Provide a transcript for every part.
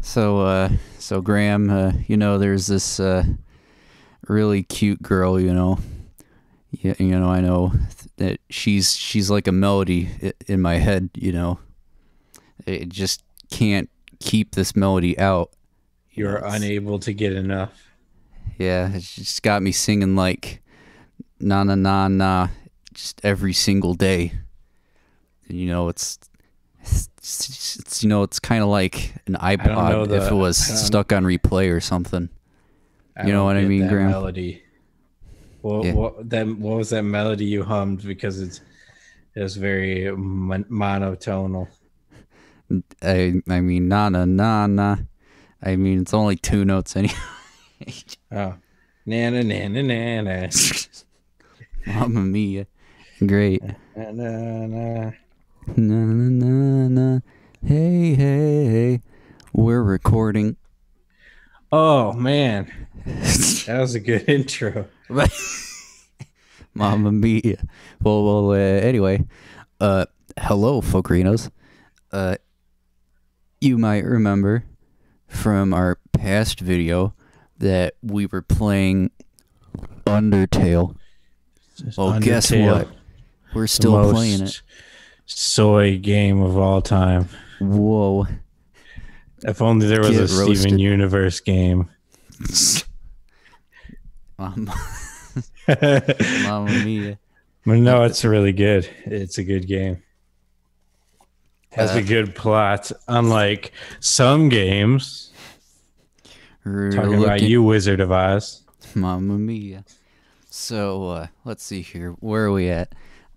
So, uh, so Graham, uh, you know, there's this uh, really cute girl, you know. Yeah, you know, I know that she's she's like a melody in my head, you know. I just can't keep this melody out. You're Yes. unable to get enough. Yeah, it's just got me singing like na na na na just every single day. And you know, it's it's, it's you know, it's kind of like an iPod if it was stuck on replay or something. You know what I mean, that Graham? Melody. What, Yeah. what that what was that melody you hummed because it's it was very mon- monotonal. I I mean na na na na. I mean it's only two notes anyway. Oh, na na na na na na Mamma mia. Great. na na na. Na na na na. Hey hey hey. We're recording. Oh man, that was a good intro. Mamma mia. Well, well. Uh, anyway, uh, hello, Fokrinos. Uh, you might remember from our past video that we were playing Undertale. Well, guess what? We're still playing it. Soy game of all time. Whoa. If only there was Get a Steven. Universe game. Mamma, but Mamma mia. no, it's really good. It's a good game. Has Uh, a good plot, unlike some games. Talking about you, Wizard of Oz. Mamma mia. So uh, let's see here. Where are we at?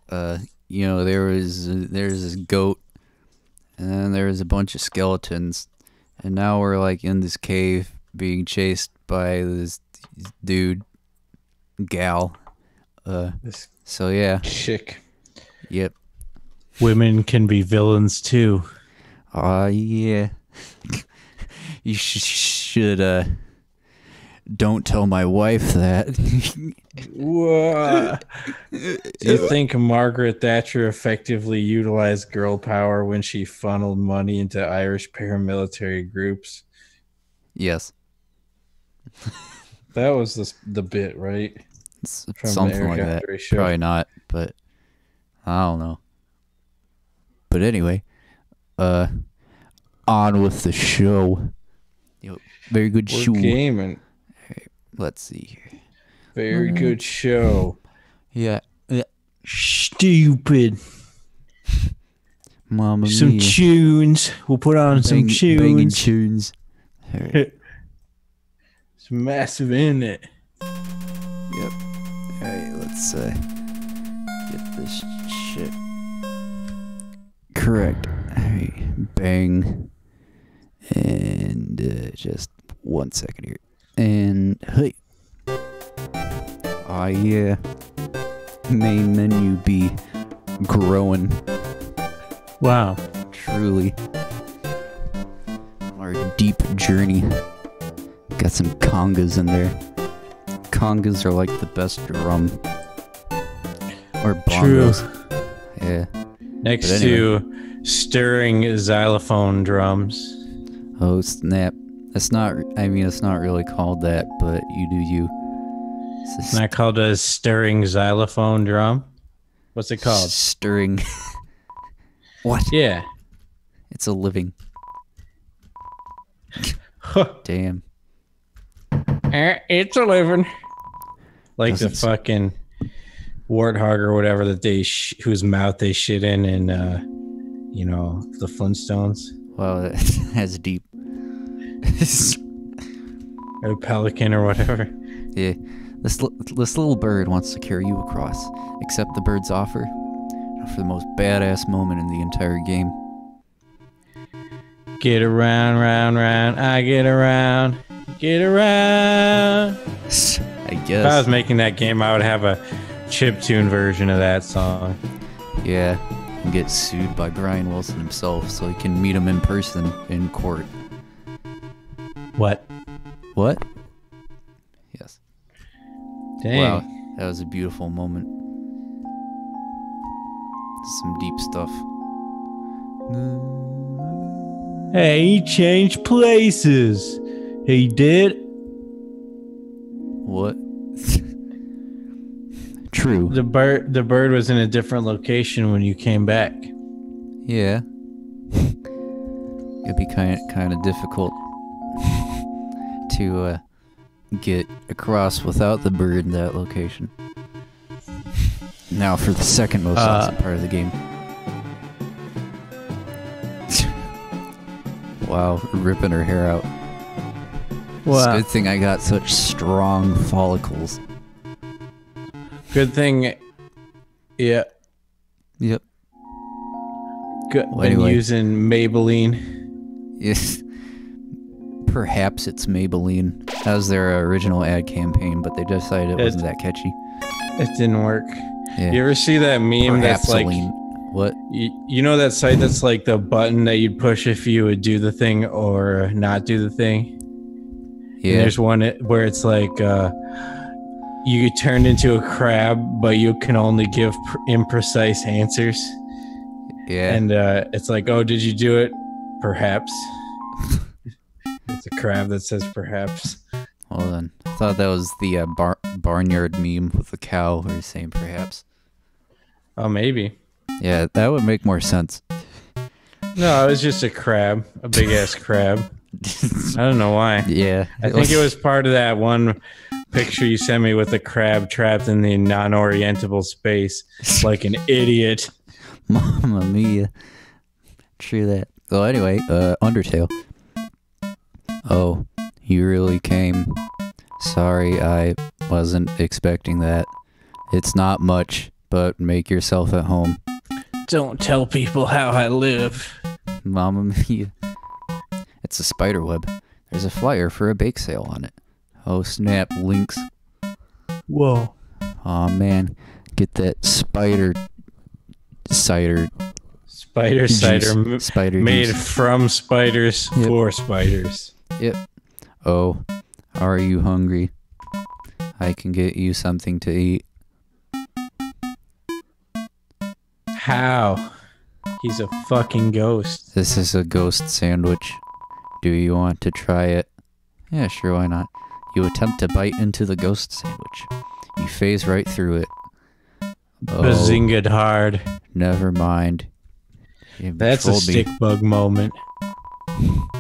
Uh, you know, there was there's this goat, and then there was a bunch of skeletons, and now we're like in this cave being chased by this dude, gal. Uh, This so yeah, chick. yep. Women can be villains too. Uh yeah. you sh- should uh. Don't tell my wife that. Do you think Margaret Thatcher effectively utilized girl power when she funneled money into Irish paramilitary groups? yes. That was the, the bit, right? S- From something like that. Show. Probably not, but I don't know. But anyway, uh, on with the show. Yo, very good We're show. gaming. Let's see here. Very good show. Yeah, yeah. Stupid. Mama Some mia. tunes. We'll put on some Bang- banging tunes. tunes. Alright, It's massive in it. Yep. All right, let's uh, get this shit correct. All right, bang, and uh, just one second here, and hey, ah yeah, main menu be growing Wow. truly. Our deep journey. Got some congas in there. Congas are like the best drum. Or bongos. True. Yeah. Next But to stirring xylophone drums. Oh snap. It's not. I mean, it's not really called that, but you do you. It's not called a stirring xylophone drum. What's it called? Stirring. what? Yeah. It's a living. Damn. Eh, it's a living. Like the Doesn't s- fucking warthog or whatever that they sh- whose mouth they shit in, and uh, you know the Flintstones. Wow, that's deep. Or pelican or whatever. Yeah, this this little bird wants to carry you across. Accept the bird's offer for the most badass moment in the entire game. Get around, round, round. I get around, get around. I guess. If I was making that game, I would have a chip tune version of that song. Yeah, and get sued by Brian Wilson himself, so he can meet him in person in court. What? What? Yes. Dang. Wow, that was a beautiful moment. Some deep stuff. Hey, he changed places. He did. What? True. The bird the bird was in a different location when you came back. Yeah. It'd be kind of, kind of difficult to uh, get across without the bird in that location. Now for the second most Uh, awesome part of the game. wow, ripping her hair out. It's a Wow. good thing I got such strong follicles. Good thing Yeah. Yep. Good. Well, Been anyway. using Maybelline. Yes. Perhaps it's Maybelline as their original ad campaign, but they decided it It- wasn't that catchy. It didn't work. Yeah. You ever see that meme that's like what? you, you know that site that's like the button that you'd push if you would do the thing or not do the thing? And Yeah. there's one where it's like uh, you get turned into a crab, but you can only give pr- imprecise answers. Yeah. And uh, it's like, oh, did you do it? Perhaps. It's a crab that says perhaps. Hold on. I thought that was the uh, bar- barnyard meme with the cow or saying perhaps. Oh, maybe. Yeah, that would make more sense. No, it was just a crab, a big ass crab. I don't know why. yeah. I think it was part of that one picture you sent me with the crab trapped in the non-orientable space, like an idiot. Mamma mia. True that. Well, anyway, uh, Undertale. Oh, you really came. Sorry, I wasn't expecting that. It's not much, but make yourself at home. Don't tell people how I live. Mamma mia. It's a spider web. There's a flyer for a bake sale on it. Oh snap, links. Whoa. Aw man, get that spider cider Spider juice. cider m- spider made juice. from spiders Yep. for spiders. Yep. Oh, are you hungry? I can get you something to eat. How? He's a fucking ghost. This is a ghost sandwich. Do you want to try it? Yeah, sure, why not? You attempt to bite into the ghost sandwich. You phase right through it. Oh, Bazinged hard. never mind. That's a me. stick bug moment.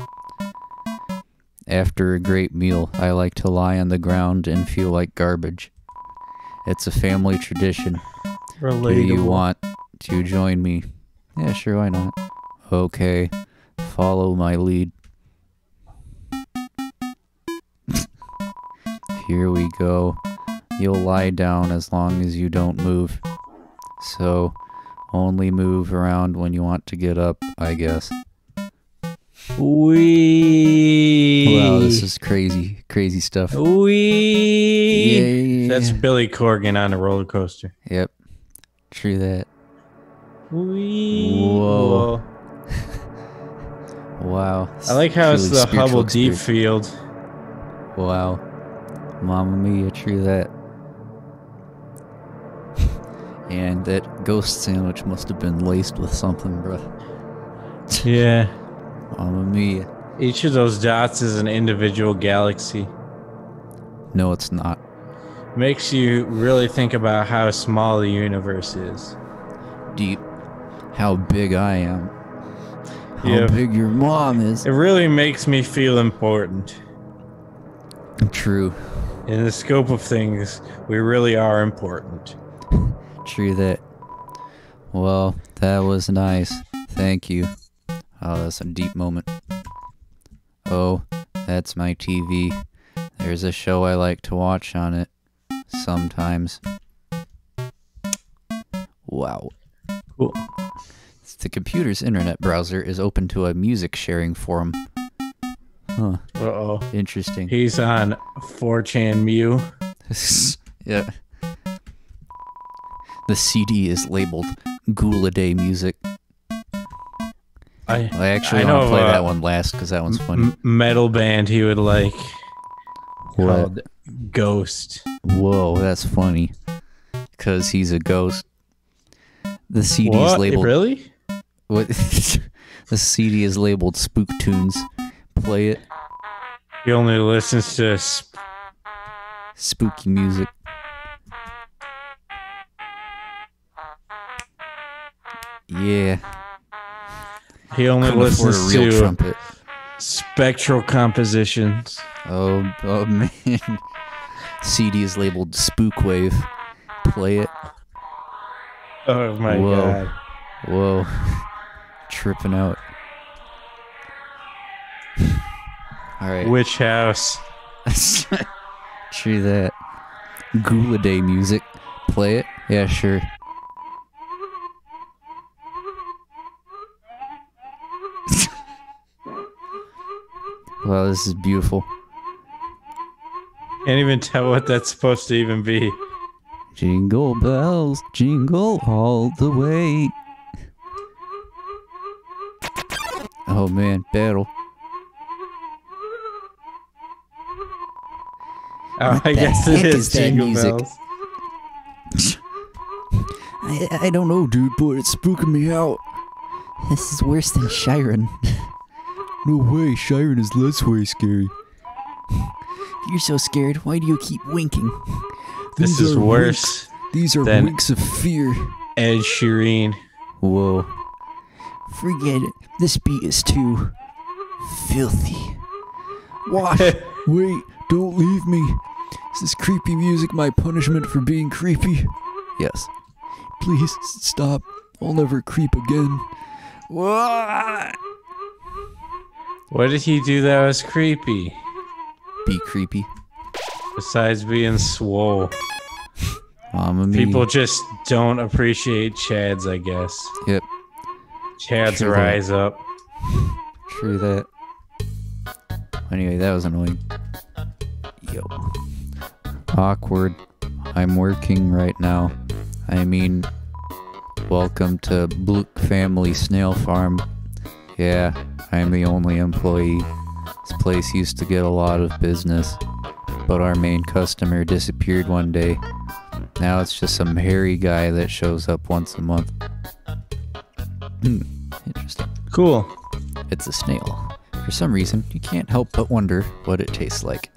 After a great meal, I like to lie on the ground and feel like garbage. It's a family tradition. Relatable. Do you want to join me? Yeah, sure, why not? Okay, follow my lead. Here we go. You'll lie down as long as you don't move. So, only move around when you want to get up, I guess. Wee. Wow, this is crazy, crazy stuff. Wee. Yeah. That's Billy Corgan on a roller coaster. Yep. True that. Wee. Whoa. Wow. I like how it's Truly the Hubble spiritual Deep. Field. Wow. Mamma mia, true that. and that ghost sandwich must have been laced with something, bruh. Yeah. Mamma mia. Each of those dots is an individual galaxy. No, it's not. Makes you really think about how small the universe is. Deep. How big I am. How Yeah. big your mom is. It really makes me feel important. True. In the scope of things, we really are important. True that. Well, that was nice. Thank you. Oh, that's a deep moment. Oh, that's my TV. There's a show I like to watch on it. Sometimes. Wow. Cool. The computer's internet browser is open to a music sharing forum. Huh. Uh oh. Interesting. He's on 4chan Mew. yeah. The CD is labeled Ghouliday Music. I, I actually I want know to play of that one last because that one's funny. metal band he would like What? called Ghost. Whoa, that's funny. Because he's a ghost. The CD What? labeled. Really? What? The CD is labeled Spook Tunes. Play it. He only listens to sp- Spooky music. Yeah. He only listens real to trumpet. spectral compositions. Oh, oh man. CD is labeled Spook Wave. Play it. Oh my Whoa. god. Whoa. Tripping out. Alright. Which house? True that. Ghouliday music. Play it? Yeah, sure. wow, this is beautiful. Can't even tell what that's supposed to even be. Jingle bells, jingle all the way. Oh man, battle. Oh, I guess it is is Jingle music? Bells. I, I don't know, dude, but it's spooking me out. This is worse than Shyren. no way, Shyren is less way scary. You're so scared, why do you keep winking? This is worse winks- These are than- winks of fear. Ed Sheeran. Whoa. Forget it. This beat is too filthy. Wash. Wait, don't leave me. Is this creepy music my punishment for being creepy? Yes. Please stop. I'll never creep again. What? What did he do that was creepy? Be creepy. Besides being swole. Um, Mama mia. People just don't appreciate Chads, I guess. Yep, Chads True that. rise up. true that. Anyway, that was annoying. Yo. Awkward. I'm working right now. I mean, welcome to Blook Family Snail Farm. Yeah, I'm the only employee. This place used to get a lot of business, but our main customer disappeared one day. Now it's just some hairy guy that shows up once a month. Hmm, interesting. Cool. It's a snail. For some reason, you can't help but wonder what it tastes like.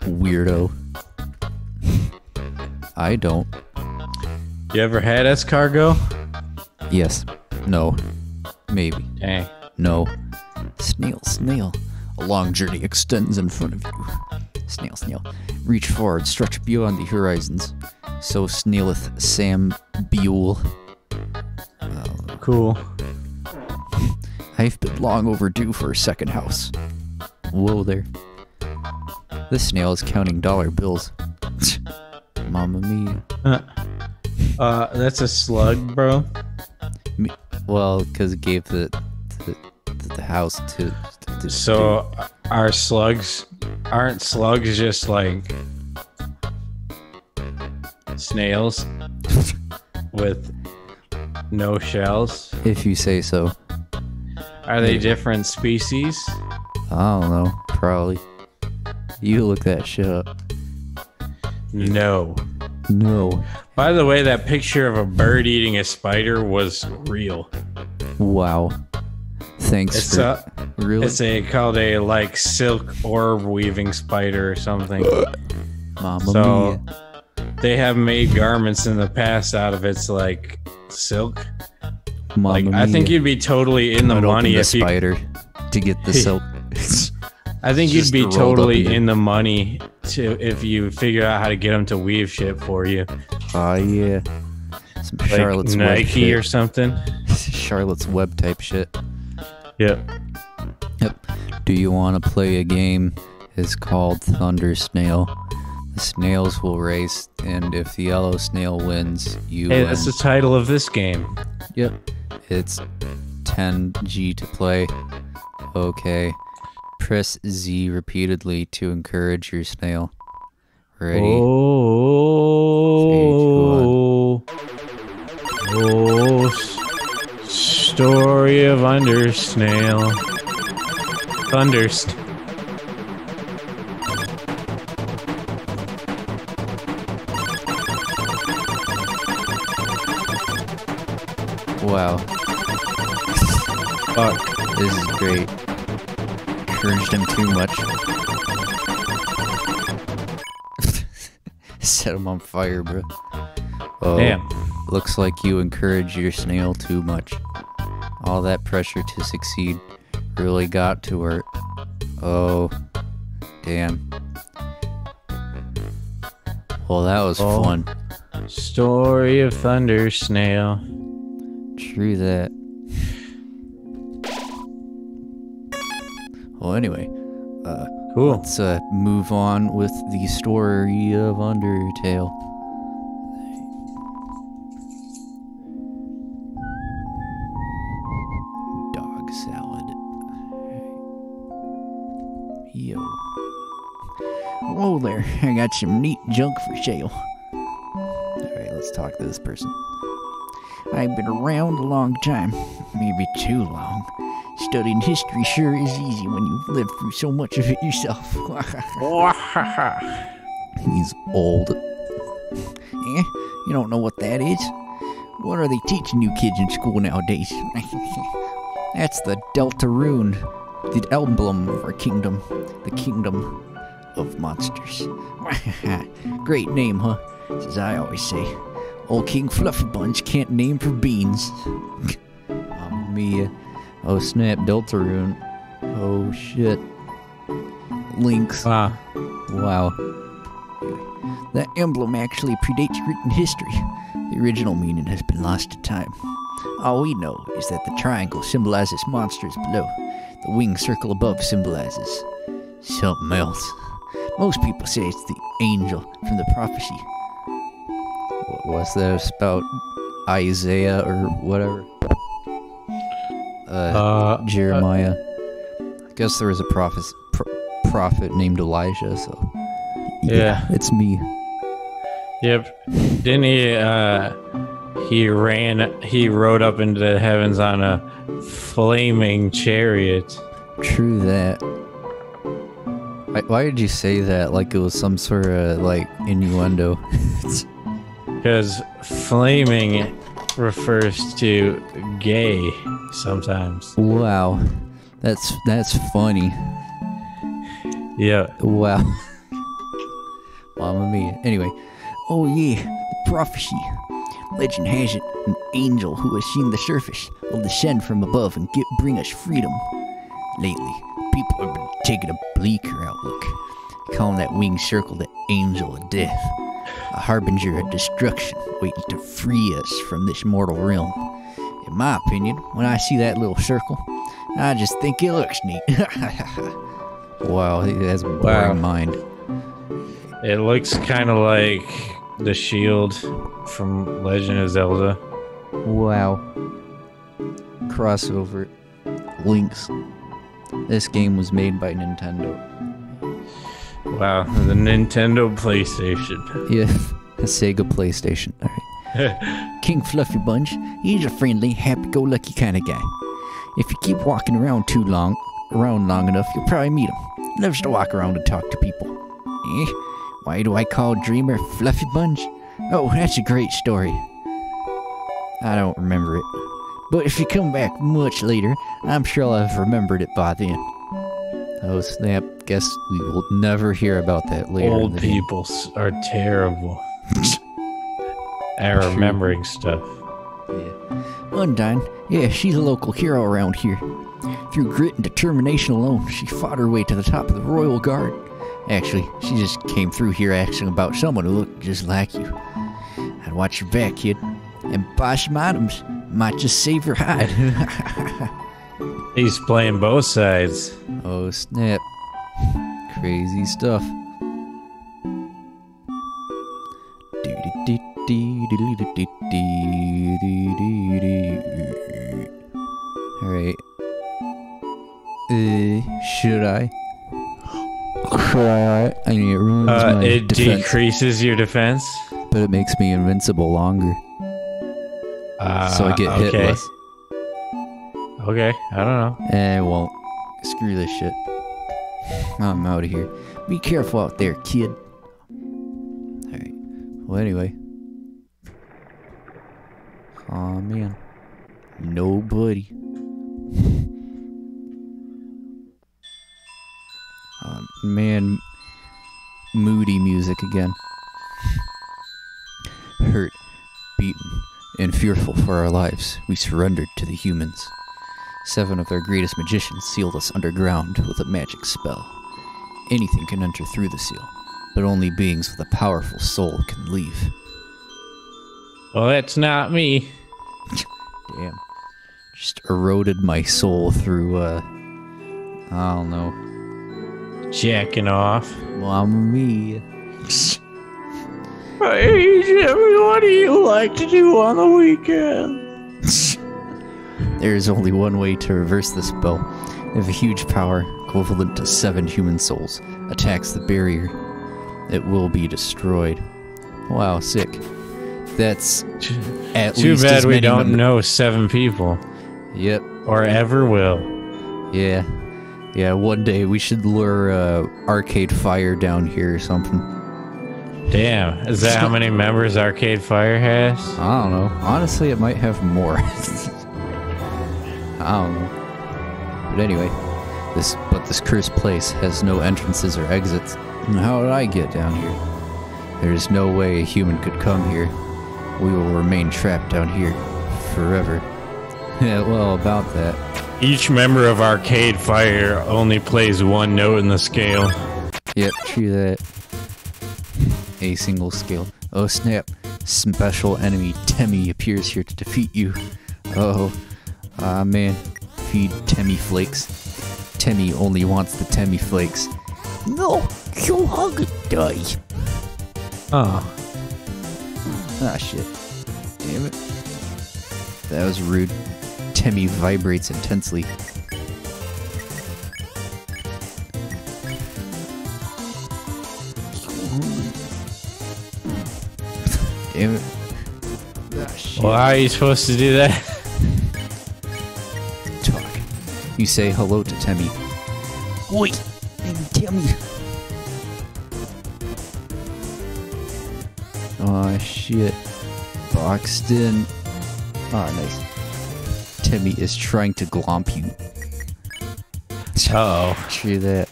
Weirdo. I don't. You ever had escargot? Yes. No. Maybe. Dang. No. Snail, snail. A long journey extends in front of you. Snail, snail. Reach forward, stretch beyond the horizons. So snaileth Sam Buell. Cool. I've been long overdue for a second house. Whoa there. This snail is counting dollar bills. Mamma mia. Uh, Uh, that's a slug, bro. Me- well, because it gave the, the the house to. to So, are slugs aren't slugs just like snails with no shells? if you say so. Are they Maybe. different species? I don't know. Probably. You look that shit up. No. No. By the way, that picture of a bird eating a spider was real. Wow. Thanks It's for a really. it's a called a like silk orb weaving spider or something. Mamma so- mia. They have made garments in the past out of its like silk. Mamma Like mia. I think you'd be totally in the open money the if you spider to get the silk. I think you'd be totally in the money to if you figure out how to get them to weave shit for you, Oh yeah. Some like Charlotte's Web Nike or something. Charlotte's Web type shit. Yep. Yep. Do you want to play a game? It's called Thundersnail. The snails will race, and if the yellow snail wins, you Hey, win. that's the title of this game. Yep. It's 10G to play. Okay. Press Z repeatedly to encourage your snail. Ready? Oh, oh, s- story of Undersnail. Thunderst. Wow. Fuck. This is great. Encouraged him too much. Set him on fire, bro. Oh, Damn. looks like you encourage your snail too much. All that pressure to succeed really got to her. Oh, damn. Well, that was Oh. fun. Story of Thunder Snail. True that. Well, anyway, uh, Cool. let's uh, move on with the story of Undertale. Dog salad. Yo. Whoa there, I got some neat junk for sale. Alright, let's talk to this person. I've been around a long time, maybe too long. Studying history sure is easy when you've lived through so much of it yourself. He's old. Eh? You don't know what that is? What are they teaching you kids in school nowadays? That's the Deltarune, the emblem of our kingdom, the kingdom of monsters. Great name, huh? As I always say. Old King Fluffybuns can't name for beans. Mamma mia. Oh snap, Deltarune. Oh shit. Links. Ah. Wow. Wow. That emblem actually predates written history. The original meaning has been lost to time. All we know is that the triangle symbolizes monsters below. The winged circle above symbolizes something else. Most people say it's the angel from the prophecy. Was that about Isaiah or whatever? Uh, Uh, Jeremiah. I guess there was a prophet, pr- prophet named Elijah, so. Yeah. It's me. Yep. Didn't he? Uh, he ran. He rode up into the heavens on a flaming chariot. True that. Why, why did you say that like it was some sort of like innuendo? Because flaming refers to gay sometimes. wow. That's that's funny. Yeah. Wow. Mamma mia. Anyway, oh yeah, the prophecy. Legend has it an angel who has seen the surface will descend from above and get bring us freedom. Lately, people have been taking a bleaker outlook, calling that winged circle the angel of death, a harbinger of destruction waiting to free us from this mortal realm. In my opinion, when I see that little circle, I just think it looks neat. wow, he has a boring Wow. mind. It looks kind of like the shield from Legend of Zelda. Wow. Crossover. Links. This game was made by Nintendo. Wow. The Nintendo PlayStation. Yeah, the Sega PlayStation. Alright. King Fluffybuns, he's a friendly, happy-go-lucky kind of guy. If you keep walking around too long, around long enough, you'll probably meet him. Loves to walk around and talk to people. Eh? Why do I call Dreemurr Fluffy Bunch? Oh, that's a great story. I don't remember it. But if you come back much later, I'm sure I'll have remembered it by then. Oh snap, guess we will never hear about that later. Old people are terrible at remembering stuff. Yeah. Undyne, yeah, she's a local hero around here. Through grit and determination alone, she fought her way to the top of the Royal Guard. Actually, she just came through here asking about someone who looked just like you. I'd watch your back, kid. And Bosch items might just save her hide. He's playing both sides. Oh, snap. Crazy stuff. Alright. Uh, should I? Should I? I mean, it ruins Uh, my it defense, decreases your defense. but it makes me invincible longer, Uh, so I get hit okay. less. Okay, I don't know. Eh, it won't. Screw this shit. I'm out of here. Be careful out there, kid. Alright. Well, anyway. Aw, oh, man. Nobody. oh, man. Moody music again. Hurt, beaten, and fearful for our lives, we surrendered to the humans. Seven of their greatest magicians sealed us underground with a magic spell. Anything can enter through the seal, but only beings with a powerful soul can leave. Well, that's not me. Damn. Just eroded my soul through, uh. I don't know. Jacking off. Mamma mia. Hey, Jimmy, what do you like to do on the weekend? There is only one way to reverse this spell. If a huge power, equivalent to seven human souls, attacks the barrier, it will be destroyed. Wow, sick. That's at Too least bad we don't know seven people. Yep. Or ever will. Yeah. Yeah, one day we should lure uh, Arcade Fire down here or something. Damn. Is that how many members Arcade Fire has? I don't know. Honestly, it might have more. I don't know. But anyway, this but this cursed place has no entrances or exits. How did I get down here? There is no way a human could come here. We will remain trapped down here forever. Yeah, well, about that. Each member of Arcade Fire only plays one note in the scale. Yep, true that. A single scale. Oh snap! Special enemy Temmie appears here to defeat you. Oh, ah man, feed Temmie flakes. Temmie only wants the Temmie flakes. No, you hug it, die. Oh. Ah shit. Damn it. That was rude. Temmie vibrates intensely. Damn it. Ah, shit. Well, how are you supposed to do that? You say hello to Temmie. Oi! Temmie! Aw, shit. Boxed in. Ah, nice. Temmie is trying to glomp you. Oh. True that.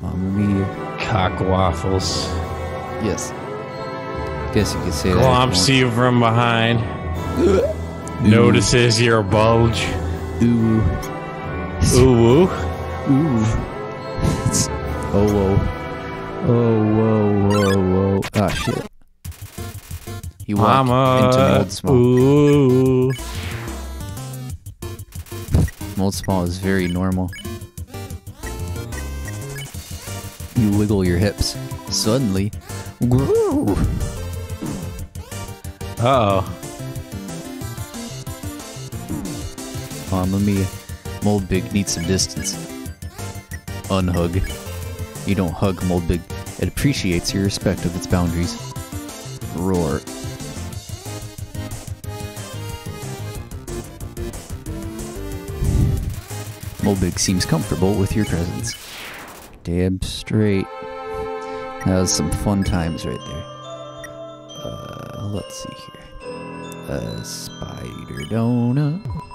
Mamma mia. Cock waffles. Yes. Guess you could say that. Glomps you from behind. Ooh. Notices your bulge. Ooh. Ooh, ooh. Ooh. oh, whoa. Oh, whoa, whoa, whoa. Ah, shit. You walk into Moldsmal. Ooh. Moldsmal is very normal. You wiggle your hips. Suddenly, Woo! Uh oh. Mamma mia. Moldbygg needs some distance. Unhug. You don't hug Moldbygg. It appreciates your respect of its boundaries. Roar. Moldbygg seems comfortable with your presence. Damn straight. That was some fun times right there. Uh, let's see here. A spider donut.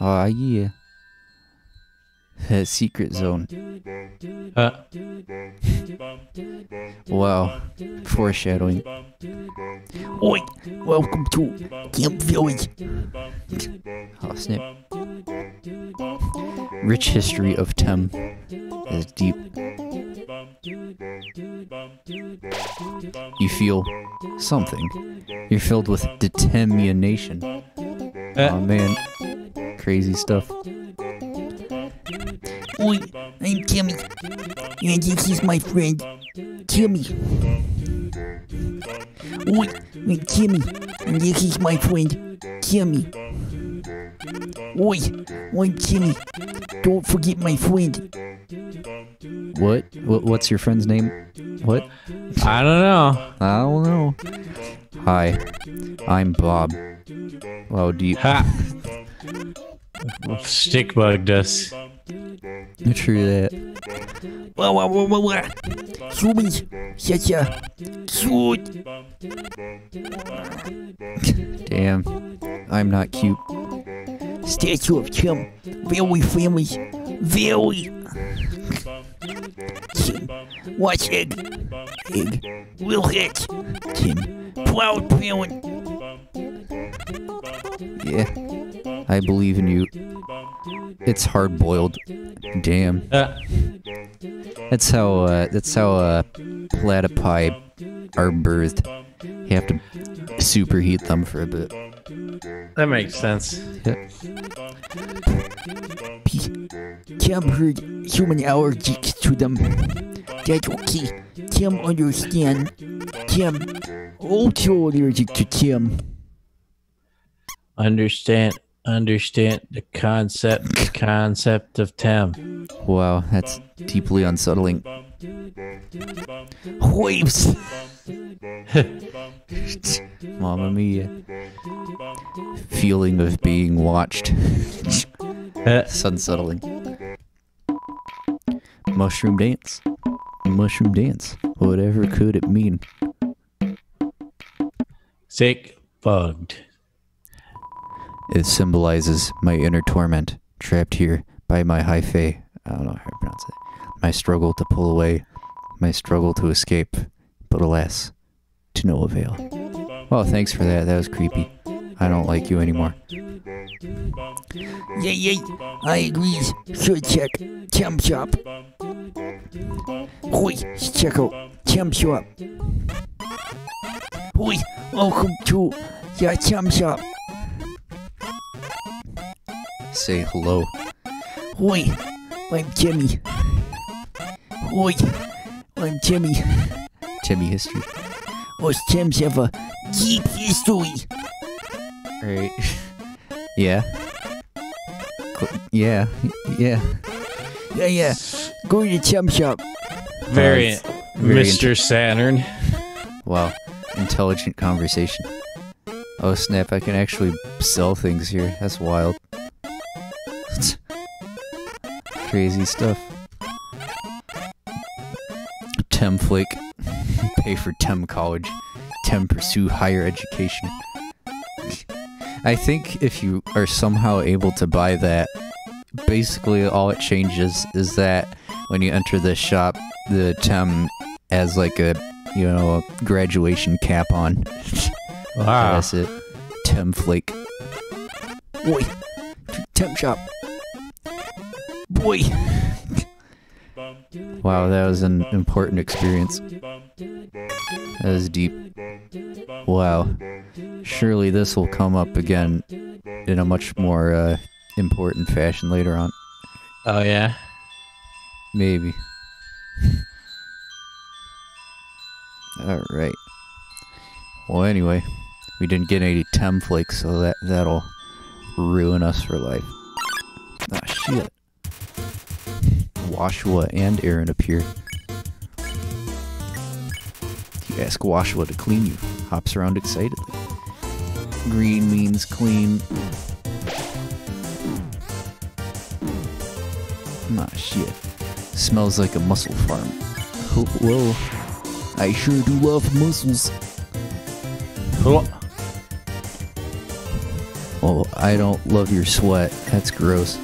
Ah, yeah. A secret zone. Uh, Wow. Foreshadowing. Oi! Welcome to Camp Village. Oh, snap. Rich history of Tem is deep. You feel something. You're filled with determination. uh, Oh man, crazy stuff. Oi, I'm Temmie. And this is my friend, Temmie. Oi, I'm Temmie. And this is my friend, Temmie. Oi, I'm Temmie. Don't forget my friend. What? what? What's your friend's name? What? I don't know. I don't know. Hi, I'm Bob. Wow, deep. Ha. Stick bugged us. True that. Wow, wow, wow, wow, wow. Humans, such a cute. Damn. I'm not cute. Statue of Tem. Very famous. Very. Tem, watch egg. Egg, will hit. Tem, proud parent. Yeah. I believe in you. It's hard boiled. Damn. Uh, That's how uh that's how uh platypi are birthed. You have to superheat them for a bit. that makes sense. P. Tem heard human allergies to them. That's okay. Tem understand. Tem also allergic to Tem. Understand, understand the concept, the concept of Tem. Wow, that's deeply unsettling. Waves. Mamma mia. Feeling of being watched. Uh, It's unsettling. Mushroom dance. Mushroom dance. Whatever could it mean? sick, bugged. It symbolizes my inner torment, trapped here by my hyphae. I don't know how to pronounce it. My struggle to pull away, my struggle to escape, but alas, to no avail. Well, thanks for that. That was creepy. I don't like you anymore. Yeah, yeah, I agree. Should check Tem shop. Hoi, check out Tem shop. Hoi, welcome to your Tem shop. Say hello. Hoi, I'm Temmie. Hoi, I'm Temmie. Timmy history. Us Tems have a deep history. Right. yeah. Yeah. Yeah. Yeah, yeah. Go to Tem shop. Very Mr. Saturn. Wow. Intelligent conversation. Oh snap, I can actually sell things here. That's wild. Crazy stuff. Tem Flake. Pay for Tem College. Tem pursue higher education. I think if you are somehow able to buy that, basically all it changes is that when you enter the shop, the Tem has like a you know, a graduation cap on. Wow. That's it. Tem Flake. Boy, Tem shop. Boy, Wow, that was an important experience. That was deep. Wow. Surely this will come up again in a much more uh, important fashion later on. Oh, yeah. Maybe. Alright. Well, anyway, we didn't get any Tem flakes, so that, that'll ruin us for life. Ah, shit. Washua and Aaron appear. You ask Washua to clean you. Hops around excitedly. Green means clean. Ah, shit. Smells like a mussel farm. Oh, whoa. I sure do love mussels. Cool. Oh, I don't love your sweat. That's gross.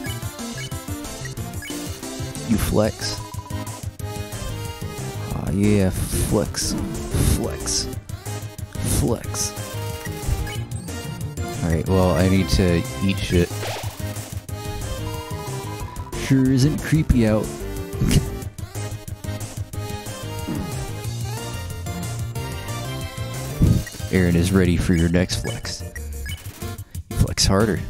You flex. Ah, yeah, flex. Flex. Flex. Alright, well, I need to eat shit. Sure isn't creepy out. Aaron is ready for your next flex. Flex harder.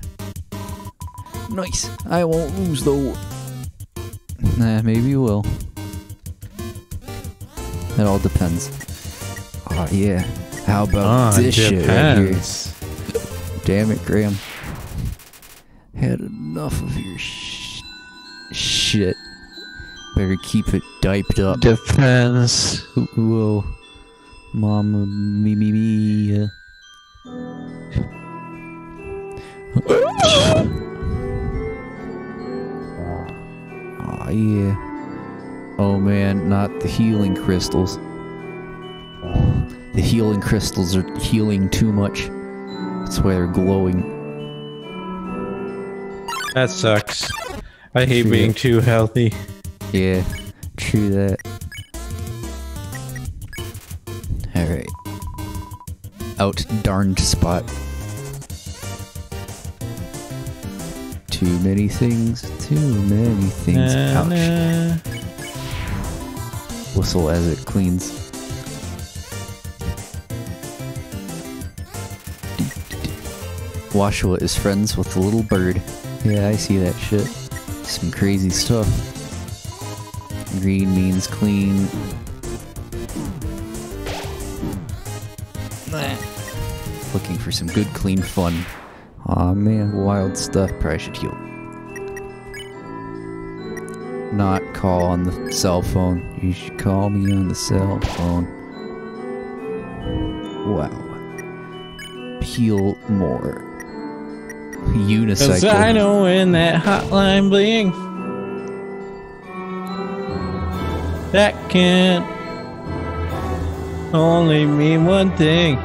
nice. I won't lose though. Nah, maybe you will. It all depends. Oh yeah. How about Ah, this shit right here? Damn it, Graham. Had enough of your sh- shit. Better keep it diped up. Depends. Whoa. Mama me me me. Oh yeah. Oh man, not the healing crystals. The healing crystals are healing too much. That's why they're glowing. That sucks. I hate Sure. being too healthy. Yeah. True that. Alright. Out darned spot. Too many things, too many things. Na, Ouch. na. Whistle as it cleans. Washua is friends with the little bird. Yeah, I see that shit. Some crazy stuff. Green means clean. Looking for some good, clean fun. Aw man, wild stuff. Probably should heal. Not call on the cell phone. You should call me on the cell phone. Wow. Heal more. Unicycle. Cause I know when that hotline bling. That can't only mean one thing.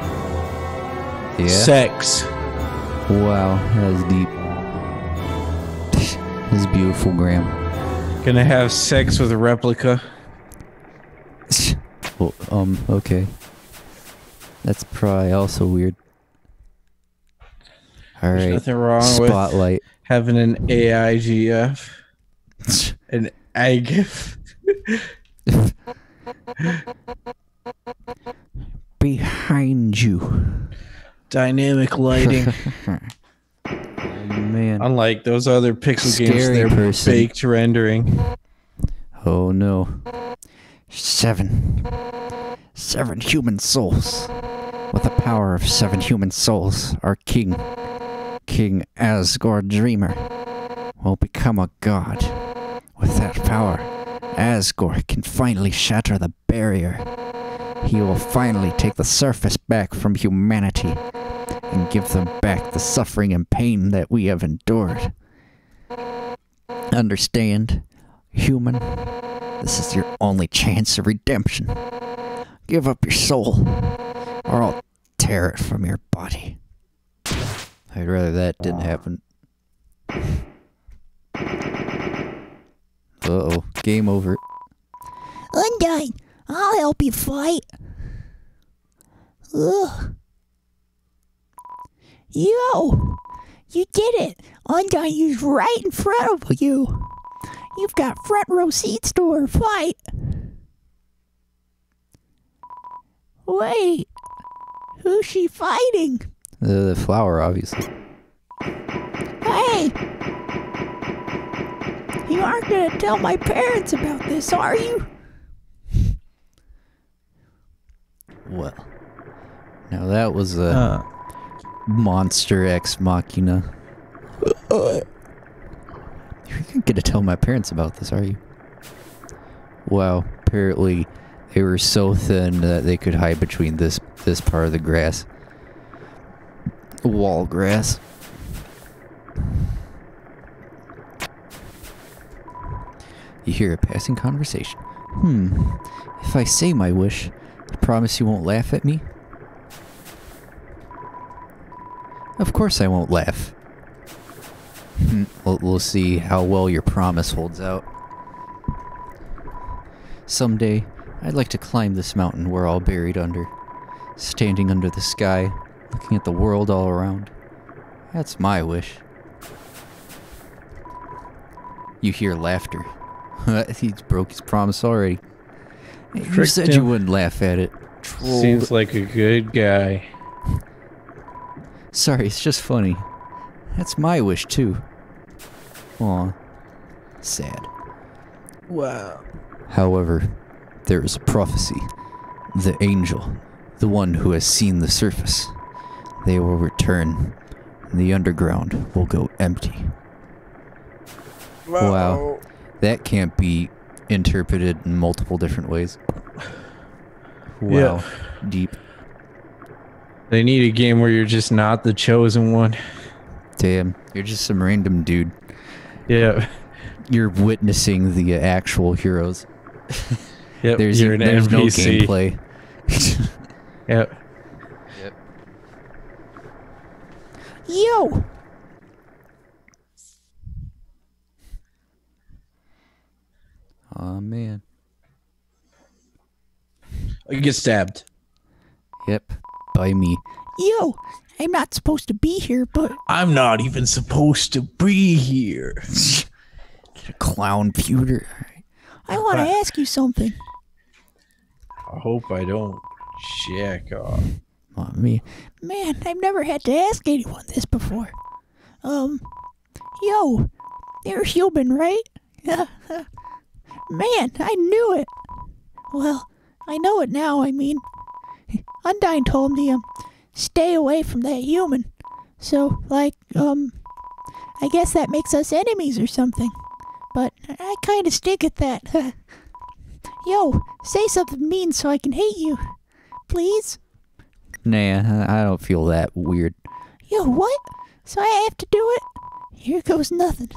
Yeah. Sex. Wow, that is deep. This is beautiful, Graham. Gonna have sex with a Replika. Well, um, okay. That's probably also weird. There's Alright. nothing wrong with Spotlight. having an AIGF, an AGIF. Behind you. Dynamic lighting. Oh, man. Unlike those other pixel games, Scary they're person. baked rendering. Oh no. Seven. Seven human souls. With the power of seven human souls, our king, King Asgore Dreemurr, will become a god. With that power, Asgore can finally shatter the barrier. He will finally take the surface back from humanity and give them back the suffering and pain that we have endured. Understand, human? This is your only chance of redemption. Give up your soul, or I'll tear it from your body. I'd rather that didn't happen. Uh oh, game over. Undyne, I'll help you fight. Ugh. Yo, you did it. Undyne is right in front of you. You've got front row seats to our fight. Wait, who's she fighting? Uh, the flower, obviously. Hey! You aren't gonna tell my parents about this, are you? Well, now that was a Uh, monster ex machina. You're not gonna tell my parents about this, are you? Wow, apparently they were so thin that they could hide between this this part of the grass. Wall grass. You hear a passing conversation. Hmm. If I say my wish, you promise you won't laugh at me? Of course I won't laugh. Hmm, we'll, we'll see how well your promise holds out. Someday, I'd like to climb this mountain we're all buried under, standing under the sky, looking at the world all around. That's my wish. You hear laughter. he broke his promise already. You Tricked said you wouldn't laugh at it. Troll. seems like a good guy. Sorry, it's just funny. That's my wish too. Aw. Sad. Wow. However, there is a prophecy. The angel, the one who has seen the surface, they will return, and the underground will go empty. Wow. That can't be interpreted in multiple different ways. Wow. Yeah. Deep. They need a game where you're just not the chosen one. Damn. You're just some random dude. Yeah. You're witnessing the actual heroes. Yep. There's, you're an there's no gameplay. Yep. Yep. Yo! Oh man. You get stabbed. Yep, by me. Yo, I'm not supposed to be here, but I'm not even supposed to be here. a Clown pewter. I want to ask you something. I hope I don't jack off. Well, me. Man, I've never had to ask anyone this before. Um, yo, you're human, right? Man, I knew it. Well, I know it now, I mean. Undyne told me, um, stay away from that human. So, like, um, I guess that makes us enemies or something. But I kinda stink at that. Yo, say something mean so I can hate you. Please? Nah, I don't feel that weird. Yo, what? So I have to do it? Here goes nothing.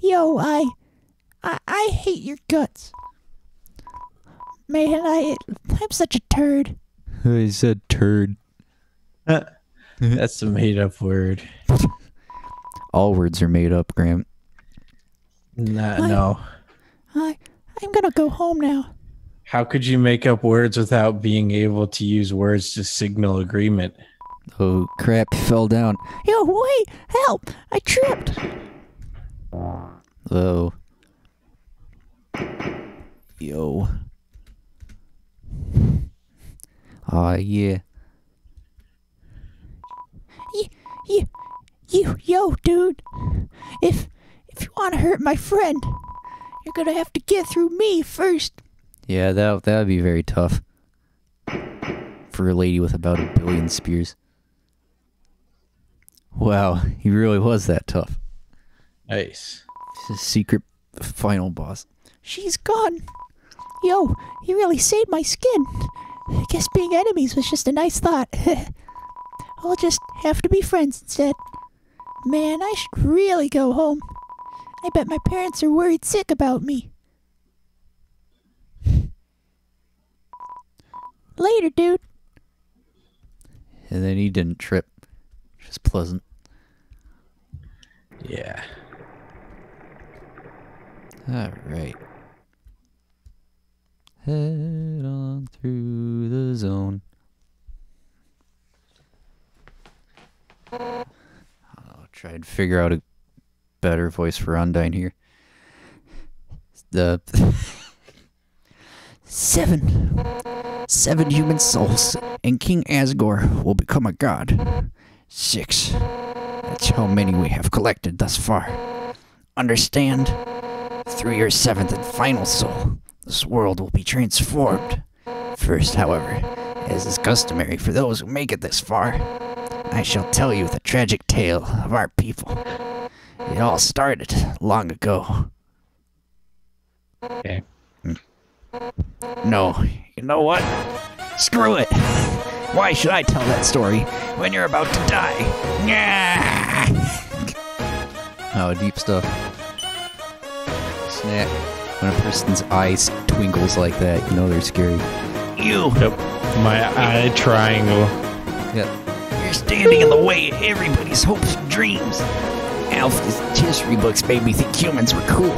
Yo, I, I, I hate your guts. Man, I, I'm such a turd. I said turd. That's a made up word. All words are made up, Graham. Nah, What? no. I, I'm gonna go home now. How could you make up words without being able to use words to signal agreement? Oh crap, he fell down. Yo, wait, help! I tripped. Oh. Yo. Aw, yeah. You, you, you, yo, dude. If, if you want to hurt my friend, you're gonna have to get through me first. Yeah, that that would be very tough. For a lady with about a billion spears. Wow, he really was that tough. Nice. He's a secret final boss. She's gone. Yo, you really saved my skin. I guess being enemies was just a nice thought. I'll just have to be friends instead. Man, I should really go home. I bet my parents are worried sick about me. Later, dude. And then he didn't trip. Which is pleasant. Yeah. Alright. Head on through the zone. I'll try and figure out a better voice for Undyne here. The Seven. Seven human souls, and King Asgore will become a god. Six. That's how many we have collected thus far. Understand? Through your seventh and final soul, this world will be transformed. First, however, as is customary for those who make it this far, I shall tell you the tragic tale of our people. It all started long ago. Okay. Hmm. No, you know what? Screw it. Why should I tell that story when you're about to die? Yeah. oh deep stuff. Snap. When a person's eyes twinkles like that, you know they're scary. You, Yep. My eye triangle. Yep. you're standing in the way of everybody's hopes and dreams. Alphys' history books made me think humans were cool,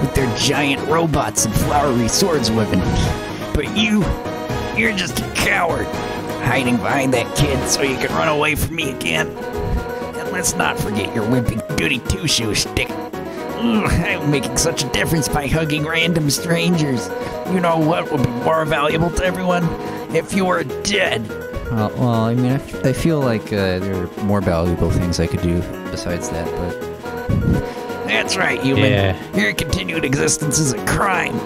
with their giant robots and flowery swords weapon. But you, you're just a coward, hiding behind that kid so you can run away from me again. And let's not forget your wimpy goody two-shoe stick. Ugh, I'm making such a difference by hugging random strangers. You know what would be more valuable to everyone? If you were dead. Well, well I mean, I, f- I feel like uh, there are more valuable things I could do besides that, but That's right, human. Yeah. Your continued existence is a crime.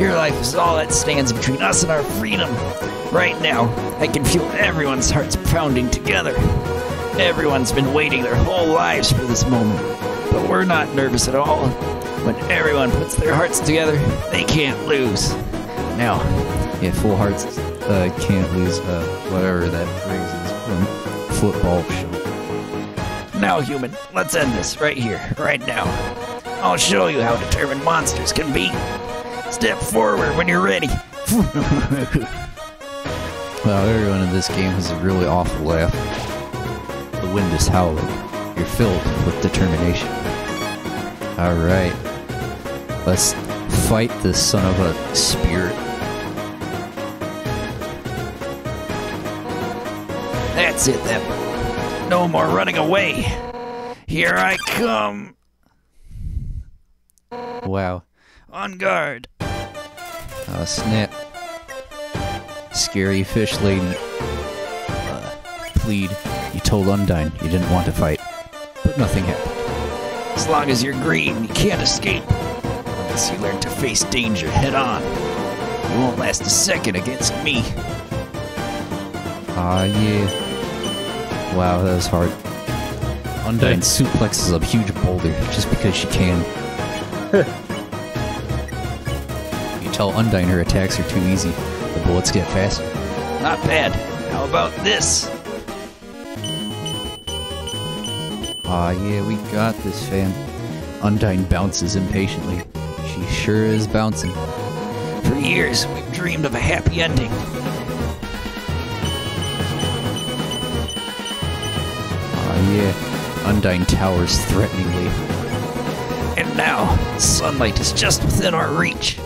Your life is all that stands between us and our freedom. Right now, I can feel everyone's hearts pounding together. Everyone's been waiting their whole lives for this moment. But we're not nervous at all. When everyone puts their hearts together, they can't lose. Now, yeah, full hearts uh, can't lose uh, whatever that phrase is from football show. now, human, let's end this right here, right now. I'll show you how determined monsters can be. Step forward when you're ready. Wow, everyone in this game has a really awful laugh. The wind is howling. You're filled with determination. Alright. Let's fight this son of a spirit. That's it, then. No more running away. Here I come. Wow. On guard. Oh, snap. Scary fish lady. Uh, plead. You told Undyne you didn't want to fight, but nothing happened. As long as you're green, you can't escape. Unless you learn to face danger head on. You won't last a second against me. Ah, yeah. Wow, that was hard. Undyne suplexes a huge boulder just because she can. you tell Undyne her attacks are too easy. The bullets get faster. Not bad. How about this? Ah, yeah, we got this, fam. Undyne bounces impatiently. She sure is bouncing. For years, we've dreamed of a happy ending. Ah, yeah. Undyne towers threateningly. And now, sunlight is just within our reach.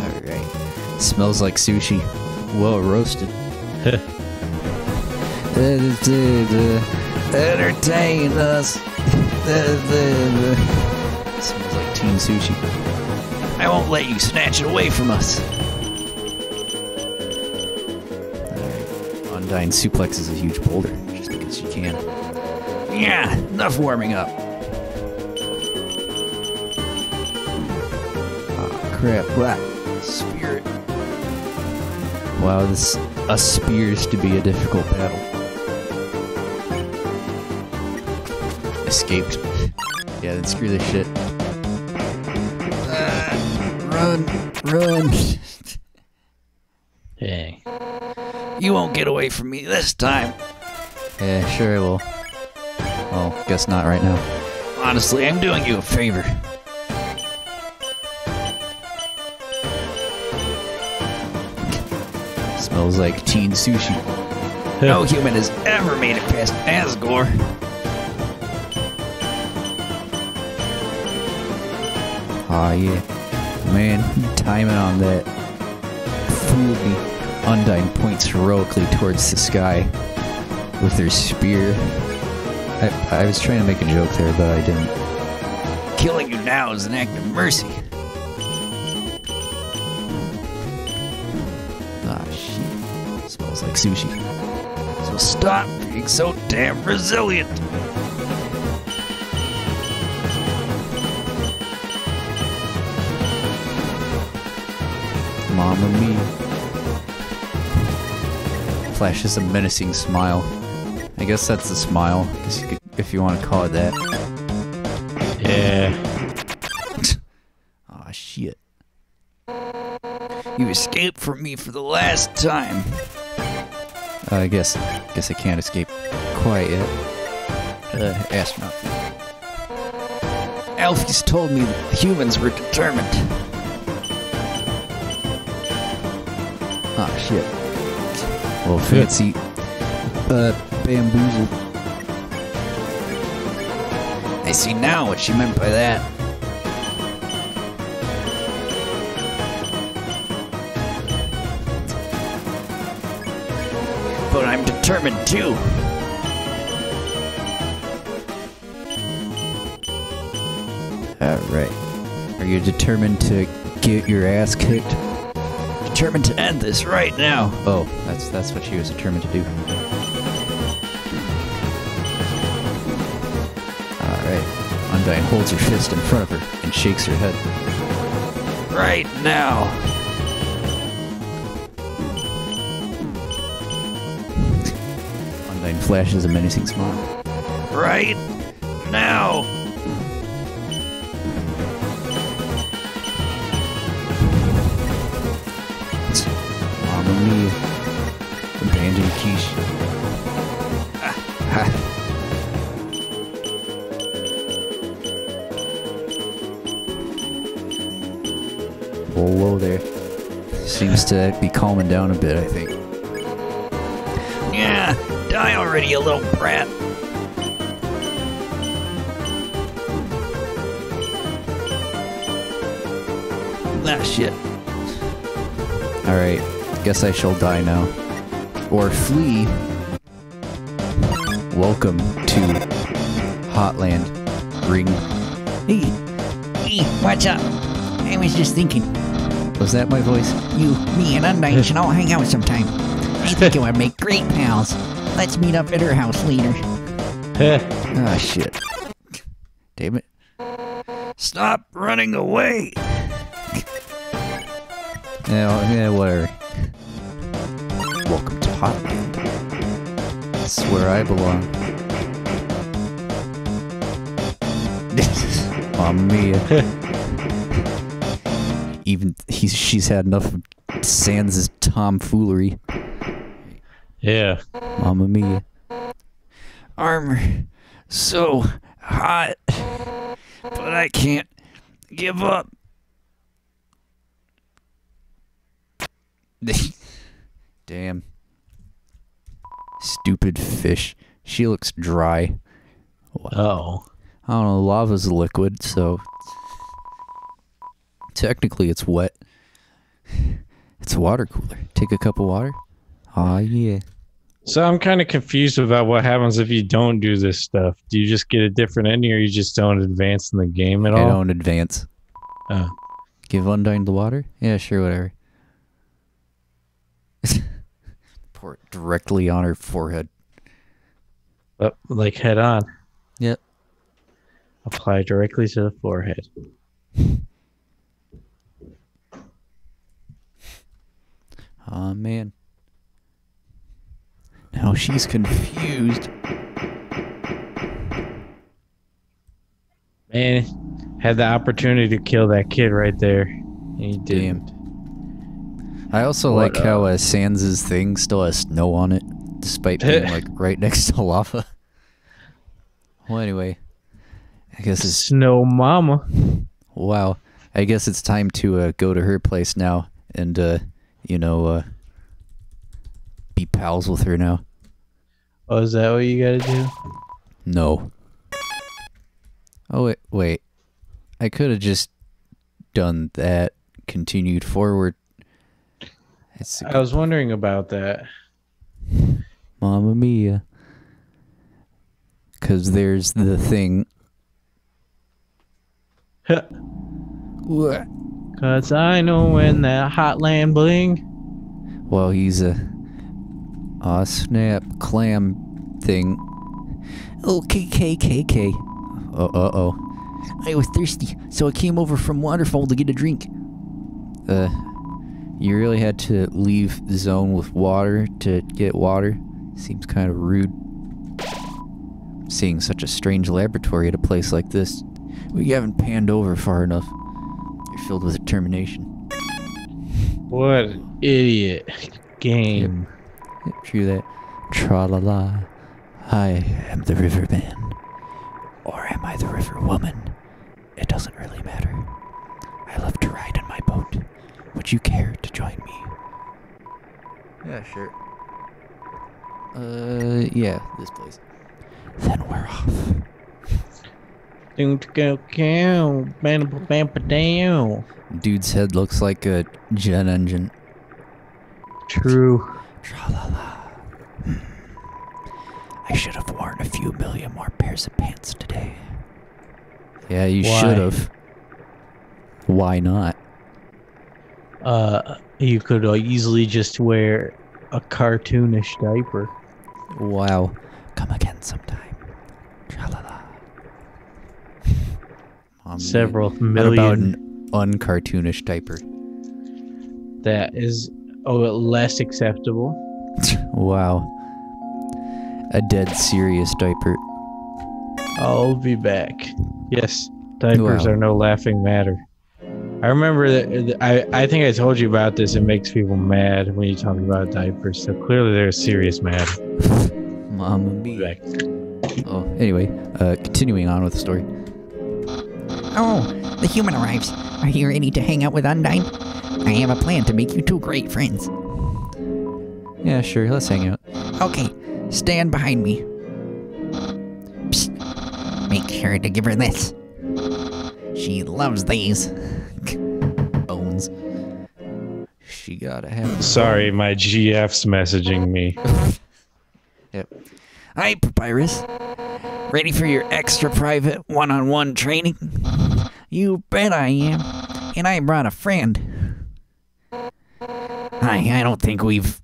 Alright. Smells like sushi. Well roasted. Entertain us. Smells like teen sushi. I won't let you snatch it away from us. Undyne suplexes a huge boulder just because she can. Yeah, enough warming up. Ah, crap. What? Spirit. Wow, this appears to be a difficult battle. Escaped. Yeah, then screw this shit. Uh, run, run. Hey. You won't get away from me this time. Yeah, sure I will. Well, guess not right now. Honestly, I'm doing you a favor. Smells like teen sushi. No human has ever made it past Asgore. Aw, yeah. Man, timing on that. Me. Undyne points heroically towards the sky with her spear. I, I was trying to make a joke there, but I didn't. Killing you now is an act of mercy. Ah, shit. Smells like sushi. So stop being so damn resilient. Flashes a menacing smile. I guess that's a smile, guess you could- if you want to call it that. Yeah. Aw, shit. You escaped from me for the last time. Uh, I guess, guess I can't escape quite yet. Uh, astronaut. Alphys told me that humans were determined. Ah, shit. Well, fancy. Uh, bamboozled. I see now what she meant by that. But I'm determined too. Alright. Are you determined to get your ass kicked? Determined to end this right now. Oh, that's that's what she was determined to do. Alright. Undyne holds her fist in front of her and shakes her head. Right now. Undyne flashes a menacing smile. Right now. To be calming down a bit, I think. Yeah, die already, you little brat. Ah, shit. Alright, guess I shall die now. Or flee. Welcome to Hotland. Ring. Hey, hey, watch up. I was just thinking, Was that my voice? you, me, and Undyne should all hang out sometime. I think it would make great pals. Let's meet up at her house later. Ah, shit. Damn it. Stop running away. Yeah, yeah, whatever. Welcome to Hotland. This is where I belong. Mamma mia. Even he's she's had enough of Sans' tomfoolery. yeah. Mamma mia. Armor, so hot, but I can't give up. Damn. Stupid fish. She looks dry. Oh. I don't know, lava's liquid, so technically it's wet. It's a water cooler. Take a cup of water. Aw, yeah. So I'm kind of confused about what happens if you don't do this stuff. Do you just get a different ending, or you just don't advance in the game at I all? don't advance. Oh. Give Undyne the water? Yeah, sure, whatever. Pour it directly on her forehead. Oh, like head on. Yep. Apply directly to the forehead. Aw, man. Now she's confused. Man, had the opportunity to kill that kid right there. And he didn't. I also What, like how uh, Sans' thing still has snow on it, despite being like right next to lava. Well, anyway, I guess it's Snow Mama. wow. I guess it's time to uh, go to her place now and uh, you know uh, be pals with her now. Oh, is that what you gotta do? No. Oh wait, wait. I could have just done that. Continued forward. It's I was wondering about that. Mamma Mia. Cause there's the thing. What? Cause I know when that hotland bling. Well, he's a a snap clam thing. Oh, KKKK. Uh uh oh. I was thirsty, so I came over from Waterfall to get a drink. Uh, you really had to leave the zone with water to get water. Seems kind of rude. Seeing such a strange laboratory at a place like this, we haven't panned over far enough. You're filled with determination. What an idiot game. Yeah, true that. Tra la la. I am the riverman. Or am I the river woman? It doesn't really matter. I love to ride in my boat. Would you care to join me? Yeah, sure. Uh, yeah, this place. Then we're off. Don't go cow. Bam bam down. Dude's head looks like a jet engine. True. Tra la la. Hmm. I should have worn a few million more pairs of pants today. Yeah, you should have. Why not? Uh, you could uh, easily just wear a cartoonish diaper. Wow. Come again sometime. Tra Several What million. about an uncartoonish diaper? that is oh less acceptable. wow. A dead serious diaper. I'll be back. Yes, diapers Wow. are no laughing matter. I remember that I, I think I told you about this. It makes people mad when you talk about diapers. So clearly they're a serious matter. Be back. Oh, anyway, uh, continuing on with the story. Oh, the human arrives. Are you ready to hang out with Undyne? I have a plan to make you two great friends. Yeah, sure, let's hang out. Okay, stand behind me. Psst. Make sure to give her this. She loves these. Bones. She gotta have. Sorry, my GF's messaging me. Yep. Hi, Papyrus. Ready for your extra private one on one training? You bet I am. And I brought a friend. I, I don't think we've.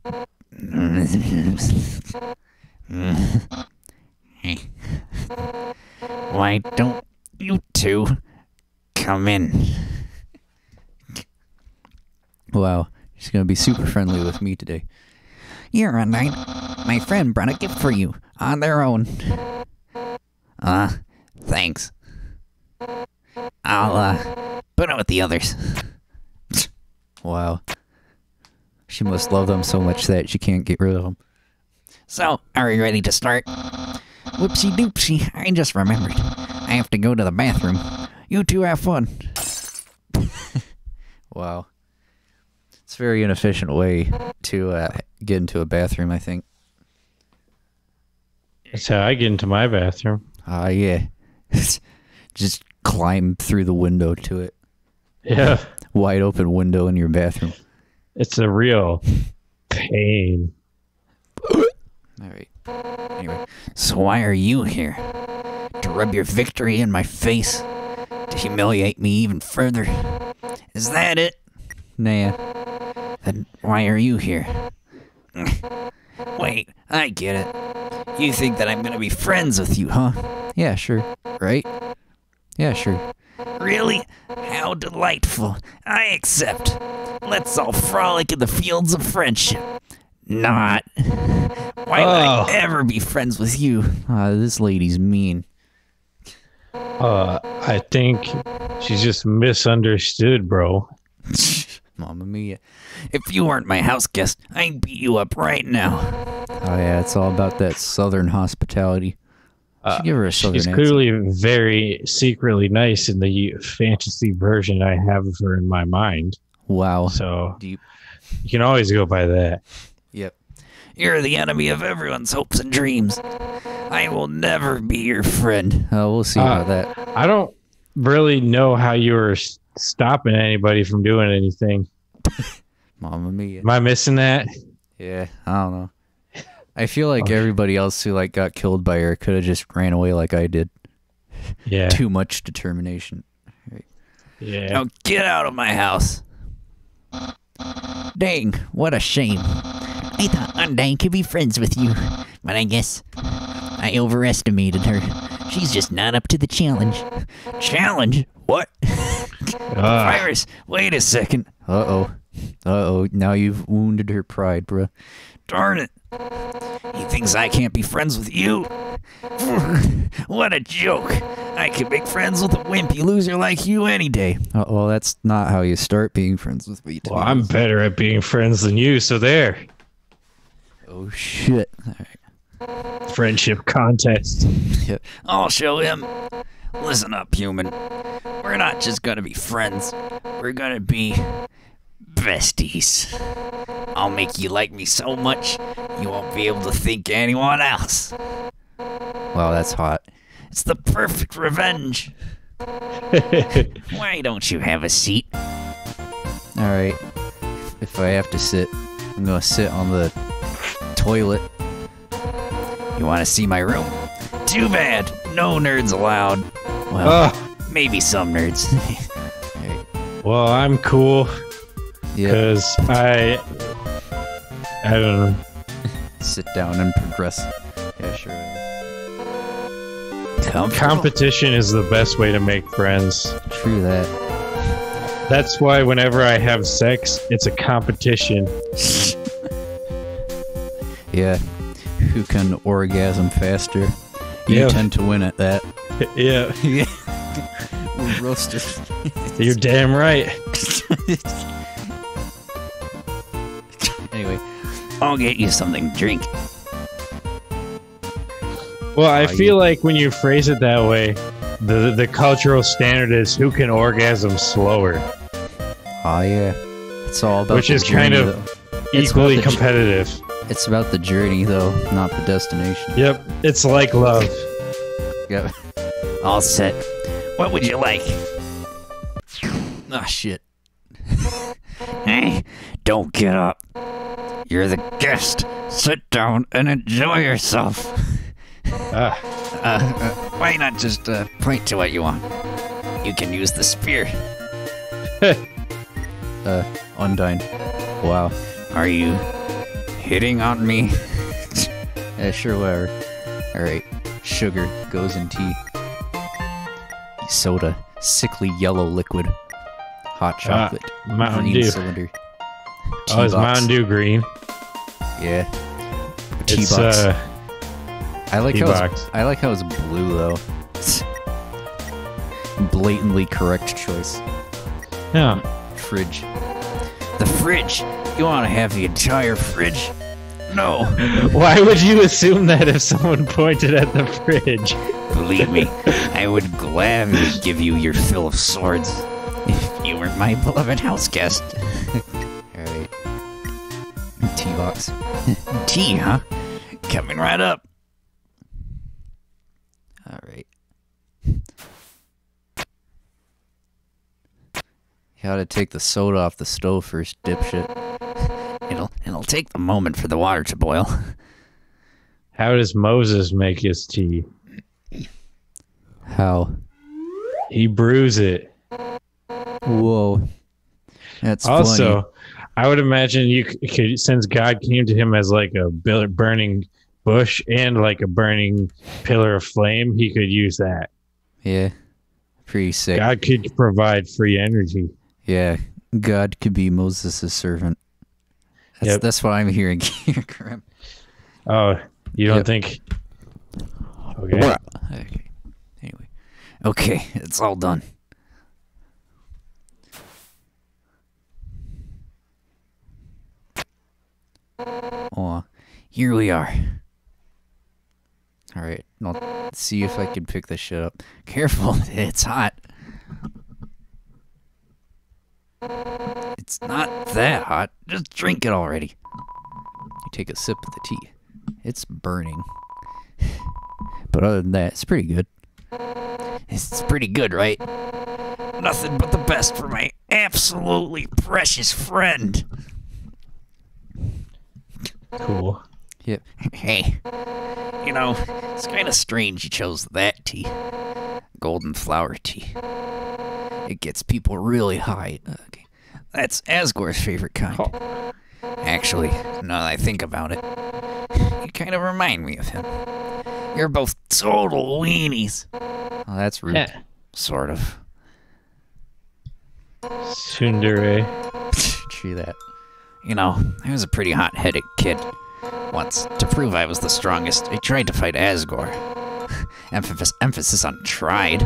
Why don't you two come in? Wow, she's gonna be super friendly with me today. You're a knight. My friend brought a gift for you on their own. Uh, thanks. I'll, uh, put it with the others. Wow. She must love them so much that she can't get rid of them. So, are you ready to start? Whoopsie doopsie, I just remembered. I have to go to the bathroom. You two have fun. Wow. It's a very inefficient way to uh, get into a bathroom, I think. That's how I get into my bathroom. Ah, yeah. Just climb through the window to it. Yeah, Wide open window in your bathroom. it's a real pain. All right. Anyway, So why are you here? To rub your victory in my face? To humiliate me even further? Is that it? nah. Then why are you here? Wait, I get it. You think that I'm gonna be friends with you, huh? Yeah, sure. Right? Yeah, sure. Really? How delightful. I accept. Let's all frolic in the fields of friendship. Not. Why would Oh. I ever be friends with you? Ah, this lady's mean. Uh, I think she's just misunderstood, bro. Mamma mia. If you weren't my house guest, I'd beat you up right now. Oh, yeah, it's all about that southern hospitality. Should give her a She's accent. clearly very secretly nice in the fantasy version I have of her in my mind. Wow. So Deep. you can always go by that. Yep. You're the enemy of everyone's hopes and dreams. I will never be your friend. Uh, we'll see Uh, about that. I don't really know how you were stopping anybody from doing anything. Mamma mia. Am I missing that? Yeah, I don't know. I feel like everybody else who like got killed by her could have just ran away like I did. Yeah. Too much determination. Yeah. Now get out of my house. Dang, what a shame. I thought Undyne could be friends with you, but I guess I overestimated her. She's just not up to the challenge. Challenge? What? Ah, Iris, wait a second. Uh oh. Uh oh. Now you've wounded her pride, bruh. Darn it. He thinks I can't be friends with you? what a joke. I could make friends with a wimpy loser like you any day. Uh, well, that's not how you start being friends with me. to well, I'm better at being friends than you, so there. Oh shit. All right. Friendship contest. Yep. I'll show him. Listen up, human. We're not just gonna be friends. We're gonna be besties. I'll make you like me so much you won't be able to think anyone else. Wow, that's hot. It's the perfect revenge. Why don't you have a seat? All right. If I have to sit, I'm gonna sit on the toilet. You want to see my room? Too bad. No nerds allowed. Well, Oh, maybe some nerds. Right. well, I'm cool Yeah. because I. I don't know. Sit down and progress. Yeah, sure. Comfortable? Competition is the best way to make friends. True that. That's why whenever I have sex, it's a competition. Yeah. Who can orgasm faster? You Yeah. tend to win at that. yeah, Yeah. We're roasted. you're damn right. Anyway, I'll get you something to drink. Well, I Oh, feel like when you phrase it that way, the the cultural standard is who can orgasm slower, oh yeah. It's all about which the is kind of though. Equally about the j- competitive. It's about the journey though, not the destination. Yep, it's like love. Yep. All set. What would you like? Ah shit. Hey, don't get up. You're the guest. Sit down and enjoy yourself. Ah, Uh, uh, why not just uh, point to what you want? You can use the spear. Uh, Undyne. Wow. Are you hitting on me? Yeah, sure, whatever. Alright. Sugar goes in tea. Soda. Sickly yellow liquid. Hot chocolate. Mountain Dew. cylinder. Oh, it's. Mountain Dew green. Yeah. It's box. uh, I like tea how it's, I like how it's blue though. Blatantly correct choice. yeah. Fridge. The fridge. You want to have the entire fridge? No. Why would you assume that if someone pointed at the fridge? Believe me, I would gladly give you your fill of swords if you were my beloved house guest. Tea, huh? Coming right up. Alright. You gotta take the soda off the stove first, dipshit. It'll it'll take the moment for the water to boil. How does Moses make his tea? How? He brews it. Whoa. That's funny. I would imagine you could, since God came to him as like a burning bush and like a burning pillar of flame, he could use that. Yeah. Pretty sick. God could provide free energy. Yeah. God could be Moses' servant. That's, Yep. that's what I'm hearing here, Grim. Oh, you don't Yep. think? Okay. Okay. Anyway. Okay, it's all done. Here we are. Alright. I'll see if I can pick this shit up. Careful, it's hot. It's not that hot. Just drink it already. You take a sip of the tea. It's burning. But other than that, it's pretty good. It's pretty good, right? Nothing but the best for my absolutely precious friend. Cool. Yep. Hey, you know, it's kind of strange you chose that tea. Golden flower tea. It gets people really high. Okay. That's Asgore's favorite kind. Actually, now that I think about it, you kind of remind me of him. You're both total weenies. Oh, that's rude. Yeah. Sort of. Tsundere. True that. You know, I was a pretty hot headed kid. Once, to prove I was the strongest, I tried to fight Asgore. emphasis, emphasis on tried.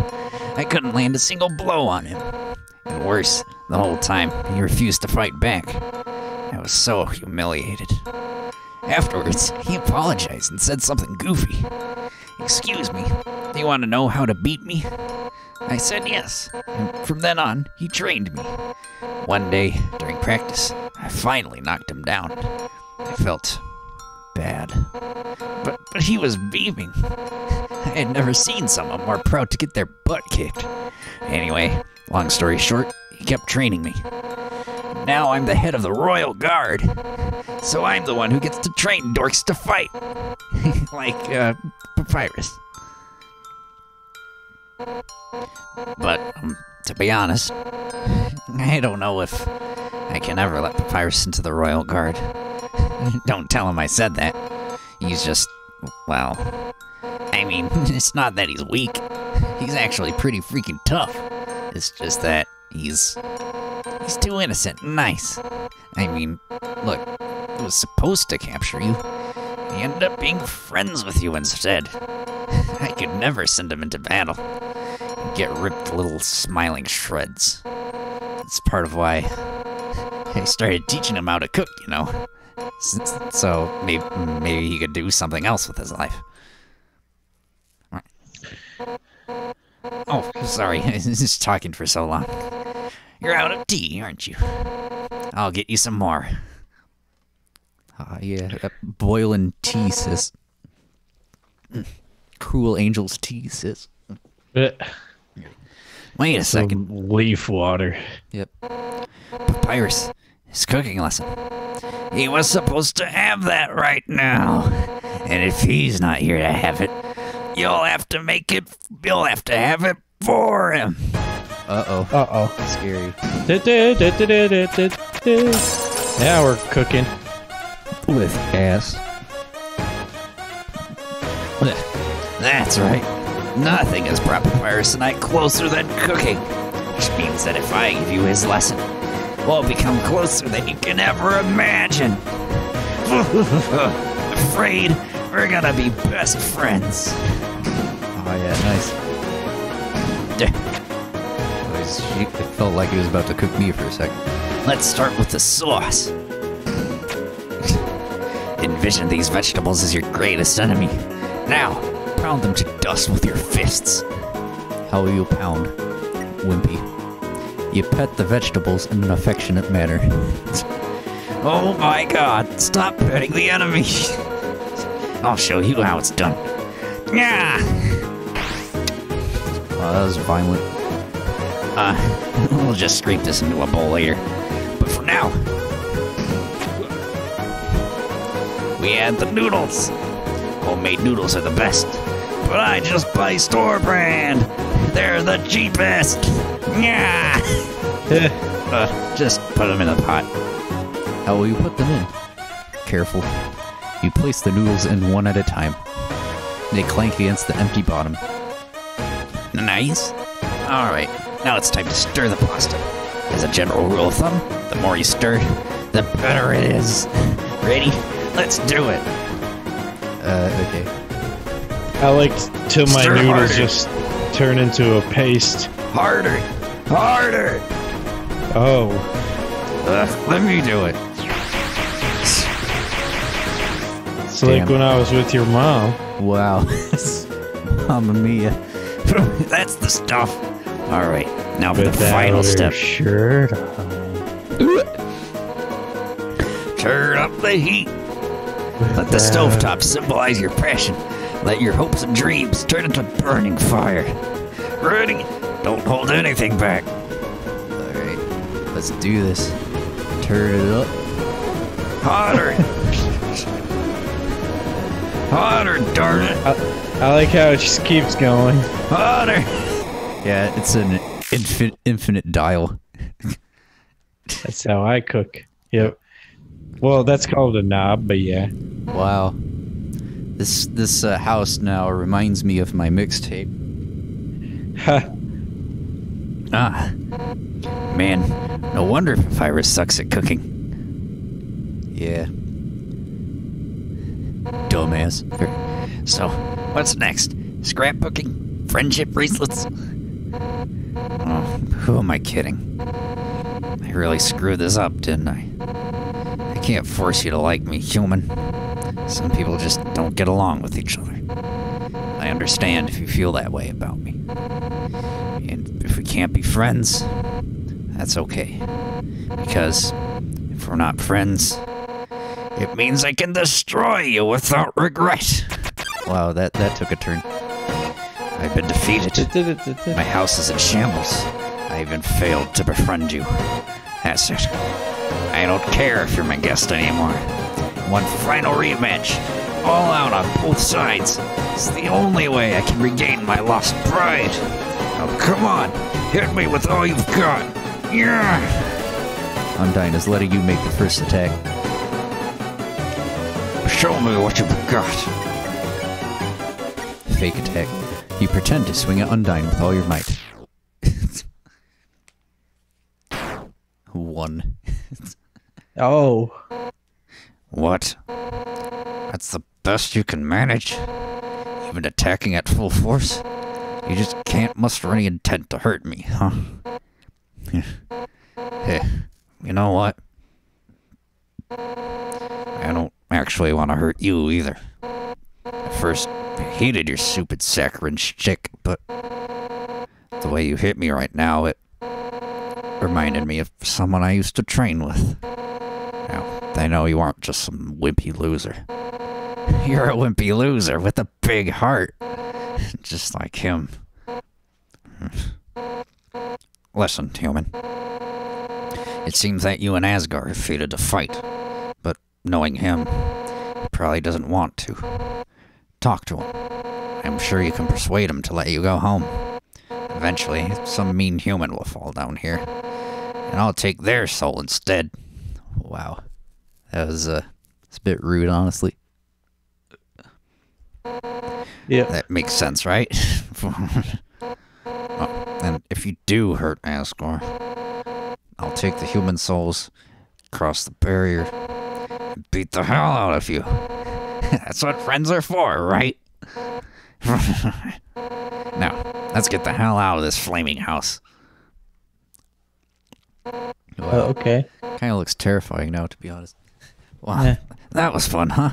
I couldn't land a single blow on him. And worse, the whole time, he refused to fight back. I was so humiliated. Afterwards, he apologized and said something goofy. Excuse me, do you want to know how to beat me? I said yes, and from then on, he trained me. One day, during practice, I finally knocked him down. I felt bad. But, but he was beaming. I had never seen someone more proud to get their butt kicked. Anyway, long story short, he kept training me. Now I'm the head of the Royal Guard. So I'm the one who gets to train dorks to fight. like, uh, Papyrus. But, um, to be honest, I don't know if I can ever let Papyrus into the Royal Guard. don't tell him I said that. He's just, well, I mean, it's not that he's weak. He's actually pretty freaking tough. It's just that he's he's too innocent nice. I mean, look, he was supposed to capture you. He ended up being friends with you instead. I could never send him into battle. Get ripped little smiling shreds. It's part of why I started teaching him how to cook, you know. So maybe maybe he could do something else with his life. Oh, sorry, just talking for so long. You're out of tea, aren't you? I'll get you some more. Ah, yeah. Boiling tea, sis. Mm. Cruel Angel's tea, sis. Wait a some second, leaf water. Yep. Papyrus. his cooking lesson. He was supposed to have that right now. And if he's not here to have it, you'll have to make it, you'll have to have it for him. Uh oh. Uh oh. Scary. Now we're cooking. With ass. That's right. Nothing has brought Papyrus and I closer than cooking. Which means that if I give you his lesson, we'll become closer than you can ever imagine. Afraid we're gonna be best friends. Oh yeah, nice. It felt like he was about to cook me for a second. Let's start with the sauce. Envision these vegetables as your greatest enemy. Now, pound them to dust with your fists. How you pound, Wimpy? You pet the vegetables in an affectionate manner. Oh my god, stop petting the enemy. I'll show you how it's done. Yeah. Wow, that was violent. Uh, we'll just scrape this into a bowl later. But for now, we add the noodles. Homemade noodles are the best. But I just buy store brand. They're the cheapest. Yeah. Uh, just put them in the pot. How will you put them in? Careful. You place the noodles in one at a time. They clank against the empty bottom. Nice. All right, now it's time to stir the pasta. As a general rule of thumb, the more you stir, the better it is. Ready? Let's do it. Uh, okay. I like till my Stir noodles harder. just turn into a paste. Harder, harder. Oh, Uh, let me do it. it's Damn. like when I was with your mom. Wow. Mamma mia. That's the stuff. All right, now for the Without final her step. Shirt on. Turn up the heat. Let the stovetop symbolize your passion. Let your hopes and dreams turn into burning fire. Ready? Don't hold anything back. Alright. Let's do this. Turn it up. Hotter. Hotter, darn it. I like how it just keeps going. Hotter. Yeah, it's an infin- infinite dial. That's how I cook. Yep. Well, that's called a knob, but yeah. Wow. This this uh, house now reminds me of my mixtape. Ha. Ah. Man, no wonder Papyrus sucks at cooking. Yeah. Dumbass. So, what's next? Scrapbooking? Friendship bracelets? Oh, who am I kidding? I really screwed this up, didn't I? Can't force you to like me, human. Some people just don't get along with each other. I understand if you feel that way about me. And if we can't be friends, that's okay. Because if we're not friends, it means I can destroy you without regret. Wow, that that took a turn. I've been defeated. My house is in shambles. I even failed to befriend you. That's it. I don't care if you're my guest anymore. One final rematch, all out on both sides. It's the only way I can regain my lost pride. Now come on, hit me with all you've got. Yeah. Undyne is letting you make the first attack. Show me what you've got. Fake attack. You pretend to swing at Undyne with all your might. One. Oh. What? That's the best you can manage? Even attacking at full force? You just can't muster any intent to hurt me, huh? hey, you know what? I don't actually want to hurt you either. At first, I hated your stupid saccharine chick, but the way you hit me right now, it reminded me of someone I used to train with. I know you aren't just some wimpy loser. You're a wimpy loser with a big heart. Just like him. Listen, human. It seems that you and Asgore have fated to fight, but knowing him, he probably doesn't want to. Talk to him. I'm sure you can persuade him to let you go home. Eventually, some mean human will fall down here, and I'll take their soul instead. Wow. That was uh, it's a bit rude, honestly. Yeah. That makes sense, right? oh, and if you do hurt Asgore, I'll take the human souls, cross the barrier, and beat the hell out of you. That's what friends are for, right? now, let's get the hell out of this flaming house. Uh, okay. Kind of looks terrifying now, to be honest. Wow, Yeah. that was fun, huh?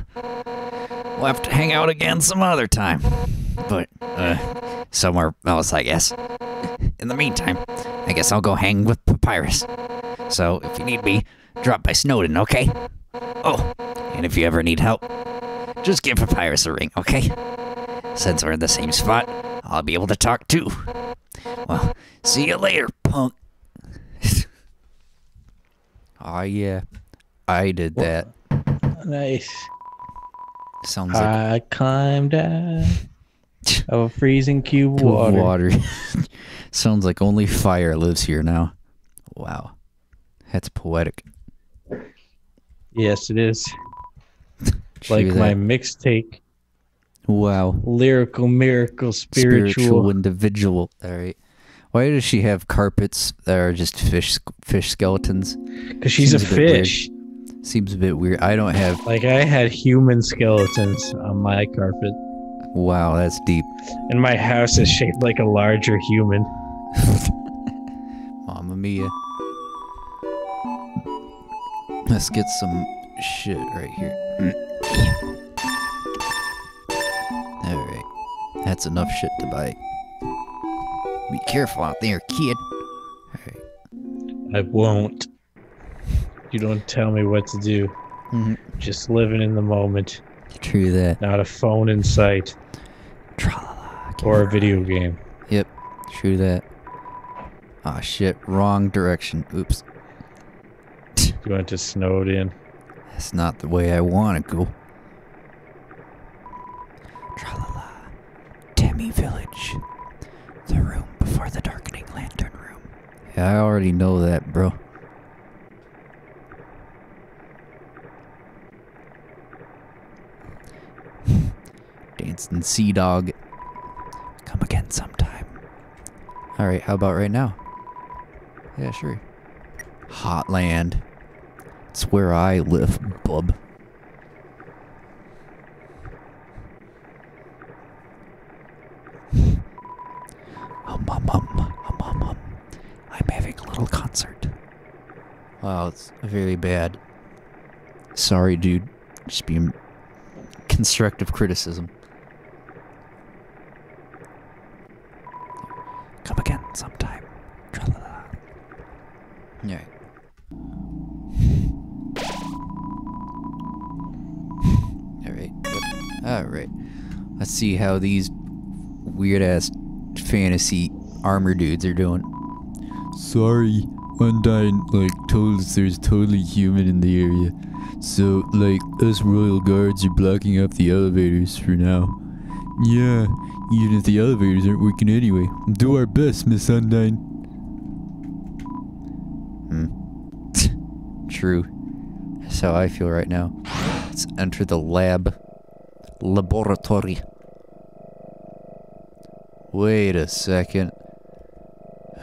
We'll have to hang out again some other time. But, uh, somewhere else, I guess. In the meantime, I guess I'll go hang with Papyrus. So, if you need me, drop by Snowdin, okay? Oh, and if you ever need help, just give Papyrus a ring, okay? Since we're in the same spot, I'll be able to talk too. Well, see you later, punk. Oh yeah, I did that. Nice. Sounds like I climbed out of a freezing cube of water. water. Sounds like only fire lives here now. Wow, that's poetic. Yes, it is. Like my mixtape, wow, lyrical miracle, spiritual. spiritual. individual. All right. Why does she have carpets that are just fish fish skeletons? Because she's a Seems a bit weird. Seems a bit weird. I don't have. Like I had human skeletons on my carpet, Wow, that's deep. and my house is shaped like a larger human. Mamma mia. Let's get some shit right here. Alright. That's enough shit to buy. Be careful out there, kid. Alright. I won't. You don't tell me what to do. Mhm. Just living in the moment, True that. not a phone in sight Tra-la-la. or a video game. Yep. True that. Ah shit. Wrong direction. Oops. You went to Snowdin. That's not the way I want to go. Tra-la-la. Temmie Village. The room before the darkening lantern room. Yeah, I already know that, bro. Dancing Sea Dog. Come again sometime. Alright, how about right now? Yeah, sure. Hotland. It's where I live, bub. Hum hum hum hum hum hum. I'm having a little concert. Wow, it's very bad. Sorry, dude. Just being constructive criticism. Come again sometime. Tra-la-la. Yeah. Alright. Alright. Let's see how these weird ass fantasy armor dudes are doing. Sorry, Undyne like told us there's totally human in the area. So like us royal guards are blocking up the elevators for now. Yeah, even if the elevators aren't working anyway. Do our best, Miss Undyne. Hmm. True. That's how I feel right now. Let's enter the lab. Laboratory. Wait a second.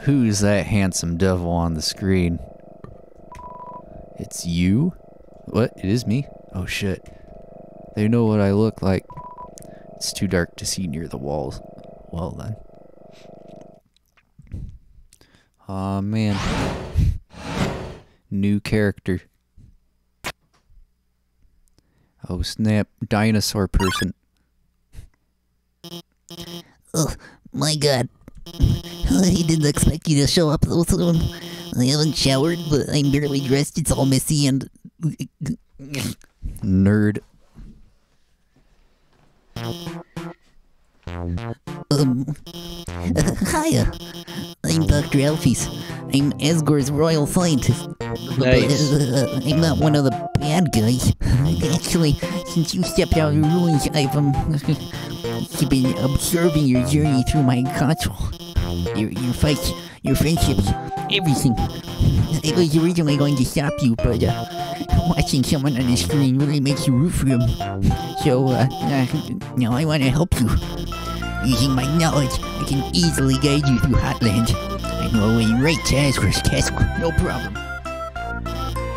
Who's that handsome devil on the screen? It's you? What? It is me? Oh shit. They know what I look like. It's too dark to see near the walls. Well then. Aw man. New character. Oh snap, dinosaur person. Oh, my god. I didn't expect you to show up so soon. I haven't showered, but I'm barely dressed. It's all messy and. Nerd. Um. hiya. I'm Dr. Alphys. I'm Asgore's royal scientist. Nice. Uh, I'm not one of the bad guys. Actually, since you stepped out of the ruins, I've um, been observing your journey through my console. Your, your fights, your friendships, everything. I was originally going to stop you, but uh, watching someone on the screen really makes you root for them. So uh, uh, now I want to help you. Using my knowledge, I can easily guide you through Hotland. I know a way right to Asgore's castle, no problem.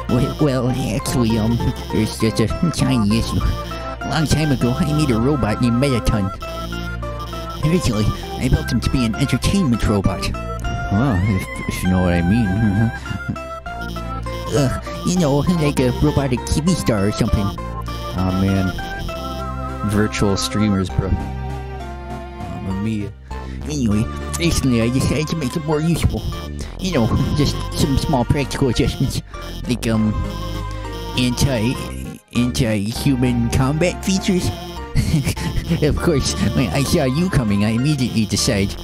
Well, well, actually, um, there's just a tiny issue. A long time ago, I made a robot named Mettaton. Originally, I built him to be an entertainment robot. Well, if, if you know what I mean. Uh, you know, like a robotic TV star or something. oh man. Virtual streamers, bro. Mamma mia. Anyway, recently I decided to make it more useful. You know, just some small practical adjustments, like um, anti anti-human combat features. of course, when I saw you coming, I immediately decided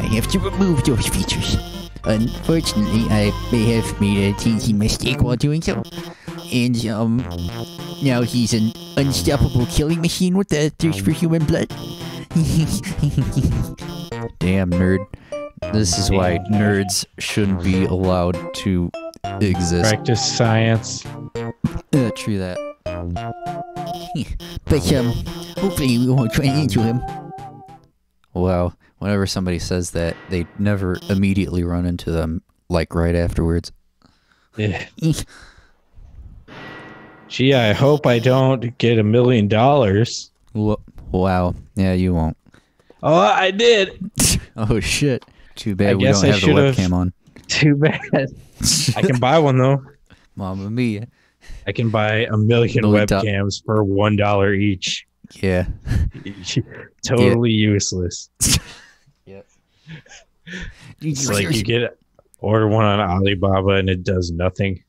I have to remove those features. Unfortunately, I may have made a teensy mistake while doing so, and um, now he's an unstoppable killing machine with a thirst for human blood. Damn nerd. This is why nerds shouldn't be allowed to exist. Practice science. Uh, true that. But um, hopefully we won't run into him. Wow. Whenever somebody says that, they never immediately run into them, like right afterwards. Yeah. Gee, I hope I don't get a million dollars. Wow. Yeah, you won't. Oh, I did. Oh shit. Too bad I we don't I have the webcam on. Too bad. I can buy one though. Mamma mia. I can buy a million webcams for one dollar each. Yeah. totally useless. It's like you get order one on Alibaba and it does nothing.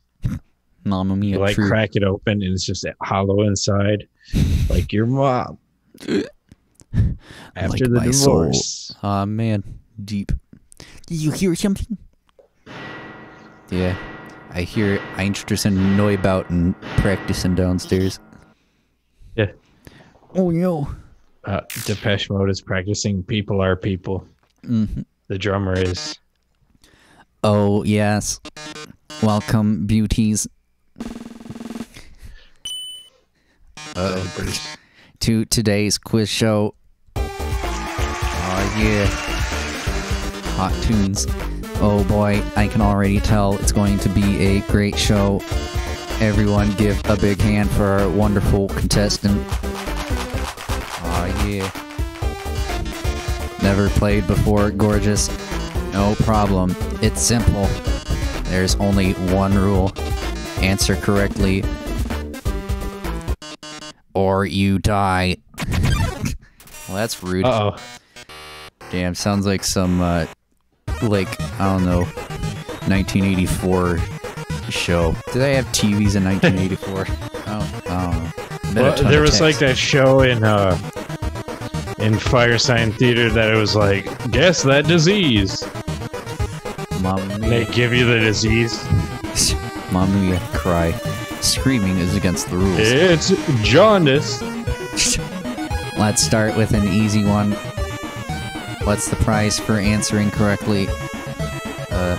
Mamma mia. You like true. crack it open and it's just hollow inside, like your mom. After Like the divorce. Aw man. Deep. Did you hear something? Yeah. I hear Einstürzende Neubauten practicing downstairs. Yeah. Oh no. Uh, Depeche Mode is practicing "People Are People." hmm The drummer is. Oh, yes. Welcome, beauties. Uh, to today's quiz show. Oh, yeah. Hot tunes. Oh boy, I can already tell it's going to be a great show. Everyone give a big hand for our wonderful contestant. Oh, yeah. Never played before, gorgeous. No problem. It's simple. There's only one rule. Answer correctly, or you die. well, that's rude. Uh oh. Damn, sounds like some, uh, like, I don't know, 1984 show. Did they have TVs in 1984? oh, I don't know. Well, there was like that show in uh in Firesign Theater that it was like, guess that disease. Mamma they give you the disease. Mamma mia, cry. Screaming is against the rules. It's jaundice. Let's start with an easy one. What's the price for answering correctly? Uh.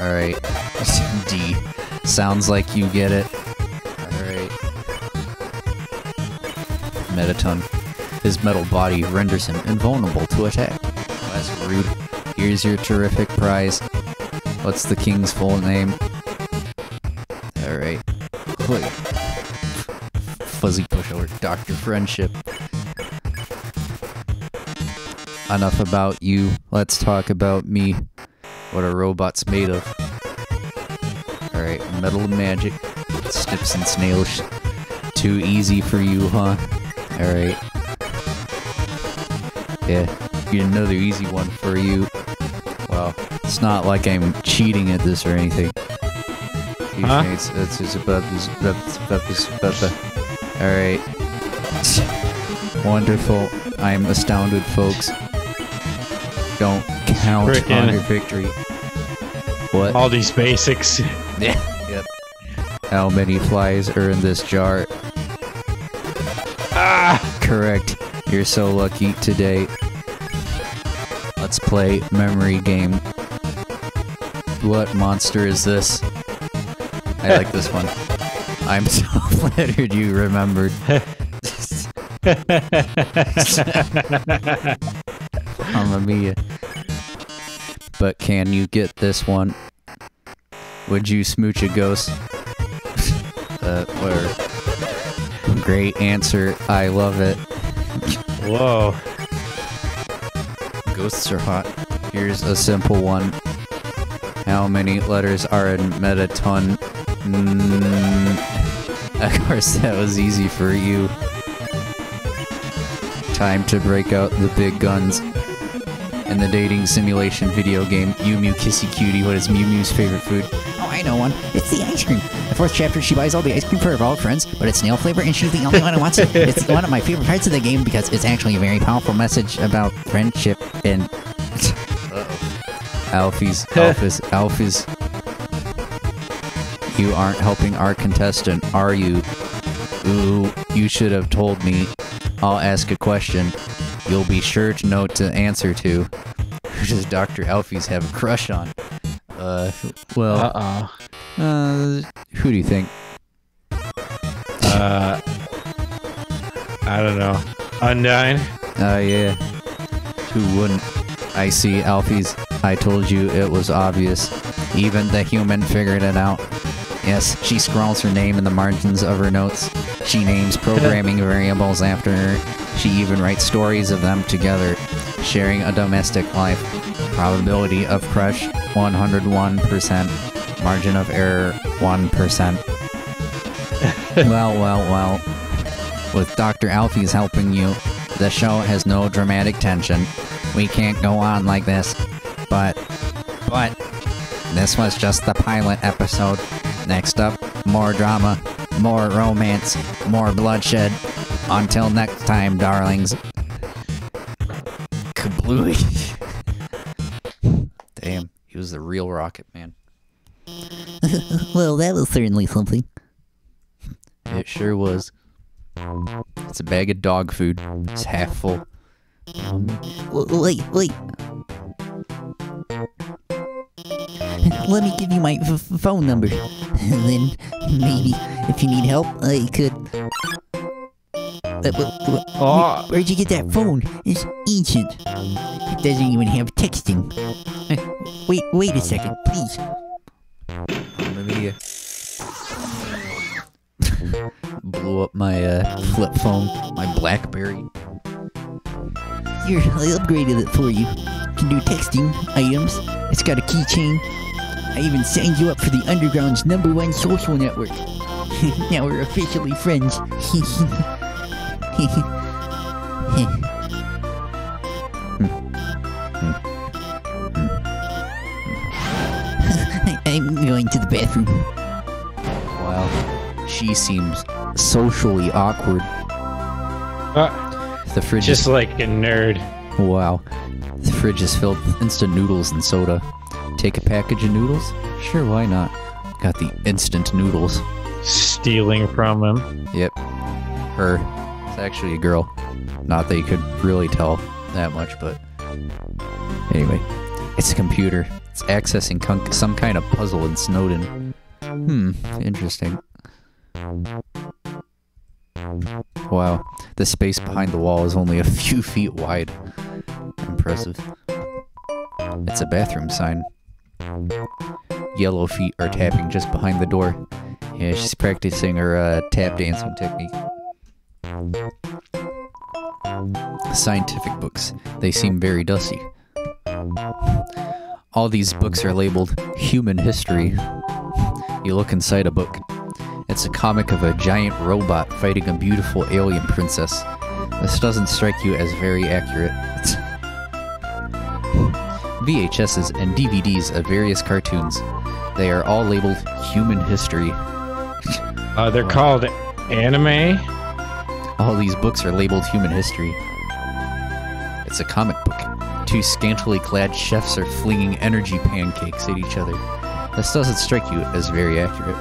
Alright. D. Sounds like you get it. Alright. Mettaton. His metal body renders him invulnerable to attack. That's rude. Here's your terrific prize. What's the king's full name? Alright. Quick. Fuzzy pushover. Dr. Friendship. Enough about you. Let's talk about me. What a robot's made of. Alright, metal magic. Snips and snails. Too easy for you, huh? Alright. Yeah, another easy one for you. Well, it's not like I'm cheating at this or anything. Huh? It's, it's, it's about this, about this, about this, about the... Alright. Wonderful. I'm astounded, folks. Don't count on your victory. What? All these basics. Yeah. Yep. How many flies are in this jar? Ah! Correct. You're so lucky today. Let's play memory game. What monster is this? I like this one. I'm so flattered you remembered. Mamma mia. But can you get this one? Would you smooch a ghost? uh, great answer. I love it. Whoa. Ghosts are hot. Here's a simple one. How many letters are in mettaton? Mm, of course, that was easy for you. Time to break out the big guns. In the dating simulation video game, Mew Mew Kissy Cutie, what is Mew Mew's favorite food? Oh, I know one. It's the ice cream. The fourth chapter, she buys all the ice cream for her all friends, but it's nail flavor, and she's the only one who wants it. It's one of my favorite parts of the game because it's actually a very powerful message about friendship and Alphys, Alphys, Alphys. You aren't helping our contestant, are you? Ooh, you should have told me. I'll ask a question. You'll be sure to know to answer to. Who does Dr. Alphys have a crush on? Uh, well, Uh-oh. uh, who do you think? Uh, I don't know. Undyne? Oh, yeah. Who wouldn't? I see, Alphys. I told you it was obvious. Even the human figured it out. Yes, she scrawls her name in the margins of her notes. She names programming variables after her. She even writes stories of them together, sharing a domestic life. Probability of crush 101%. Margin of error 1%. well, well, well. With Dr. Alphys helping you, the show has no dramatic tension. We can't go on like this. But, but, this was just the pilot episode. Next up, more drama, more romance, more bloodshed. Until next time, darlings. Kablooey. Damn, he was the real Rocket Man. well, that was certainly something. It sure was. It's a bag of dog food. It's half full. Um, Wait, wait. Let me give you my phone number. And then maybe if you need help, I could. Uh, Oh. Where'd you get that phone? It's ancient. It doesn't even have texting. Uh, Wait, wait a second, please. Mamma mia. Blew up my uh, flip phone, my Blackberry. Here, I upgraded it for you. Can do texting items. It's got a keychain. I even signed you up for the Underground's number one social network. now we're officially friends. I'm going to the bathroom. Wow, she seems socially awkward. Uh, The fridge just is like a nerd. wow. The fridge is filled with instant noodles and soda. Take a package of noodles? Sure, why not? Got the instant noodles. Stealing from him. Yep. Her. It's actually a girl. Not that you could really tell that much, but. Anyway. It's a computer. It's accessing con- some kind of puzzle in Snowdin. Hmm, interesting. Wow. The space behind the wall is only a few feet wide. Impressive. It's a bathroom sign. Yellow feet are tapping just behind the door. Yeah, she's practicing her uh, tap dancing technique. Scientific books. They seem very dusty. All these books are labeled Human History. You look inside a book. It's a comic of a giant robot fighting a beautiful alien princess. This doesn't strike you as very accurate. VHSs and DVDs of various cartoons. They are all labeled Human History. Uh, they're called anime. All these books are labeled human history. It's a comic book. Two scantily clad chefs are flinging energy pancakes at each other. This doesn't strike you as very accurate.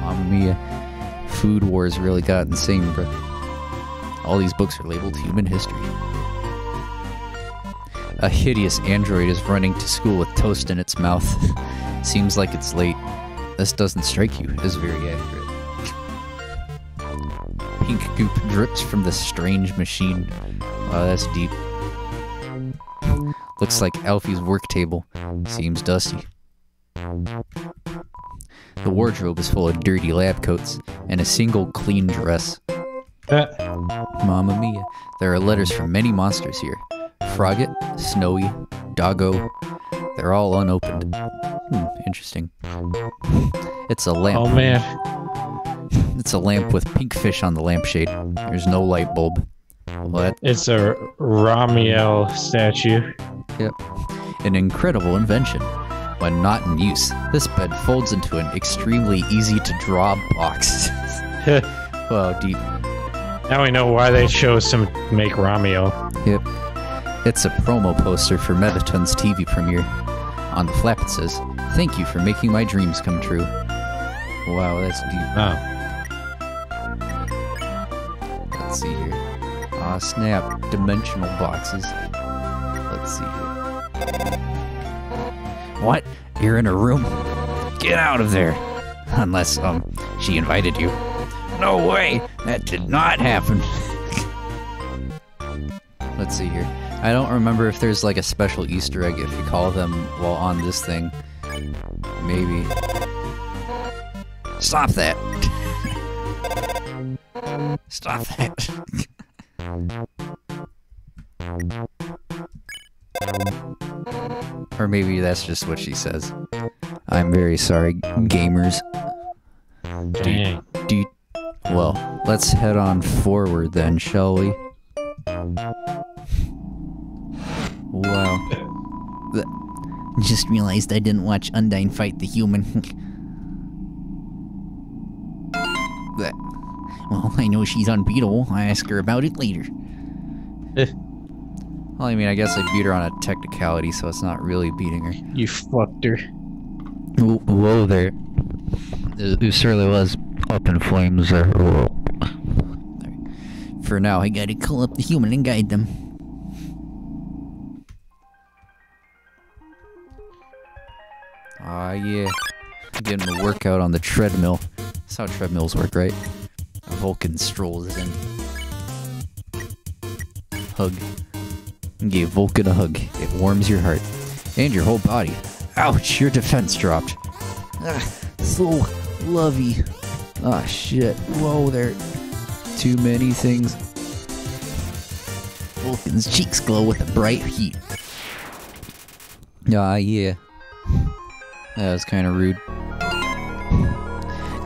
Mamma mia. Food Wars really got insane, bro. All these books are labeled human history. A hideous android is running to school with toast in its mouth. Seems like it's late. This doesn't strike you as very accurate. Pink goop drips from the strange machine. Wow, that's deep. Looks like Alphys' work table. Seems dusty. The wardrobe is full of dirty lab coats and a single clean dress. Uh, Mamma mia. There are letters from many monsters here. Froggit, Snowy, Doggo. They're all unopened. Hmm, interesting. It's a lamp. oh man. It's a lamp with pink fish on the lampshade. There's no light bulb. What? It's a Ramiel statue. Yep. An incredible invention. When not in use, this bed folds into an extremely easy to draw box. wow, deep. Now we know why they chose to make Ramiel. Yep. It's a promo poster for Mettaton's TV premiere. On the flap it says, Thank you for making my dreams come true. Wow, that's deep. Oh. Let's see here. Aw, snap. Dimensional boxes. Let's see here. What? You're in a room? Get out of there. Unless, um, she invited you. No way! That did not happen. Let's see here. I don't remember if there's like a special Easter egg if you call them while on this thing. Maybe. Stop that! Stop that. or maybe that's just what she says. I'm very sorry, gamers. Dang. Do you- well, let's head on forward then, shall we? Wow. Just realized I didn't watch Undyne fight the human. Well, I know she's unbeatable. I ask her about it later. Eh. Well, I mean, I guess I beat her on a technicality, so it's not really beating her. You fucked her. Whoa, whoa there. It, it certainly was up in flames there. For now, I gotta call up the human and guide them. Ah, yeah. Getting a workout on the treadmill. That's how treadmills work, right? Vulkin strolls in. Hug. Give Vulkin a hug. It warms your heart. And your whole body. Ouch, your defense dropped. Ah, so lovey. Ah, shit. Whoa there. Too many things. Vulkin's cheeks glow with a bright heat. Ah, yeah. That was kind of rude.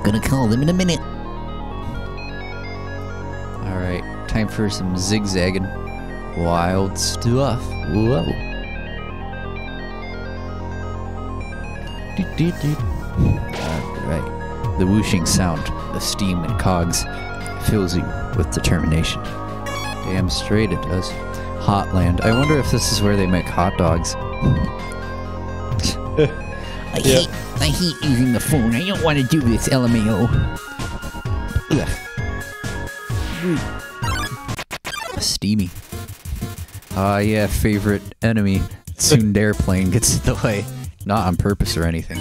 Gonna call them in a minute. Alright, time for some zigzagging. Wild stuff. Whoa. Alright. The whooshing sound of steam and cogs fills you with determination. Damn straight it does. Hotland. I wonder if this is where they make hot dogs. I hate I hate using the phone. I don't want to do this, LMAO. Ugh. Steamy. Ah, yeah, favorite enemy. Tsunderplane gets in the way. Not on purpose or anything.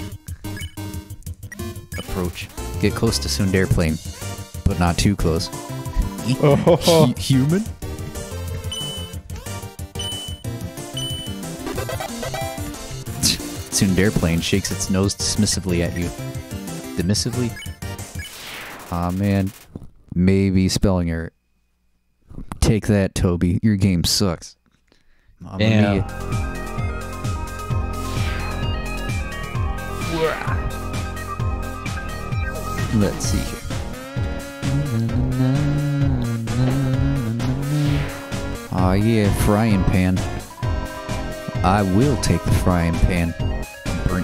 Approach. Get close to Tsunderplane, but not too close. Oh, Hu- human? Tsunderplane shakes its nose dismissively at you. Dismissively? Aw, man. Maybe spelling error. Take that, Toby. Your game sucks. Damn. mia. Let's see here. Aw, yeah, frying pan. I will take the frying pan.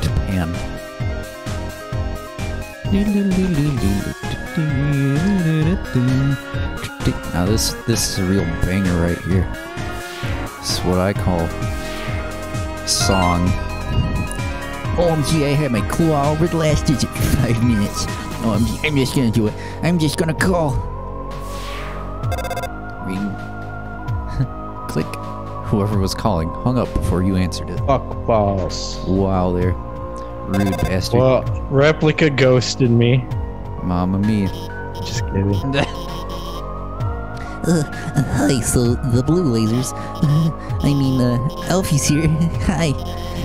Pan. Now this this is a real banger right here. This is what I call song. OMG, I had my all over the last digit for five minutes. OMG, I'm just gonna do it. I'm just gonna call. Whoever was calling hung up before you answered it. Fuck balls. Wow, there. Rude bastard. Well, Replika ghosted me. Mamma mia. Just kidding. Uh, uh, hi, so the blue lasers. Uh, I mean, uh, Alphys here. hi.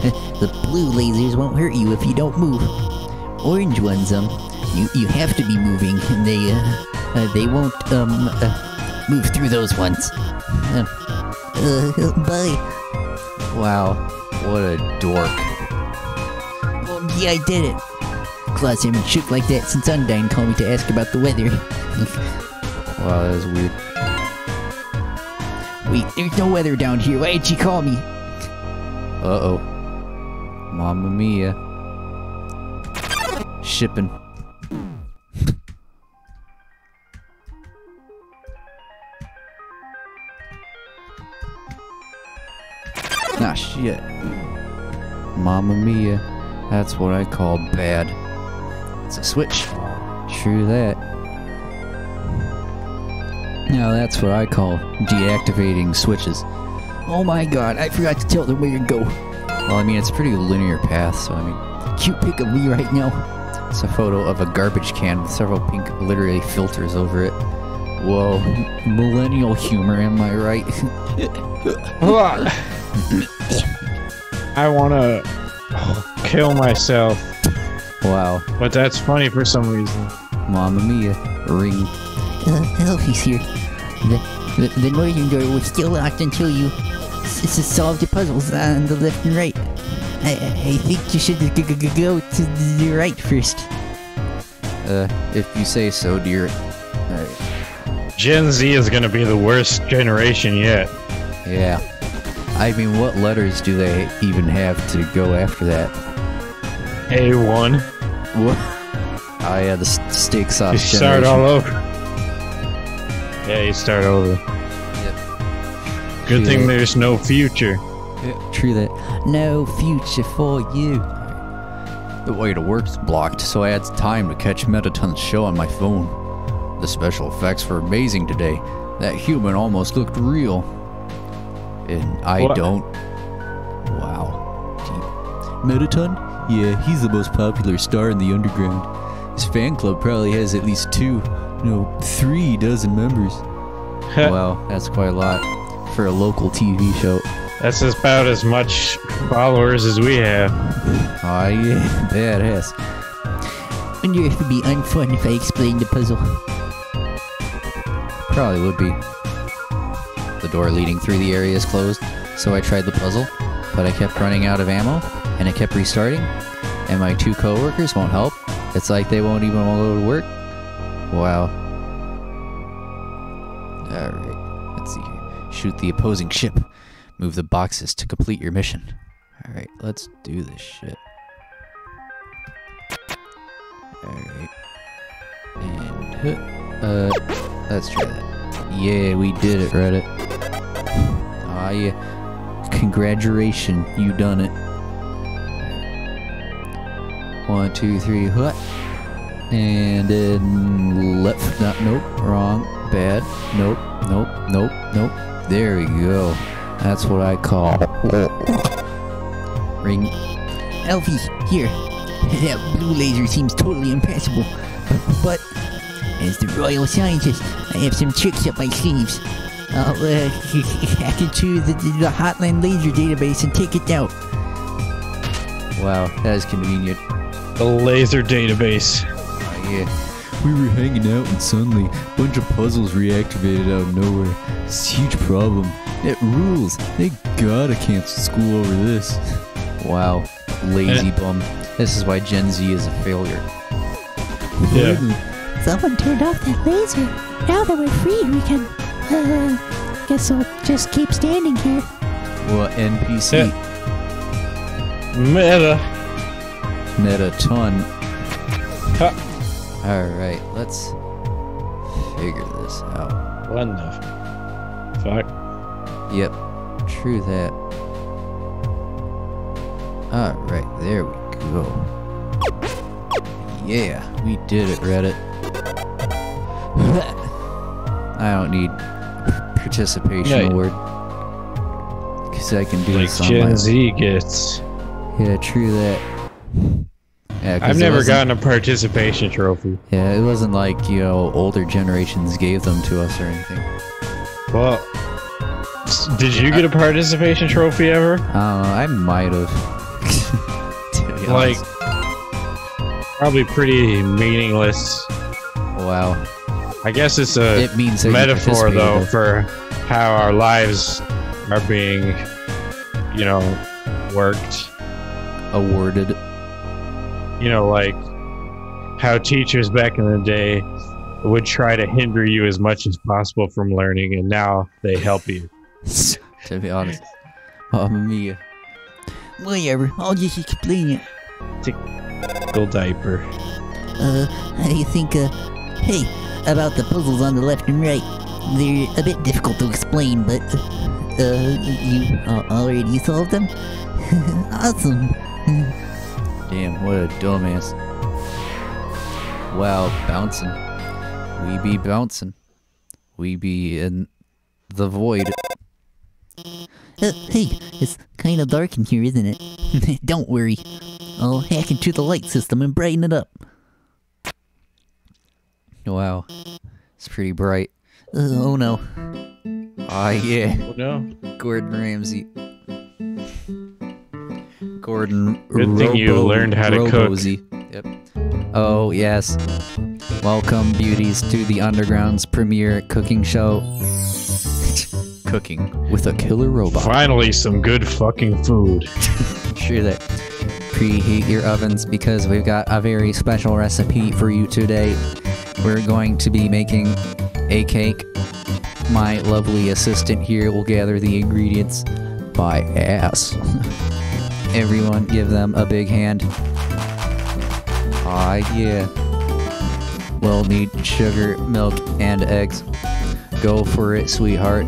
Uh, the blue lasers won't hurt you if you don't move. Orange ones, um, you you have to be moving. and They uh, uh they won't um uh, move through those ones. Uh, bye. Wow. What a dork. Oh, yeah, I did it. Claws haven't shook like that since Undyne called me to ask about the weather. Wow, that was weird. Wait, there's no weather down here. Why did she call me? Uh oh. Mamma mia. Shipping. Ah, shit. Mamma mia. That's what I call bad. It's a switch. True that. Now that's what I call deactivating switches. Oh my god, I forgot to tell them where to go. Well, I mean, it's a pretty linear path, so I mean, Cute pic of me right now. It's a photo of a garbage can with several pink literary filters over it. Whoa, millennial humor, am I right? I want to kill myself, wow, but that's funny for some reason. mamma mia, ring. Uh, Alphys here. The, the, the northern door was still locked until you s- s- solved the puzzles on the left and right. I, I I think you should g- g- g- go to the right first. Uh, if you say so, dear. Gen Z is gonna be the worst generation yet. yeah. I mean, what letters do they even have to go after that? A1. What? Oh yeah, the steak sauce You start generation. all over. Yeah, you start over. Yep. Good thing Yeah. there's no future. Yeah, true that. No future for you. The way to work's blocked, so I had time to catch Mettaton's show on my phone. The special effects were amazing today. That human almost looked real. And I What? don't. Wow. Deep. Mettaton? Yeah, he's the most popular star in the underground. His fan club probably has at least two, no, three dozen members. wow, that's quite a lot for a local TV show. That's about as much followers as we have. Oh yeah, badass. Wonder if it'd be unfun if I explained the puzzle. Probably would be. The door leading through the area is closed, so I tried the puzzle, but I kept running out of ammo, and it kept restarting, and my two coworkers won't help. It's like they won't even want to go to work. Wow. Alright, let's see. Shoot the opposing ship. Move the boxes to complete your mission. Alright, let's do this shit. Alright. And, huh, uh, let's try that. Yeah, we did it, Reddit. Ah, yeah. Congratulations, you done it. One, two, three, what? And then left, not, nope, wrong, bad, nope, nope, nope, nope. There we go. That's what I call ring. Alphys, here. That blue laser seems totally impassable. But, as the royal scientist, I have some tricks up my sleeves. I'll uh, hack into the, the Hotline Laser database and take it out. Wow, that is convenient. The laser database. Oh, yeah. We were hanging out and suddenly a bunch of puzzles reactivated out of nowhere. It's a huge problem. It rules. They gotta cancel school over this. Wow. Lazy bum. This is why Gen Z is a failure. Yeah. Someone turned off that laser. Now that we're free, we can. Uh, guess I'll just keep standing here. What NPC? Meta. Meta ton. Ha. Alright, let's figure this out. What the fuck? Yep, true that. Alright, there we go. Yeah, we did it, Reddit. I don't need participation award. Because I can do Like this on Gen my Z gets. Yeah, true that. Yeah, I've never gotten a participation trophy. Yeah, it wasn't like, you know, older generations gave them to us or anything. Well, did you get a participation trophy ever? I I might have. Like, honest. probably pretty meaningless. wow. I guess it's a It means metaphor, though, for how our lives are being, you know, worked. Awarded. You know, like how teachers back in the day would try to hinder you as much as possible from learning, and now they help you. to be honest. Mamma mia. Whatever, I'll just explain it. Go diaper. Uh, how do you think, uh, hey, about the puzzles on the left and right? They're a bit difficult to explain, but, uh, you uh, already solved them? awesome. Damn, what a dumbass. Wow, bouncing. We be bouncing. We be in the void. Uh, hey, it's kind of dark in here, isn't it? Don't worry. I'll hack into the light system and brighten it up. Wow. It's pretty bright. Uh, oh no. Ah, yeah. Oh, no. Gordon Ramsay. Gordon. Good thing you learned how to cook. Yep. Oh yes. Welcome, beauties, to the Underground's premiere cooking show. cooking with a killer robot. Finally, some good fucking food. Sure that preheat your ovens because we've got a very special recipe for you today. We're going to be making a cake. My lovely assistant here will gather the ingredients by ass. Everyone give them a big hand. Ah, yeah. We'll need sugar, milk, and eggs. Go for it, sweetheart.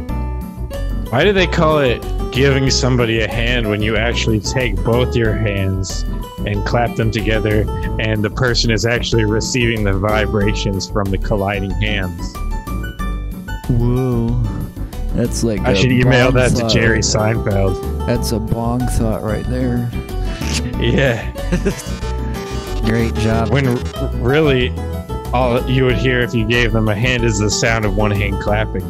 Why do they call it giving somebody a hand when you actually take both your hands and clap them together and the person is actually receiving the vibrations from the colliding hands? Whoa. That's like I should email that to Jerry right. Seinfeld. That's a bong thought right there. Yeah. Great job. When r- really all you would hear if you gave them a hand is the sound of one hand clapping.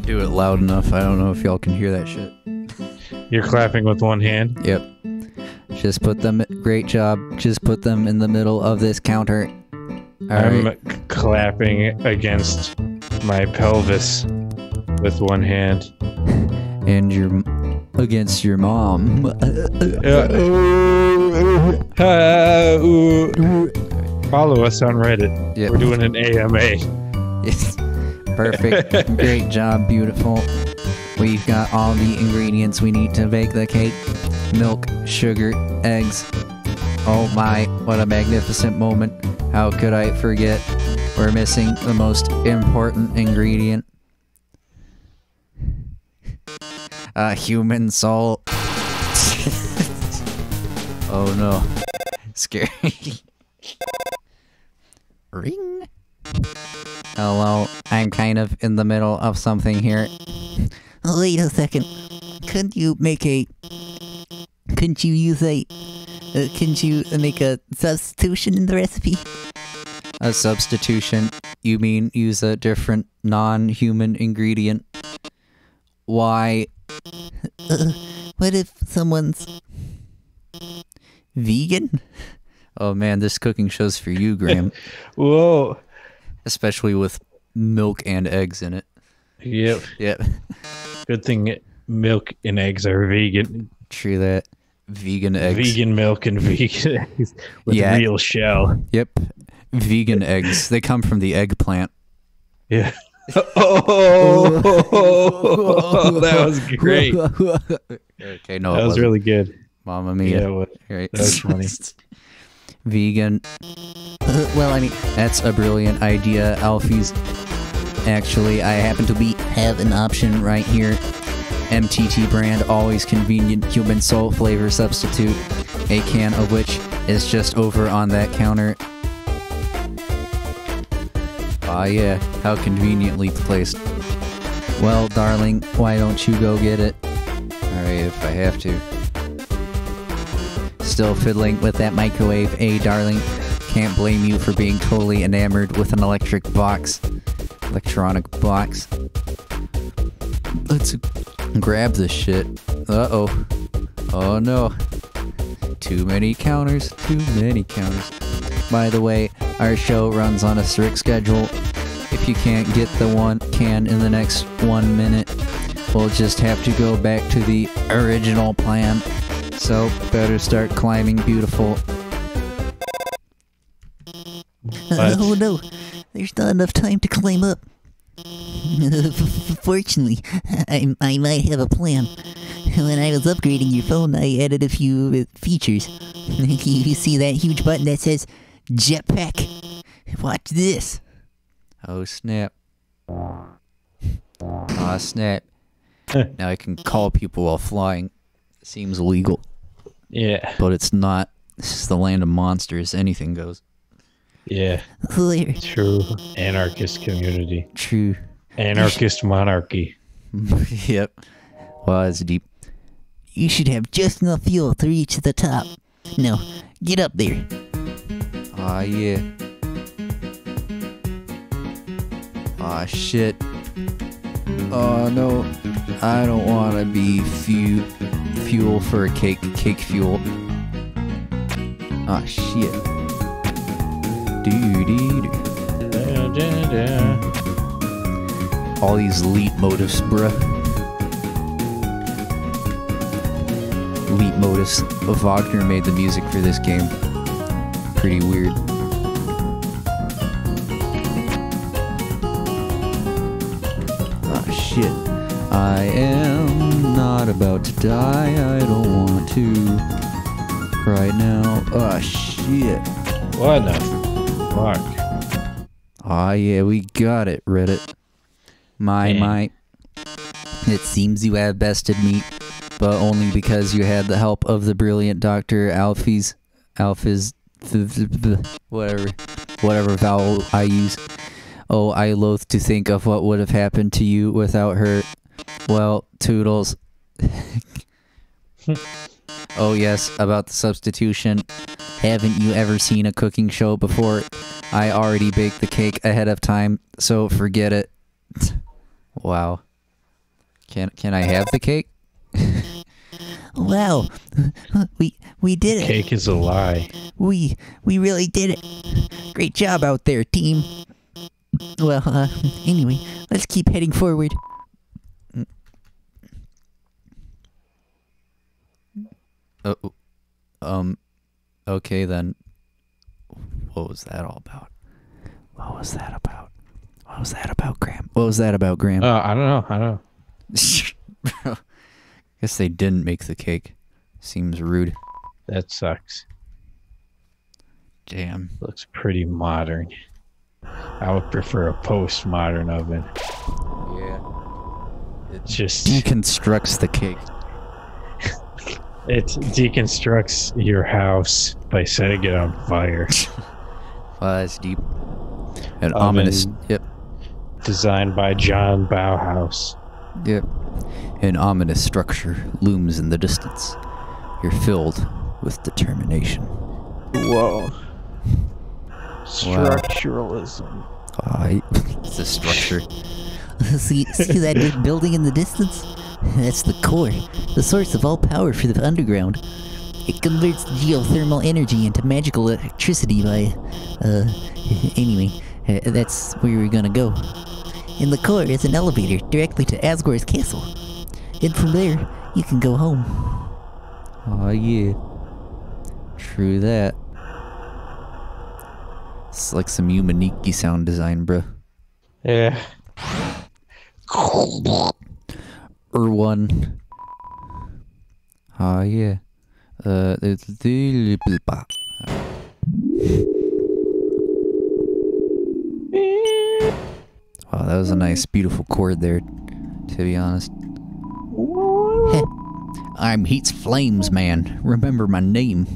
Can't do it loud enough. I don't know if y'all can hear that shit. You're clapping with one hand. Yep. Just put them. Great job. Just put them in the middle of this counter. All I'm right. clapping against my pelvis with one hand. And your against your mom. Uh. Follow us on Reddit. Yep. We're doing an AMA. Perfect. Great job. Beautiful. We've got all the ingredients we need to bake the cake milk, sugar, eggs. Oh my, what a magnificent moment. How could I forget? We're missing the most important ingredient. A human soul. oh no. Scary. Ring. Hello, I'm kind of in the middle of something here. Wait a second. Couldn't you make a. Couldn't you use a. Uh, couldn't you make a substitution in the recipe? A substitution, you mean use a different non human ingredient? Why Uh, what if someone's. vegan? Oh man, this cooking show's for you, Graham. Whoa. Especially with milk and eggs in it. Yep. Yep. Good thing milk and eggs are vegan. True that. Vegan eggs. Vegan milk and vegan eggs with Yeah. real shell. Yep. Vegan eggs. They come from the eggplant. Yeah. Oh, that was great. okay, no, That was wasn't. really good. Mamma Yeah, mia. it was. Right. that was funny. Vegan. Well, I mean, That's a brilliant idea, Alphys. Actually, I happen to be have an option right here. MTT brand, always convenient human soul flavor substitute, a can of which is just over on that counter. Ah, yeah, how conveniently placed. Well, darling, why don't you go get it? Alright, if I have to. Still fiddling with that microwave, eh, darling? Can't blame you for being totally enamored with an electric box. Electronic box. Let's grab this shit. Uh oh. Oh no. Too many counters, too many counters. By the way, our show runs on a strict schedule. If you can't get the one can in the next one minute, we'll just have to go back to the original plan. So, better start climbing beautiful. What? oh no, there's not enough time to climb up. Fortunately, I, I might have a plan. When I was upgrading your phone, I added a few uh, features. you see that huge button that says jetpack? Watch this. Oh snap. Ah snap. now I can call people while flying. Seems illegal, Yeah, but it's not. This is the land of monsters. Anything goes. yeah, true. Anarchist community, True. anarchist monarchy. yep. Wow, that's deep. You should have just enough fuel to reach the top. Now, get up there. Ah yeah. Ah shit. Oh no. I don't want to be fu- fuel for a cake. Cake fuel. Ah shit. Doo doo doo. All these leitmotifs, bruh. Leitmotifs. Wagner made the music for this game. Pretty weird. Ah, shit. I am not about to die. I don't want to. Right now. Oh, shit. What the fuck? Ah, yeah, we got it, Reddit. My, Dang. my. It seems you have bested me, but only because you had the help of the brilliant Dr. Alphys. Alphys. Whatever. Whatever vowel I use. Oh, I loathe to think of what would have happened to you without her. Well, Toodles. oh, yes, about the substitution. Haven't you ever seen a cooking show before? I already baked the cake ahead of time, so forget it. wow. Can can I have the cake? Wow, we we did it. Cake is a lie. We we really did it. Great job out there, team. Well, uh, anyway, let's keep heading forward. Oh, um, okay then. What was that all about? What was that about? What was that about, Graham? What was that about, Graham? Uh, I don't know. I don't know. Guess they didn't make the cake. Seems rude. That sucks. Damn. Looks pretty modern. I would prefer a postmodern oven. Yeah. It just Deconstructs the cake. It deconstructs your house by setting it on fire. Wow, that's deep. An Oven. ominous. Yep. Designed by John Bauhaus. Yep. An ominous structure looms in the distance. You're filled with determination. Whoa. Structuralism. I, it's a structure. see, see that big building in the distance? That's the core, the source of all power for the underground. It converts geothermal energy into magical electricity by, uh, anyway, uh, that's where we're gonna go. In the core is an elevator directly to Asgore's castle. And from there, you can go home. Oh yeah. True that. It's like some Yume Nikki sound design, bruh. Yeah. Or one. Ah yeah. Uh, it's the Wow, that was a nice, beautiful chord there. To be honest. I'm Heats Flamesman. Remember my name.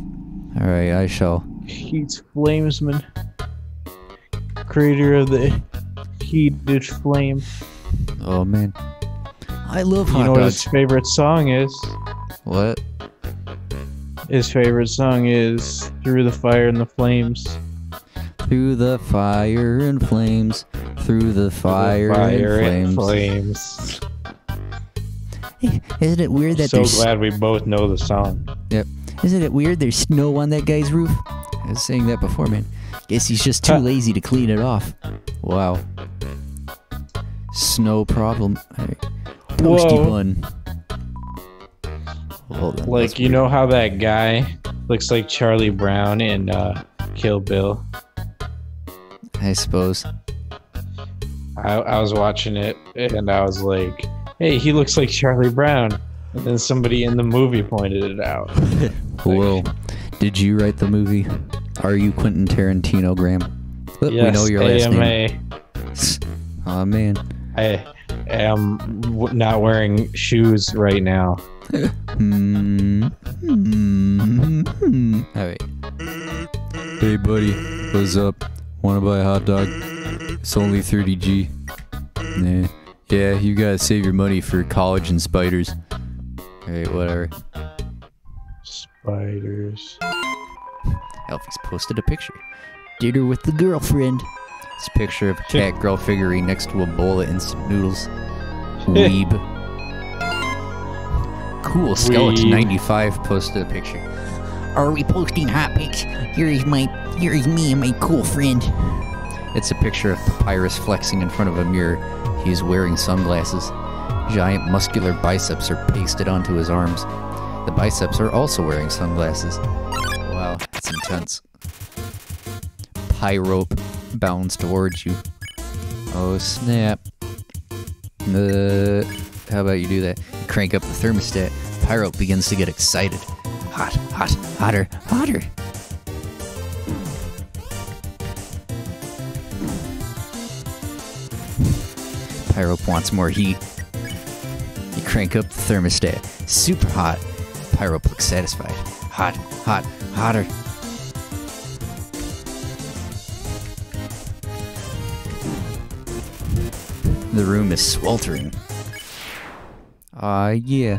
All right, I shall. Heats Flamesman. Creator of the heated flame. Oh man, I love hot you know what dogs. his favorite song is? What? His favorite song is Through the Fire and the Flames. Through the fire and flames. Through the fire, Fire and flames. flames. Hey, isn't it weird that so there's glad we both know the song. Yep. isn't it weird there's snow on that guy's roof? I was saying that before, man. Guess he's just too lazy to clean it off. Wow. Snow problem. Alright. Toasty Whoa. bun. Hold on. Like you know how that guy looks like Charlie Brown in uh, Kill Bill. I suppose. I, I was watching it and I was like, "Hey, he looks like Charlie Brown." And then somebody in the movie pointed it out. Whoa. Did you write the movie? Are you Quentin Tarantino, Graham? Look, we know your last AMA. name. Oh man. I am w- not wearing shoes right now. Hmm. Hmm. Hmm. All right. Hey, buddy. What's up? Want to buy a hot dog? It's only 30G. Nah. Yeah, you gotta save your money for college and spiders. Alright, whatever. Spiders. Alphys posted a picture. Dinner with the girlfriend. It's a picture of a cat girl figurine next to a bowl of instant noodles. Weeb. Cool Skeleton ninety five posted a picture. Are we posting hot pics? Here is my, here is me and my cool friend. It's a picture of Papyrus flexing in front of a mirror. He is wearing sunglasses. Giant muscular biceps are pasted onto his arms. The biceps are also wearing sunglasses. Wow, that's intense. Pyrope bounds towards you. Oh snap. Uh, how about you do that? Crank up the thermostat. Pyrope begins to get excited. Hot, hot, hotter, hotter. Pyrope wants more heat. You crank up the thermostat. Super hot. Pyrope looks satisfied. Hot, hot, hotter. The room is sweltering. Ah, yeah.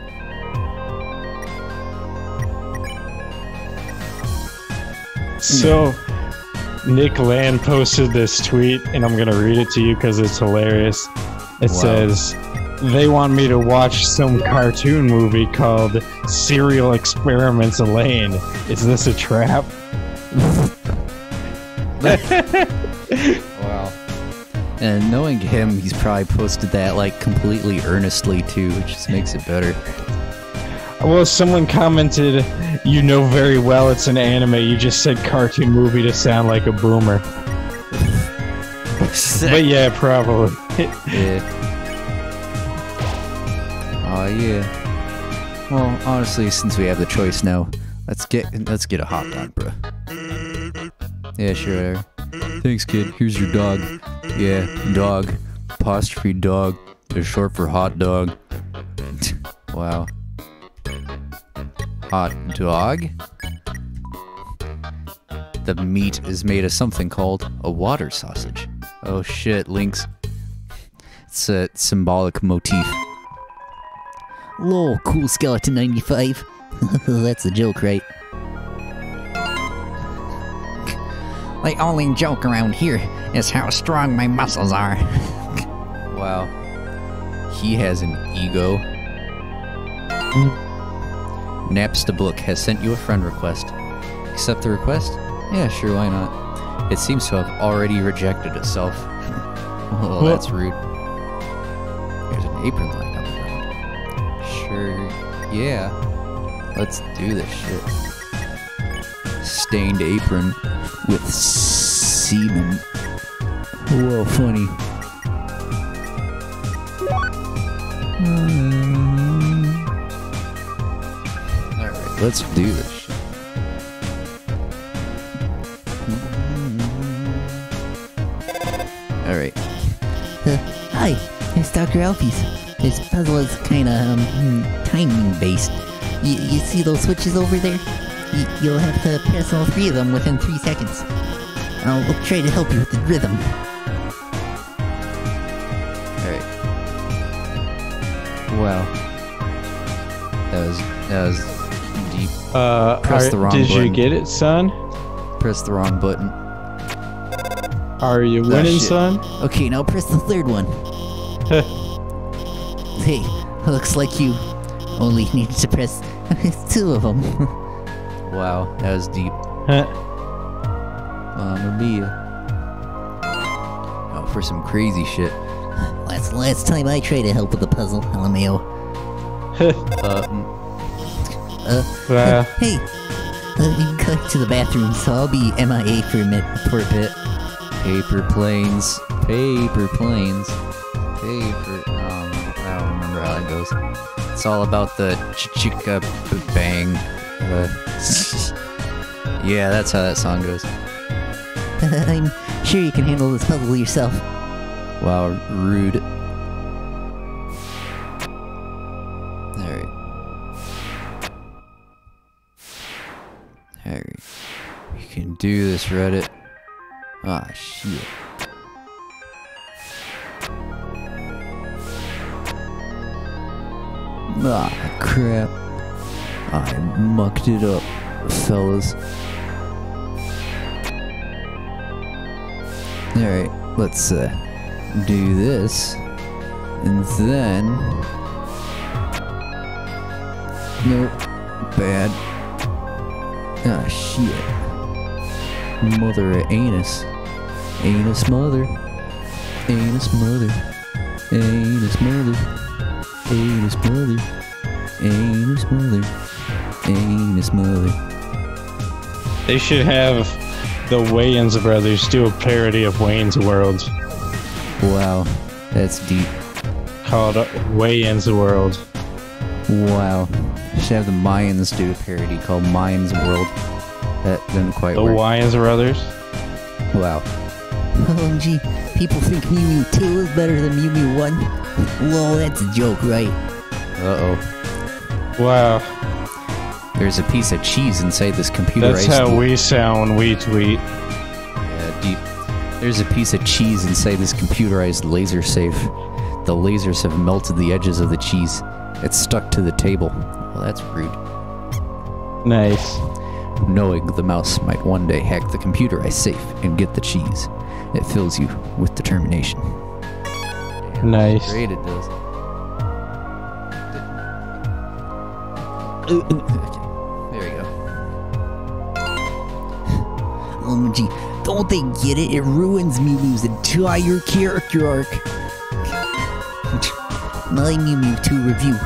So, Nick Land posted this tweet, and I'm gonna read it to you because it's hilarious. It Wow. says, "They want me to watch some cartoon movie called Serial Experiments Lain. Is this a trap?" Wow. And knowing him, he's probably posted that like completely earnestly too, which just makes it better. Well, someone commented, "You know very well it's an anime. You just said cartoon movie to sound like a boomer." But yeah, probably. Yeah. Oh yeah. Well, honestly, since we have the choice now, let's get let's get a hot dog, bro. Yeah, sure. Thanks, kid. Here's your dog. Yeah, dog. Apostrophe dog They're short for hot dog. wow. Hot dog. The meat is made of something called a water sausage. Oh shit, Links. It's a symbolic motif. Lol, cool skeleton 95. That's a joke, right? The only joke around here is how strong my muscles are. Wow. He has an ego. Napstablook has sent you a friend request. Accept the request? Yeah, sure, why not? It seems to have already rejected itself. oh, that's rude. There's an apron lying on the ground. Sure, yeah. Let's do this shit. Stained apron with semen. Whoa, funny. Alright, let's do this. Alright. Uh, hi, it's Dr. Alphys. this puzzle is kind of um, timing based. You, you see those switches over there? You, you'll have to press all three of them within three seconds. I'll try to help you with the rhythm. Alright. Wow. That was that was deep. Uh, Press the wrong did you get it, son? Press the wrong button. Are you winning, shit. son? Okay, now press the third one. hey, looks like you only needed to press two of them. Wow, that was deep. Huh. Mamma mia. Oh, for some crazy shit. last last time I tried to help with the puzzle, LMAO. Uh, mm, Well, Hey, let me go to the bathroom, so I'll be MIA for a minute, for a bit. paper planes, paper planes, paper. Um, I don't remember how it goes. It's all about the ch chicka b- bang. Yeah, that's how that song goes. I'm sure you can handle this puzzle yourself. Wow, rude. Alright. Alright. You can do this, Reddit. Ah, shit. Ah, crap. I mucked it up, fellas. Alright, let's uh, do this. And then. Nope. Bad. Ah, shit. Mother of anus. Anus mother. Anus mother. Anus mother. Anus mother. Anus mother. Anus mother. They should have the Wayans brothers do a parody of Wayne's World Wow. That's deep. called Wayans World. Wow. Should have the Mayans do a parody called Mayans World. That didn't quite The work. Wayans brothers. wow. OMG, people think Mew Mew 2 is better than Mew Mew 1? Lol, that's a joke, right? Uh oh. Wow, There's a piece of cheese inside this computerized. that's how we sound we tweet. Yeah, deep. There's a piece of cheese inside this computerized laser safe. The lasers have melted the edges of the cheese. It's stuck to the table. Well, that's rude. Nice. Knowing the mouse might one day hack the computerized safe and get the cheese, it fills you with determination. Nice. Great, it does. OMG, don't they get it? It ruins Mew Mew's entire character arc. My Mew Mew 2 review.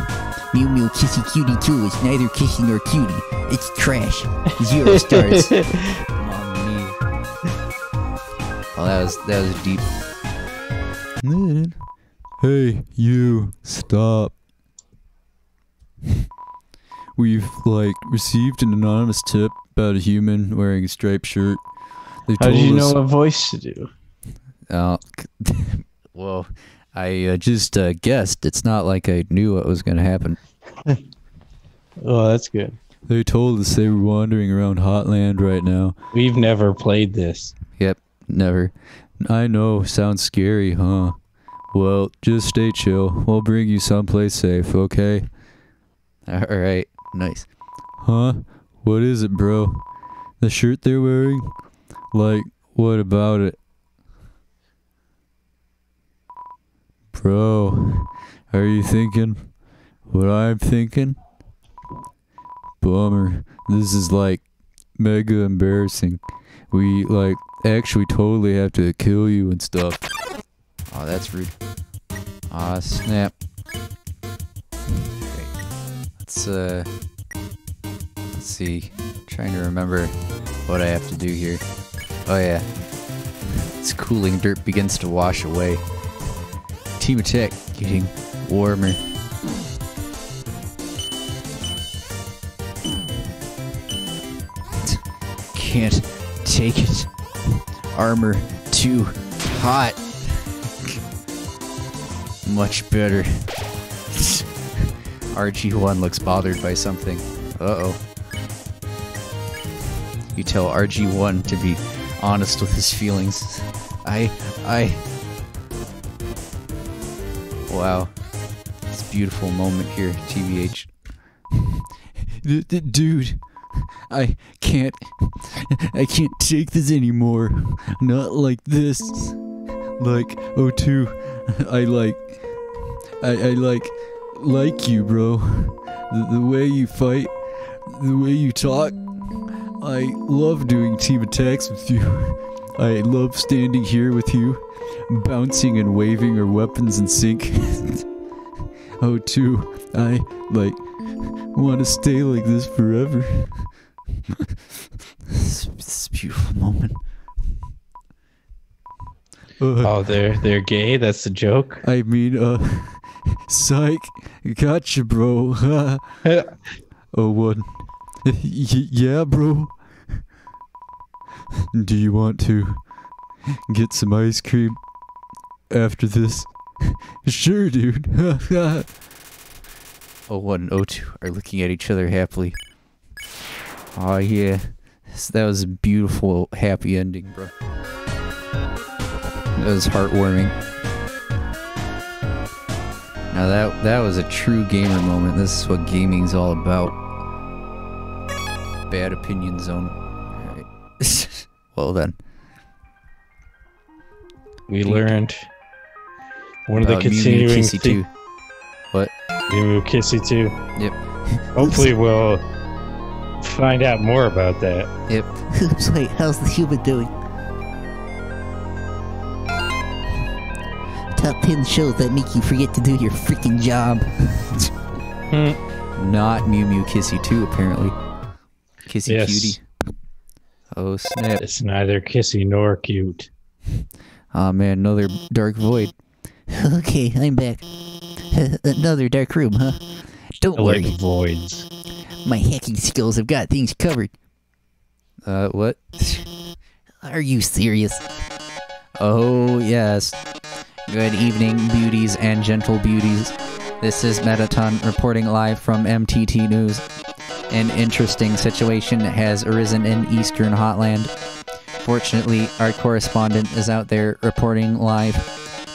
Mew Mew Kissy Cutie 2 is neither kissing nor cutie. It's trash. Zero stars. Mamma mia. Oh, that was that was deep. Hey, you, stop. We've like received an anonymous tip about a human wearing a striped shirt. They How did you know what voice to do? Uh, well, I uh, just uh, guessed. It's not like I knew what was going to happen. Oh, that's good. They told us they were wandering around Hotland right now. We've never played this. Yep, never. I know, sounds scary, huh? Well, just stay chill. We'll bring you someplace safe, okay? Alright, nice. Huh? What is it, bro? The shirt they're wearing? Like, what about it? Bro, are you thinking what I'm thinking? Bummer. This is like mega embarrassing. We like actually totally have to kill you and stuff. Oh, that's rude. Aw, snap. Okay. Let's uh let's see. trying to remember what I have to do here. Oh yeah. Its cooling dirt begins to wash away. Team attack getting warmer. Can't take it. Armor too hot. Much better. RG1 looks bothered by something. Uh oh. You tell RG1 to be honest with his feelings. I. I. Wow. It's a beautiful moment here, TVH. D- d- Dude, I can't. I can't take this anymore. Not like this. Like O2, I like. I, I like. Like you, bro. The, the way you fight, the way you talk. I love doing team attacks with you. I love standing here with you, bouncing and waving our weapons in sync. oh, too, I like want to stay like this forever. this, this beautiful moment. Uh, Oh, they're they're gay. That's the joke. I mean, uh, psych, gotcha, bro. oh, one. Yeah, bro. Do you want to get some ice cream after this? sure, dude. oh, one and O2 are looking at each other happily. Oh, yeah. That was a beautiful, happy ending, bro. That was heartwarming. Now that that was a true gamer moment. This is what gaming's all about. Bad opinion zone. Alright. well then. We learned one of the about Mew Mew continuing Kissy thing. 2. What? Mew Mew Kissy too. Yep. Hopefully, we'll find out more about that. Yep. Oops, wait, how's the human doing? Top 10 shows that make you forget to do your freaking job. Hmm. Not Mew Mew Kissy 2 apparently. Kissy Yes. Cutie. Oh snap. It's neither kissy nor cute. Aw man, another dark void. Okay, I'm back. Another dark room, huh? Don't I like worry, voids. my hacking skills have got things covered. Uh what? Are you serious? Oh, yes. Good evening, beauties and gentle beauties. This is Mettaton reporting live from MTT News. An interesting situation has arisen in Eastern Hotland. Fortunately, our correspondent is out there reporting live.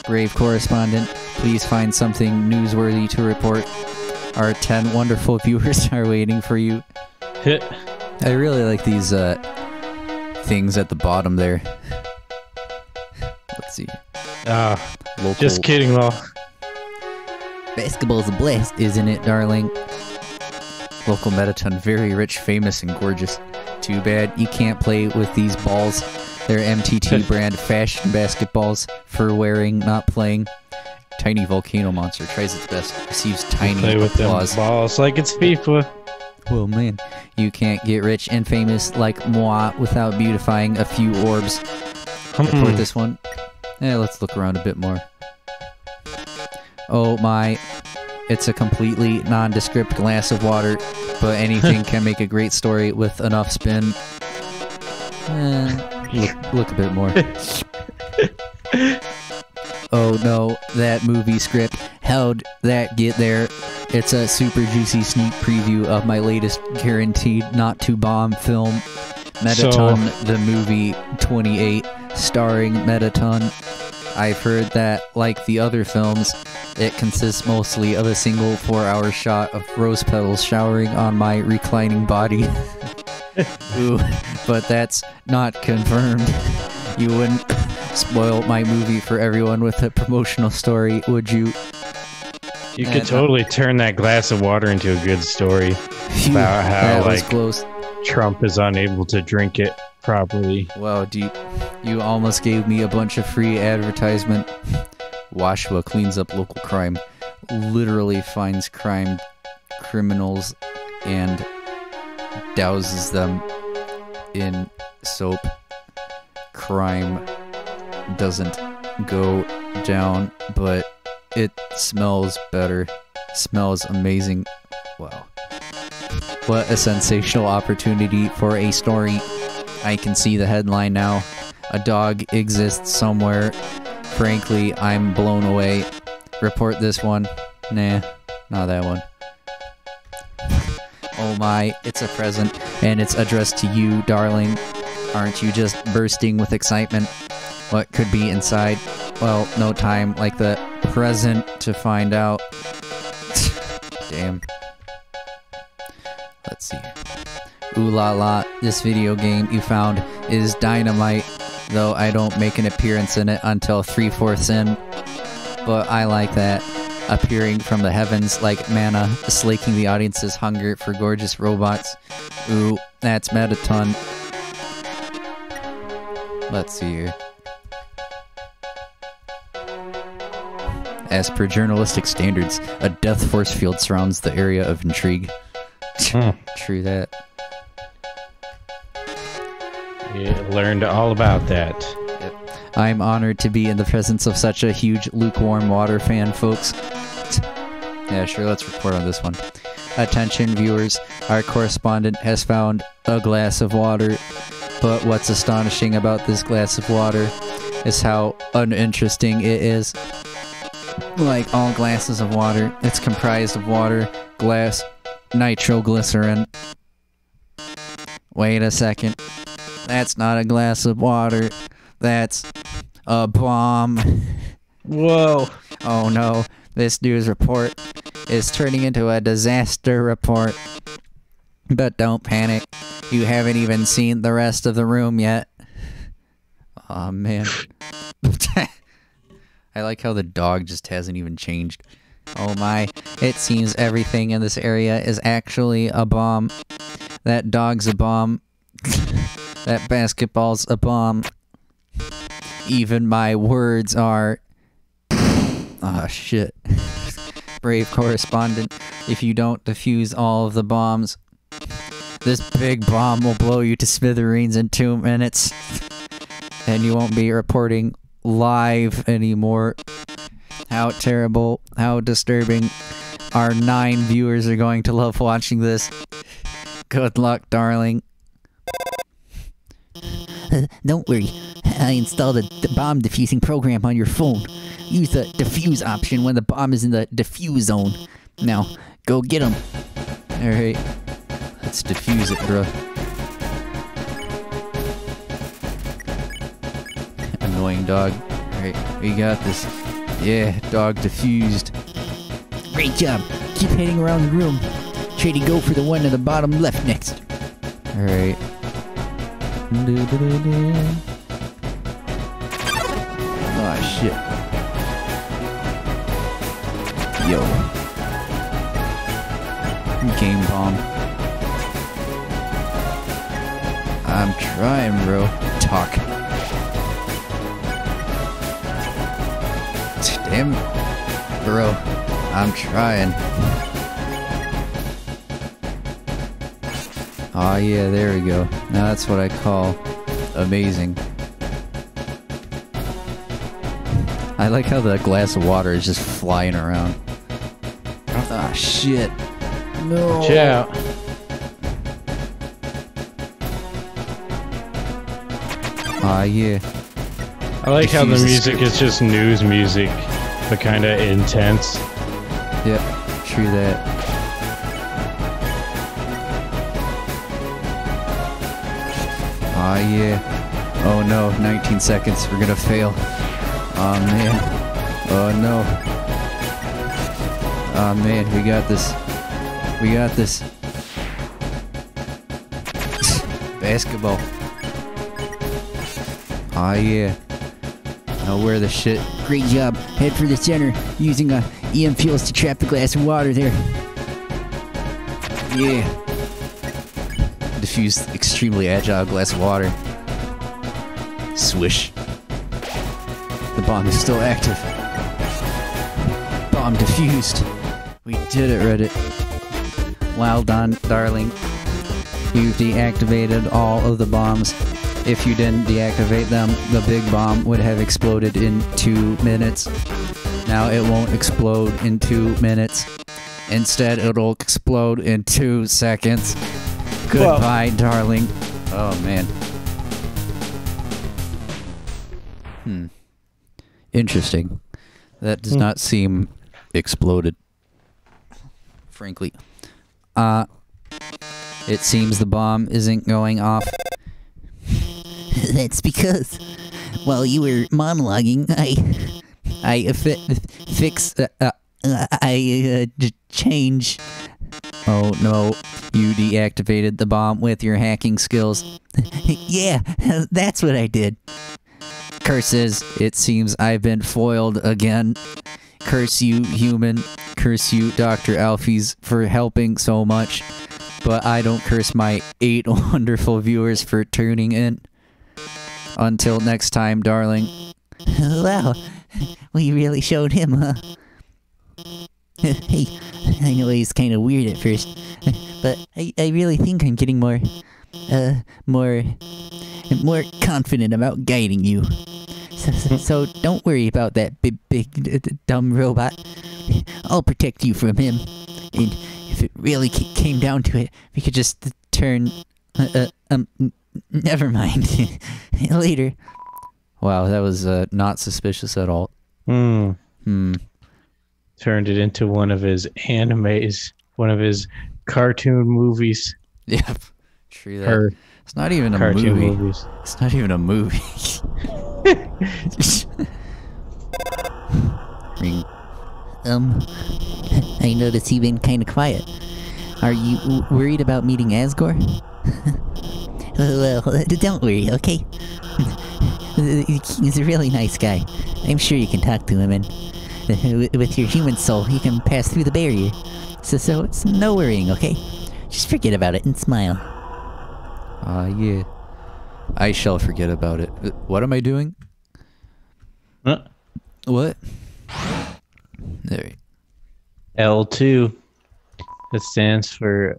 Brave correspondent, please find something newsworthy to report. Our 10 wonderful viewers are waiting for you. Hit. I really like these uh, things at the bottom there. Let's see. Ah, Local just kidding, though. Basketball's a blast. Isn't it, darling? Local Mettaton, very rich, famous, and gorgeous. Too bad you can't play with these balls. They're MTT brand fashion basketballs for wearing, not playing. Tiny volcano monster tries its best, receives tiny Play with them applause. balls like it's FIFA. Well, man, you can't get rich and famous like moi without beautifying a few orbs. Report Hmm. this one. Yeah, let's look around a bit more. Oh my, it's a completely nondescript glass of water, but anything can make a great story with enough spin. Eh, look, look a bit more. oh no, that movie script. How'd that get there? It's a super juicy sneak preview of my latest guaranteed not to bomb film, Mettaton the movie 28, starring Mettaton. I've heard that, like the other films, it consists mostly of a single four hour shot of rose petals showering on my reclining body. Ooh, but that's not confirmed. You wouldn't spoil my movie for everyone with a promotional story, would you? You Uh, could totally turn that glass of water into a good story Phew, about how that was like close. Trump is unable to drink it properly. Wow, deep. You almost gave me a bunch of free advertisement. Washua cleans up local crime, literally finds crime criminals and douses them in soap. Crime doesn't go down, but it smells better. Smells amazing. Wow. What a sensational opportunity for a story. I can see the headline now. A dog exists somewhere. Frankly, I'm blown away. Report this one. Nah, not that one. Oh my, it's a present, and it's addressed to you, darling. Aren't you just bursting with excitement? What could be inside? Well, no time like the present to find out. Damn. Let's see. Ooh la la, this video game you found is dynamite, though I don't make an appearance in it until three fourths in. But I like that. Appearing from the heavens like manna, slaking the audience's hunger for gorgeous robots. Ooh, that's Mettaton. Let's see here. As per journalistic standards, a death force field surrounds the area of intrigue. Hmm. True that. Yeah, learned all about that. I'm honored to be in the presence of such a huge lukewarm water fan, folks. Yeah, sure, let's report on this one. Attention, viewers. Our correspondent has found a glass of water, but what's astonishing about this glass of water is how uninteresting it is. Like all glasses of water, it's comprised of water, glass, nitroglycerin. Wait a second. That's not a glass of water. That's a bomb. Whoa. Oh no, this news report is turning into a disaster report. But don't panic. You haven't even seen the rest of the room yet. Oh man. I like how the dog just hasn't even changed. Oh my, it seems everything in this area is actually a bomb. That dog's a bomb. that basketball's a bomb. Even my words are. Ah, shit. Brave correspondent, if you don't defuse all of the bombs, this big bomb will blow you to smithereens in two minutes. And you won't be reporting live anymore. How terrible, how disturbing. Our nine viewers are going to love watching this. Good luck, darling. Uh, don't worry. I installed a d- bomb defusing program on your phone. Use the defuse option when the bomb is in the defuse zone. Now, go get him. Alright. Let's defuse it, bro. Annoying dog. Alright, we got this. Yeah, dog defused. Great job. Keep heading around the room. Try to go for the one in the bottom left next. Alright. Oh shit. Yo. Game bomb. I'm trying, bro. Talk. Damn. Bro, I'm trying. Oh yeah, there we go. Now that's what I call amazing. I like how the glass of water is just flying around. Ah shit. No. Watch out. Ah yeah. I like how the music is just news music, but kind of intense. Yep. True that. Ah yeah. Oh no, 19 seconds. We're gonna fail. Oh man. Oh no. Oh man, we got this. We got this. Basketball. Ah yeah. Now where the shit? Great job. Head for the center, using uh, EM fuels to trap the glass of water there. Yeah. Diffused extremely agile glass of water. Swish. The bomb is still active. Bomb diffused. We did it, Reddit. Well done, darling. You've deactivated all of the bombs. If you didn't deactivate them, the big bomb would have exploded in two minutes. Now it won't explode in two minutes. Instead, it'll explode in two seconds. Goodbye, darling. Oh, man. Hmm. Interesting. That does not seem exploded. Frankly. Uh, It seems the bomb isn't going off. That's because while you were monologuing, I I fi- fix uh, uh, I uh, change. Oh no, you deactivated the bomb with your hacking skills. yeah, that's what I did. Curses, it seems I've been foiled again. Curse you, human. Curse you, Dr. Alphys, for helping so much. But I don't curse my eight wonderful viewers for tuning in. Until next time, darling. Wow, we really showed him, huh? hey, I know he's kind of weird at first, but I, I really think I'm getting more, uh, more, more confident about guiding you. So, so, so don't worry about that big, big, dumb robot. I'll protect you from him. And if it really ca- came down to it, we could just turn, uh, uh, um, never mind. Later. Wow, that was uh, not suspicious at all. Hmm. Hmm. Turned it into one of his animes, one of his cartoon movies. Yep. True that. Or It's not even a cartoon movie. movies. It's not even a movie. Ring. Um, I noticed you've been kind of quiet. Are you worried about meeting Asgore? Well, don't worry, okay? He's a really nice guy. I'm sure you can talk to him, and uh, with your human soul, you can pass through the barrier. So, so it's no worrying, okay? Just forget about it and smile. Ah, yeah. I shall forget about it. Uh, What am I doing? Huh? What? There. L2. That stands for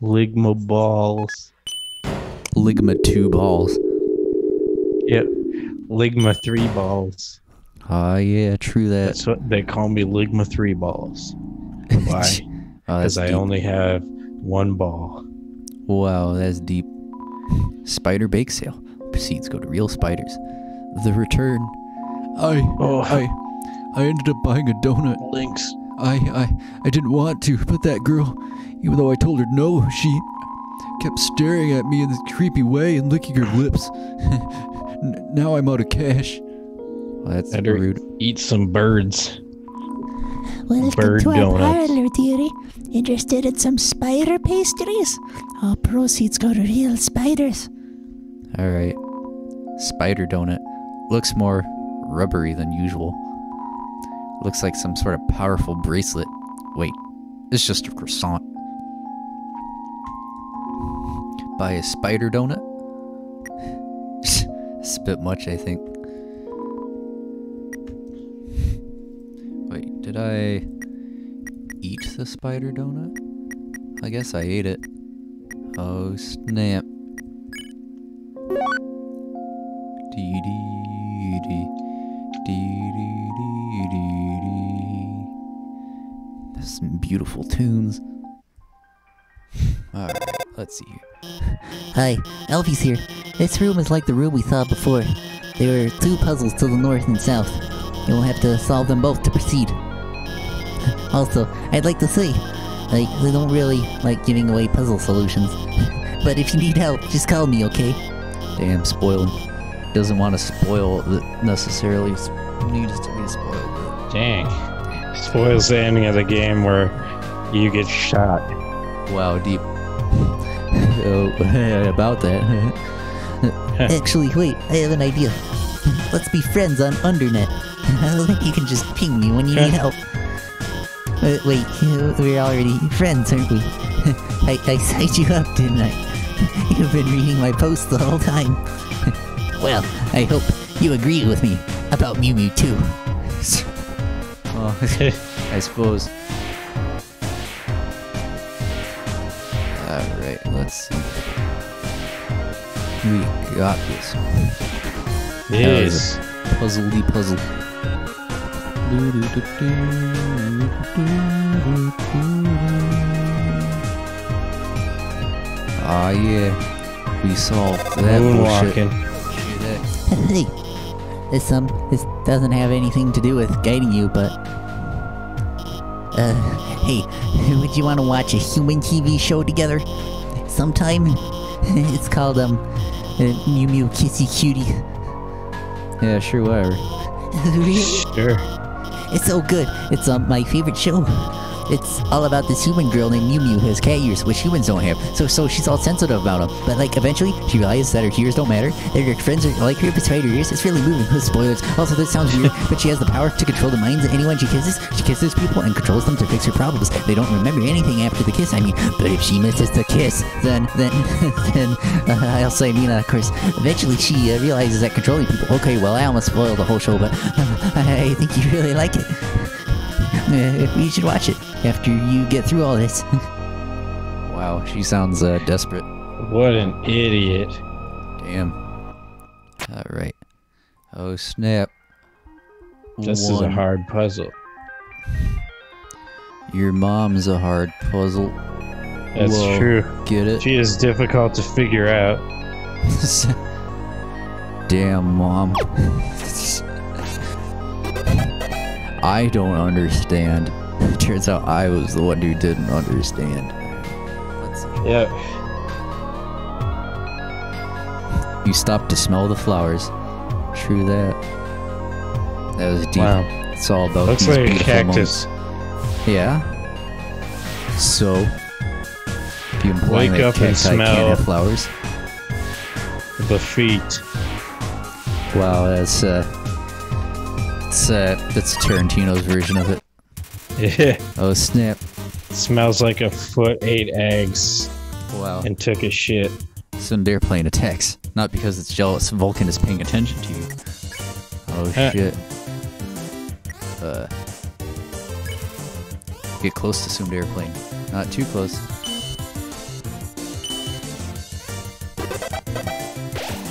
Ligma Balls. Ligma 2 balls. Yep. Ligma 3 balls. Ah, yeah, true that. That's what they call me Ligma 3 balls. Why? Oh, Because I deep. only have one ball. Wow, that's deep. Spider bake sale. Proceeds go to real spiders. The return. I, Oh. I, I ended up buying a donut. Links. I, I, I didn't want to, but that girl, even though I told her no, she kept staring at me in this creepy way and licking her lips. N- now I'm out of cash. Well, that's Better rude. eat some birds. Welcome Bird to our donuts. parlor, dearie. Interested in some spider pastries? All proceeds go to real spiders. All right. Spider donut looks more rubbery than usual. Looks like some sort of powerful bracelet. Wait, it's just a croissant. Buy a spider donut? it's a bit much, I think. Wait, did I eat the spider donut? I guess I ate it. Oh, snap. Dee dee dee dee dee dee dee dee. Some beautiful tunes. Alright, let's see here. Hi, Alphys here. This room is like the room we saw before. There are two puzzles to the north and south. You'll have to solve them both to proceed. Also, I'd like to say, like, they don't really like giving away puzzle solutions. but if you need help, just call me, okay? Damn, spoiled. Doesn't want to spoil the necessarily needs to be spoiled. Dang. Spoils the ending of the game where you get shot. Wow, deep. Oh, about that. Actually, wait, I have an idea. Let's be friends on Undernet. I think you can just ping me when you need help. Uh, wait, we're already friends, aren't we? I, I signed you up, didn't I? You've been reading my posts the whole time. well, I hope you agree with me about Mew Mew 2. oh, I suppose. We got this. Yes. Puzzly puzzle. Ah yeah, we solved that bullshit. Moonwalking. Shit. hey, this um, this doesn't have anything to do with guiding you, but uh, hey, would you want to watch a human TV show together? sometime. it's called, um, uh, Mew Mew Kissy Cutie. Yeah, sure, whatever. really? Sure. It's so good. It's um, my favorite show. It's all about this human girl named Mew Mew who has cat ears, which humans don't have. So so she's all sensitive about them. But like eventually she realizes that her ears don't matter, that her friends are like her betrayed her ears. It's really moving. With spoilers. Also, this sounds weird, but she has the power to control the minds of anyone she kisses. She kisses people and controls them to fix her problems. They don't remember anything after the kiss. I mean, but if she misses the kiss, then then then uh, I'll say Nina. Of course, eventually she uh, realizes that controlling people. Okay, well I almost spoiled the whole show, but uh, I think you really like it. Uh, you should watch it after you get through all this. wow, she sounds uh, desperate. What an idiot. Damn. All right. Oh, snap. This One. is a hard puzzle. Your mom's a hard puzzle. That's Whoa. true. Get it? She is difficult to figure out. Damn, mom. I don't understand. It turns out I was the one who didn't understand. Yeah. You stopped to smell the flowers. True that. That was deep. Wow. It's all about Looks these like beautiful cactus. Moments. Yeah. So, if you imply Wake up cacti and smell can't have flowers. The feet. Wow, that's uh, that's uh, that's Tarantino's version of it. Yeah. Oh snap! Smells like a foot ate eggs. Wow. And took a shit. So they're playing attacks, not because it's jealous. Vulkin is paying attention to you. Oh uh. shit. Uh. Get close to Tsunderplane. Not too close.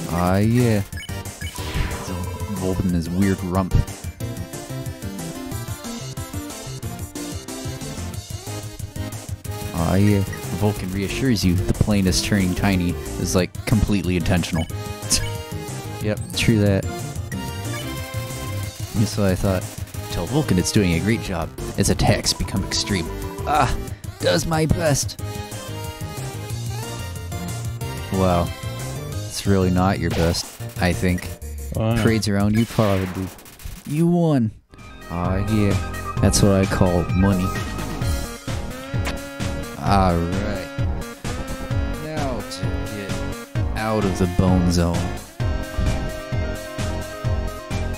Ah, yeah. Vulkin is weird rump. Uh, Aw, yeah. Uh, Vulkin reassures you the plane is turning tiny is like completely intentional. yep, true that. That's what I thought. Tell Vulkin it's doing a great job. Its attacks become extreme. Ah, does my best. Well, It's really not your best, I think. Oh. Parades around you, probably. You won. Ah, yeah. That's what I call money. All right. Now to get out of the bone zone.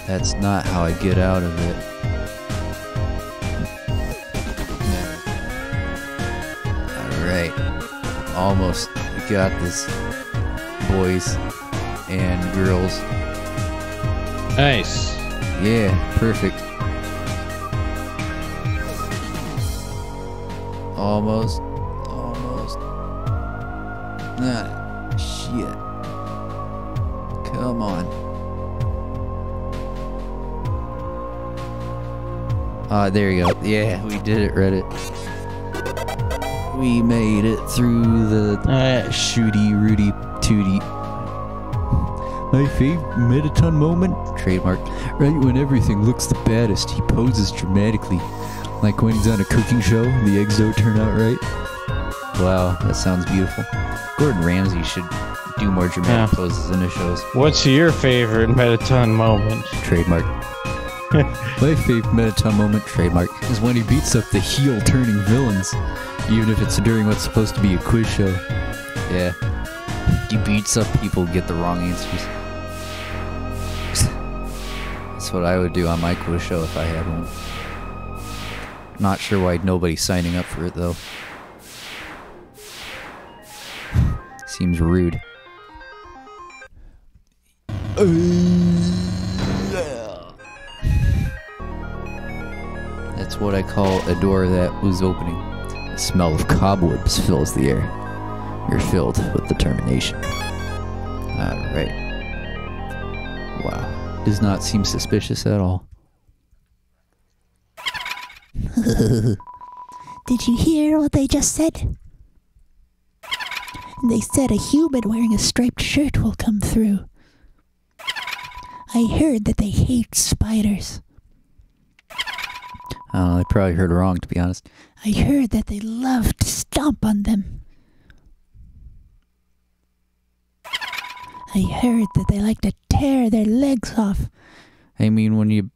That's not how I get out of it. All right. Almost got this, boys and girls. Nice. Yeah, perfect. Almost. No. Shit. Come on. Ah, uh, there you go. Yeah, we did it, Reddit. We made it through the uh, shooty Rudy Tooty. My favorite Mettaton moment? Trademark. Right when everything looks the baddest, he poses dramatically. Like when he's on a cooking show, the eggs don't turn out right. Wow, that sounds beautiful. Gordon Ramsay should do more dramatic yeah. poses in his shows. What's your favorite Mettaton moment? Trademark. My favorite Mettaton moment, trademark, is when he beats up the heel turning villains, even if it's during what's supposed to be a quiz show. Yeah. He beats up people who get the wrong answers. That's what I would do on my quiz show if I had one. Not sure why nobody's signing up for it though. seems rude. That's what I call a door that was opening. The smell of cobwebs fills the air. You're filled with determination. Alright. Wow. Does not seem suspicious at all. Did you hear what they just said? They said a human wearing a striped shirt will come through. I heard that they hate spiders. Oh, they probably heard wrong, to be honest. I heard that they love to stomp on them. I heard that they like to tear their legs off. I mean, when you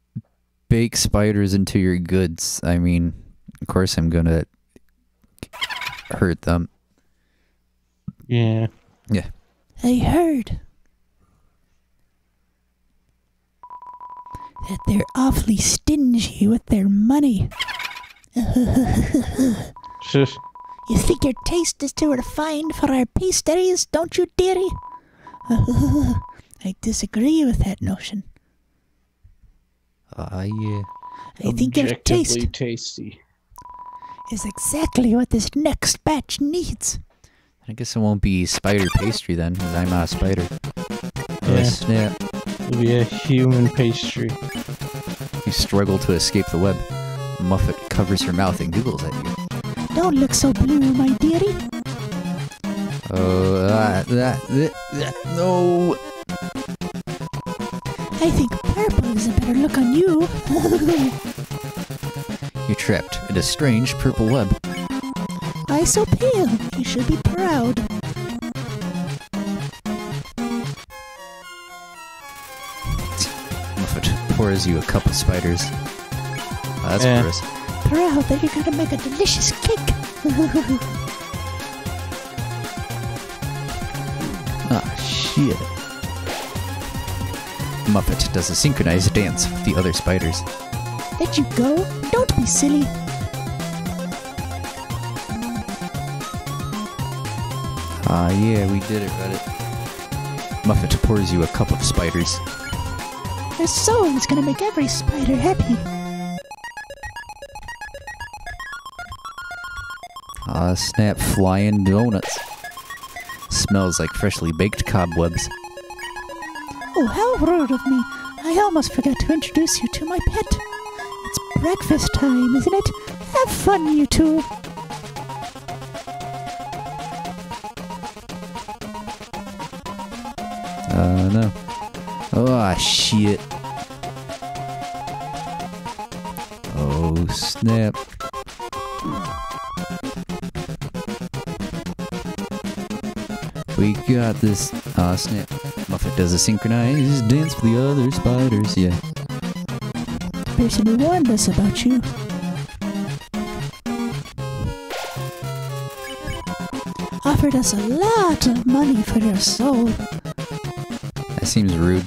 bake spiders into your goods, I mean, of course I'm gonna hurt them. Yeah. Yeah. I heard that they're awfully stingy with their money. Shush. You think your taste is too refined for our pastries, don't you, dearie? I disagree with that notion. Ah, yeah. I think your taste tasty. is exactly what this next batch needs. I guess it won't be spider pastry then, because I'm not a spider. Oh, Yeah. snap. It'll be a human pastry. You struggle to escape the web. Muffet covers her mouth and giggles at you. Don't look so blue, my dearie. Oh, that, that, that, that, no. I think purple is a better look on you. You're trapped in a strange purple web. Why so pale? You should be proud. Muffet pours you a cup of spiders. Ah, that's Eh. gross. Proud that you're gonna make a delicious cake. Ah, shit. Muffet does a synchronized dance with the other spiders. Let you go? Don't be silly. Ah, yeah, we did it, Reddit. Muffet pours you a cup of spiders. Your soul is gonna make every spider happy. Ah, snap, flying donuts. Smells like freshly baked cobwebs. Oh, how rude of me. I almost forgot to introduce you to my pet. It's breakfast time, isn't it? Have fun, you two. Uh, no. Oh, shit. Oh, snap. We got this. Ah, snap. Muffet does a synchronized dance with the other spiders, yeah. Person who warned us about you. Offered us a lot of money for your soul. That seems rude.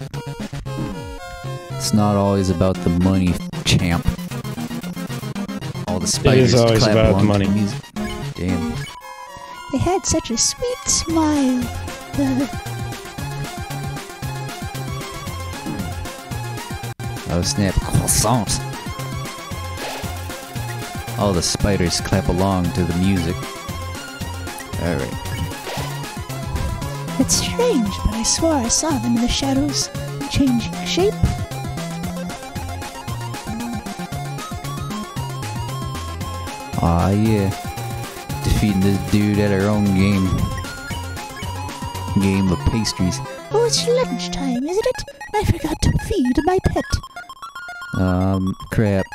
It's not always about the money, champ. All the spiders always clap about along to money. the music. Damn. They had such a sweet smile. Oh snap, croissant! All the spiders clap along to the music. Alright. It's strange, but I swore I saw them in the shadows, changing shape. Aw yeah. Defeating this dude at our own game. Game of pastries. Oh, it's lunchtime, isn't it? I forgot to feed my pet. Um, crap.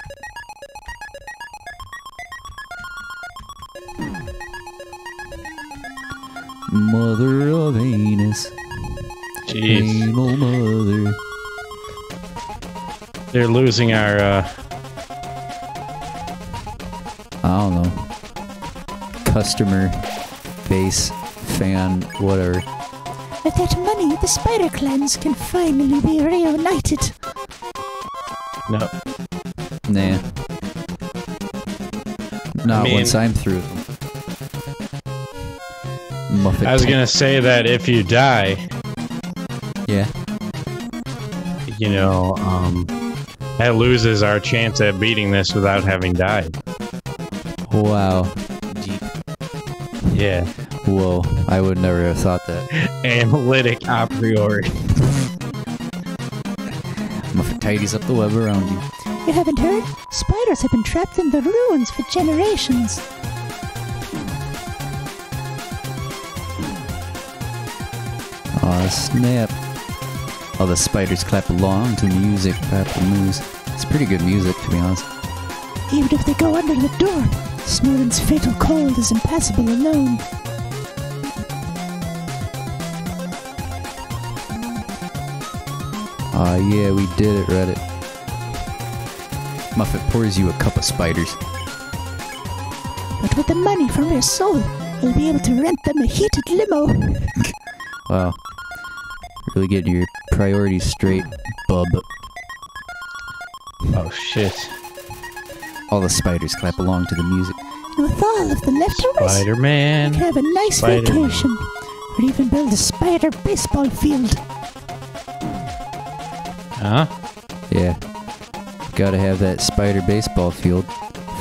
Mother of anus. Jeez. Anal mother. They're losing our, uh, I don't know. Customer base, fan, whatever. With that money, the spider clans can finally be reunited. no. Nah. Not mean- once I'm through. Muffet. I was type- gonna say that if you die, Yeah. you know, um, that loses our chance at beating this without having died. Wow. Deep. Yeah. Whoa. I would never have thought that. Analytic a priori. Muffet tidies up the web around you. You haven't heard? Spiders have been trapped in the ruins for generations. Aw, snap. All the spiders clap along to music, clap the moves. It's pretty good music, to be honest. Even if they go under the door, Snowdin's fatal cold is impassable alone. Aw, yeah, we did it, Reddit. Muffet pours you a cup of spiders. But with the money from your soul, you'll be able to rent them a heated limo. Wow. Really get your priorities straight, bub. Oh shit. All the spiders clap along to the music. And with all of the leftovers, Spider you can have a nice Spider- vacation. Or even build a spider baseball field. Huh? Yeah. Gotta have that spider baseball field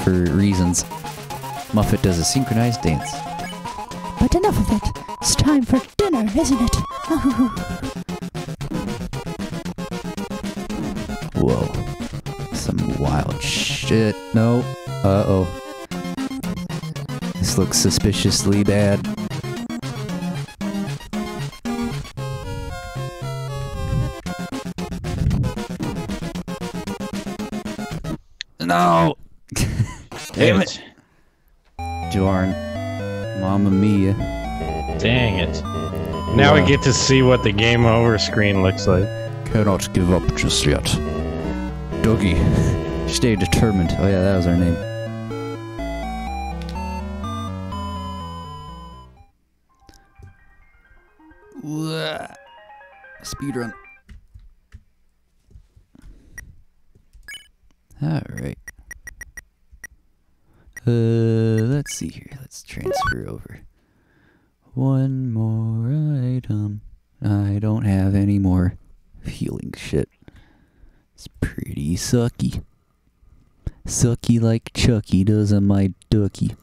for reasons. Muffet does a synchronized dance. But enough of that. It's time for dinner, isn't it? Whoa. Some wild shit. No. Uh oh. This looks suspiciously bad. No! Damn it. Darn. Mamma mia. Dang it. Now we get to see what the game over screen looks like. Cannot give up just yet. Dougie. Stay determined. Oh yeah, that was our name. Speedrun. Alright. Uh, let's see here. Let's transfer over. One more item. I don't have any more healing shit. It's pretty sucky. Sucky like Chucky does on my ducky.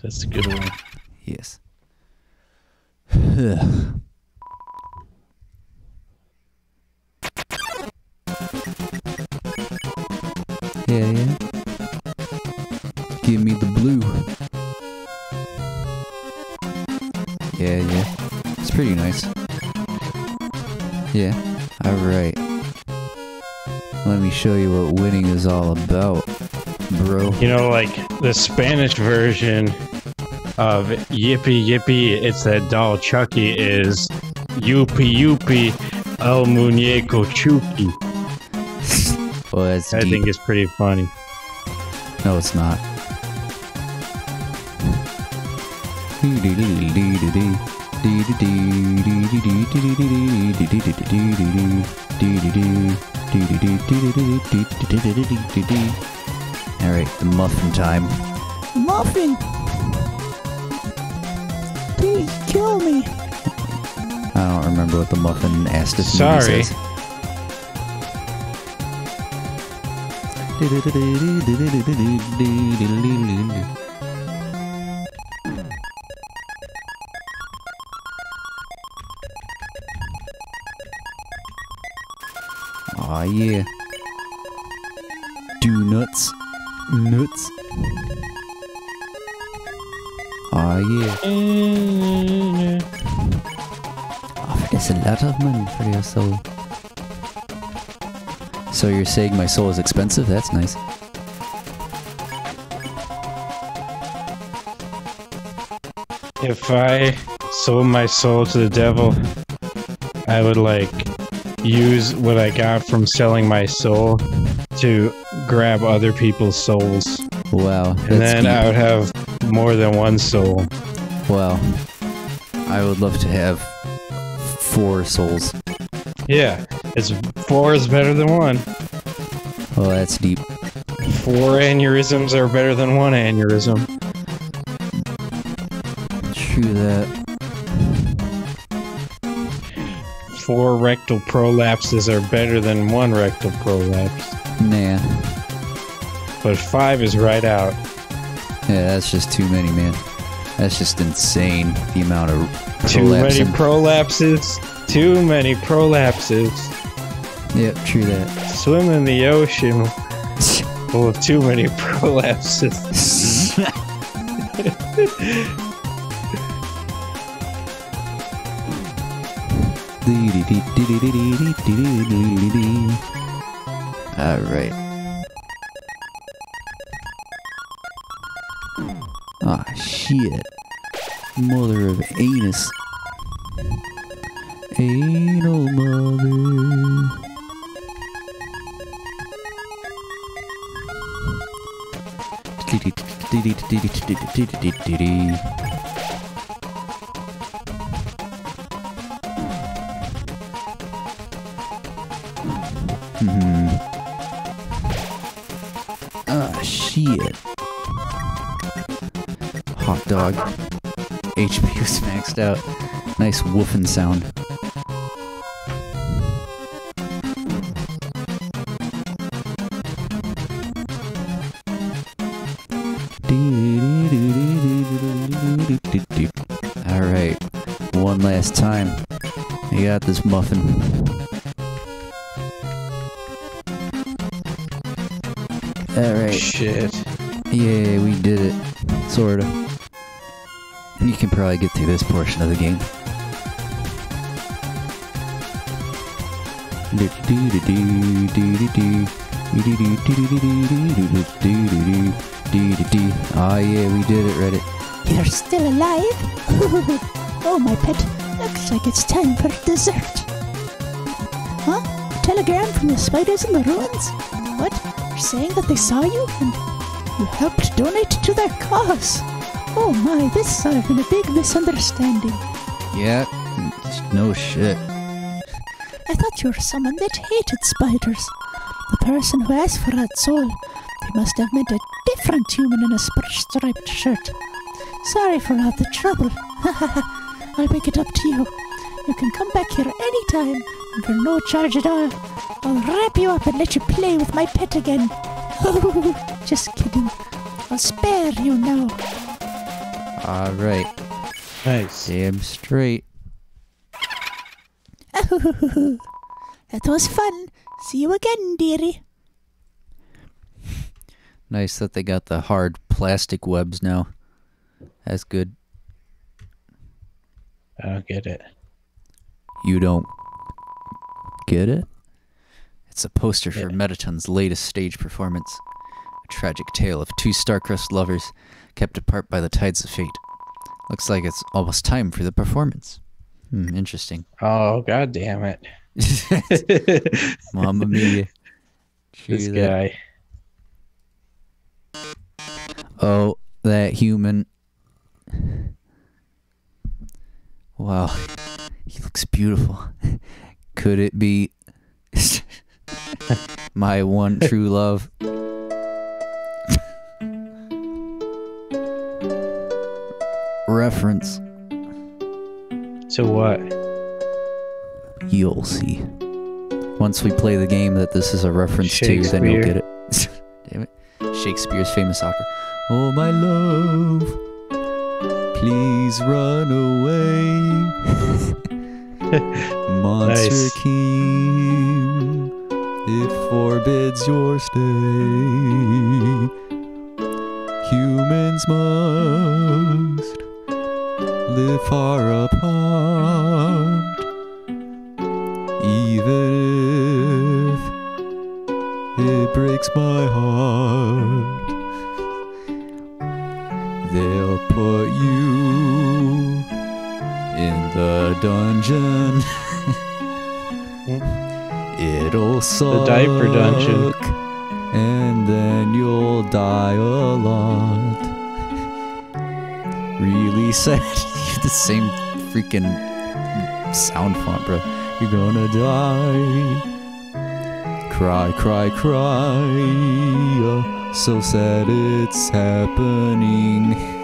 That's a good one. Yes. yeah, yeah. Give me the Yeah, yeah. It's pretty nice. Yeah. Alright. Let me show you what winning is all about, bro. You know, like the Spanish version of Yippee Yippee, it's that doll Chucky is Yuppie Yuppie El Muñeco Chucky. Well, that's I deep. think it's pretty funny. No, it's not. Alright, the muffin time. Muffin! Please kill me. I don't remember what the muffin asked if Sorry. Aw, yeah. Do nuts. Nuts. Ah, yeah. Offered us a lot of money for your soul. So you're saying my soul is expensive? That's nice. If I sold my soul to the devil, I would like use what I got from selling my soul to grab other people's souls. Wow. And then deep. I would have more than one soul. Wow. I would love to have four souls. Yeah, it's four is better than one. Well, that's deep. Four aneurysms are better than one aneurysm. True that. Four rectal prolapses are better than one rectal prolapse. Nah. But five is right out. Yeah, that's just too many, man. That's just insane. The amount of Too many prolapses. Too many prolapses. yep, true that. Swim in the ocean full of too many prolapses. Alright. Ah, shit. Mother of anus. Anal mother. Hmm. Ah, shit. Hot dog. HP was maxed out. Nice woofing sound. Alright, one last time. I got this muffin. Shit. Yeah, we did it. Sorta. You can probably get through this portion of the game. Ah, yeah, we did it, Reddit. You're still alive? oh, my pet. Looks like it's time for dessert. Huh? A telegram from the spiders in the ruins? Saying that they saw you and you helped donate to their cause. Oh my, this has been a big misunderstanding. Yeah, no shit. I thought you were someone that hated spiders. The person who asked for that soul, they must have meant a different human in a striped shirt. Sorry for all the trouble. I'll make it up to you. You can come back here anytime, and for no charge at all. I'll wrap you up and let you play with my pet again. Just kidding. I'll spare you now. Alright, Nice. damn straight. that was fun. See you again, dearie. Nice that they got the hard plastic webs now. That's good. I don't get it. You don't get it? It's a poster for Yeah. Mettaton's latest stage performance. A tragic tale of two star-crossed lovers kept apart by the tides of fate. Looks like it's almost time for the performance. Hmm, interesting. Oh god damn it. Mamma mia. this that. guy. Oh, that human. Wow. He looks beautiful. Could it be my one true love? Reference. So what? You'll see. Once we play the game that this is a reference to, then you'll get it. Damn it. Shakespeare's famous opera. Oh, my love, please run away. Monster Nice. King, it forbids your stay. Humans must live far apart. Even if it breaks my heart, they'll put you in the dungeon. It'll suck. diaper dungeon. And then you'll die a lot. Really sad. the same freaking sound font, bro. You're gonna die. Cry, cry, cry. So sad it's happening.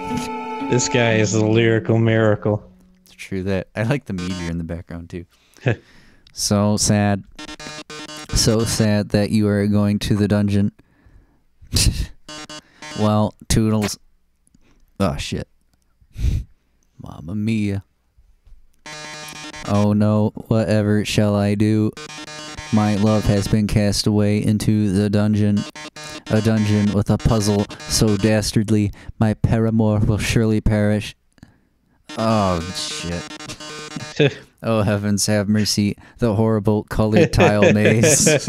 This guy is a lyrical miracle. It's true that I like the meteor in the background too. so sad. So sad that you are going to the dungeon. well, Toodles. Oh shit. Mamma mia. Oh no, whatever shall I do? My love has been cast away into the dungeon. A dungeon with a puzzle so dastardly, my paramour will surely perish. Oh shit. Oh heavens, have mercy! The horrible colored tile maze.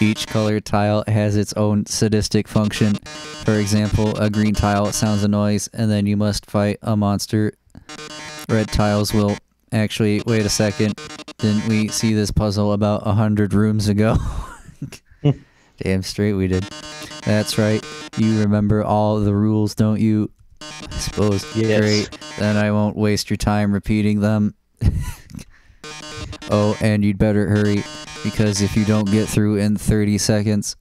Each colored tile has its own sadistic function. For example, a green tile sounds a noise, and then you must fight a monster. red tiles will actually wait a second. Didn't we see this puzzle about a hundred rooms ago? Damn straight we did. That's right. You remember all the rules, don't you? I suppose. Yes. Great. Then I won't waste your time repeating them. oh, and you'd better hurry because if you don't get through in 30 seconds,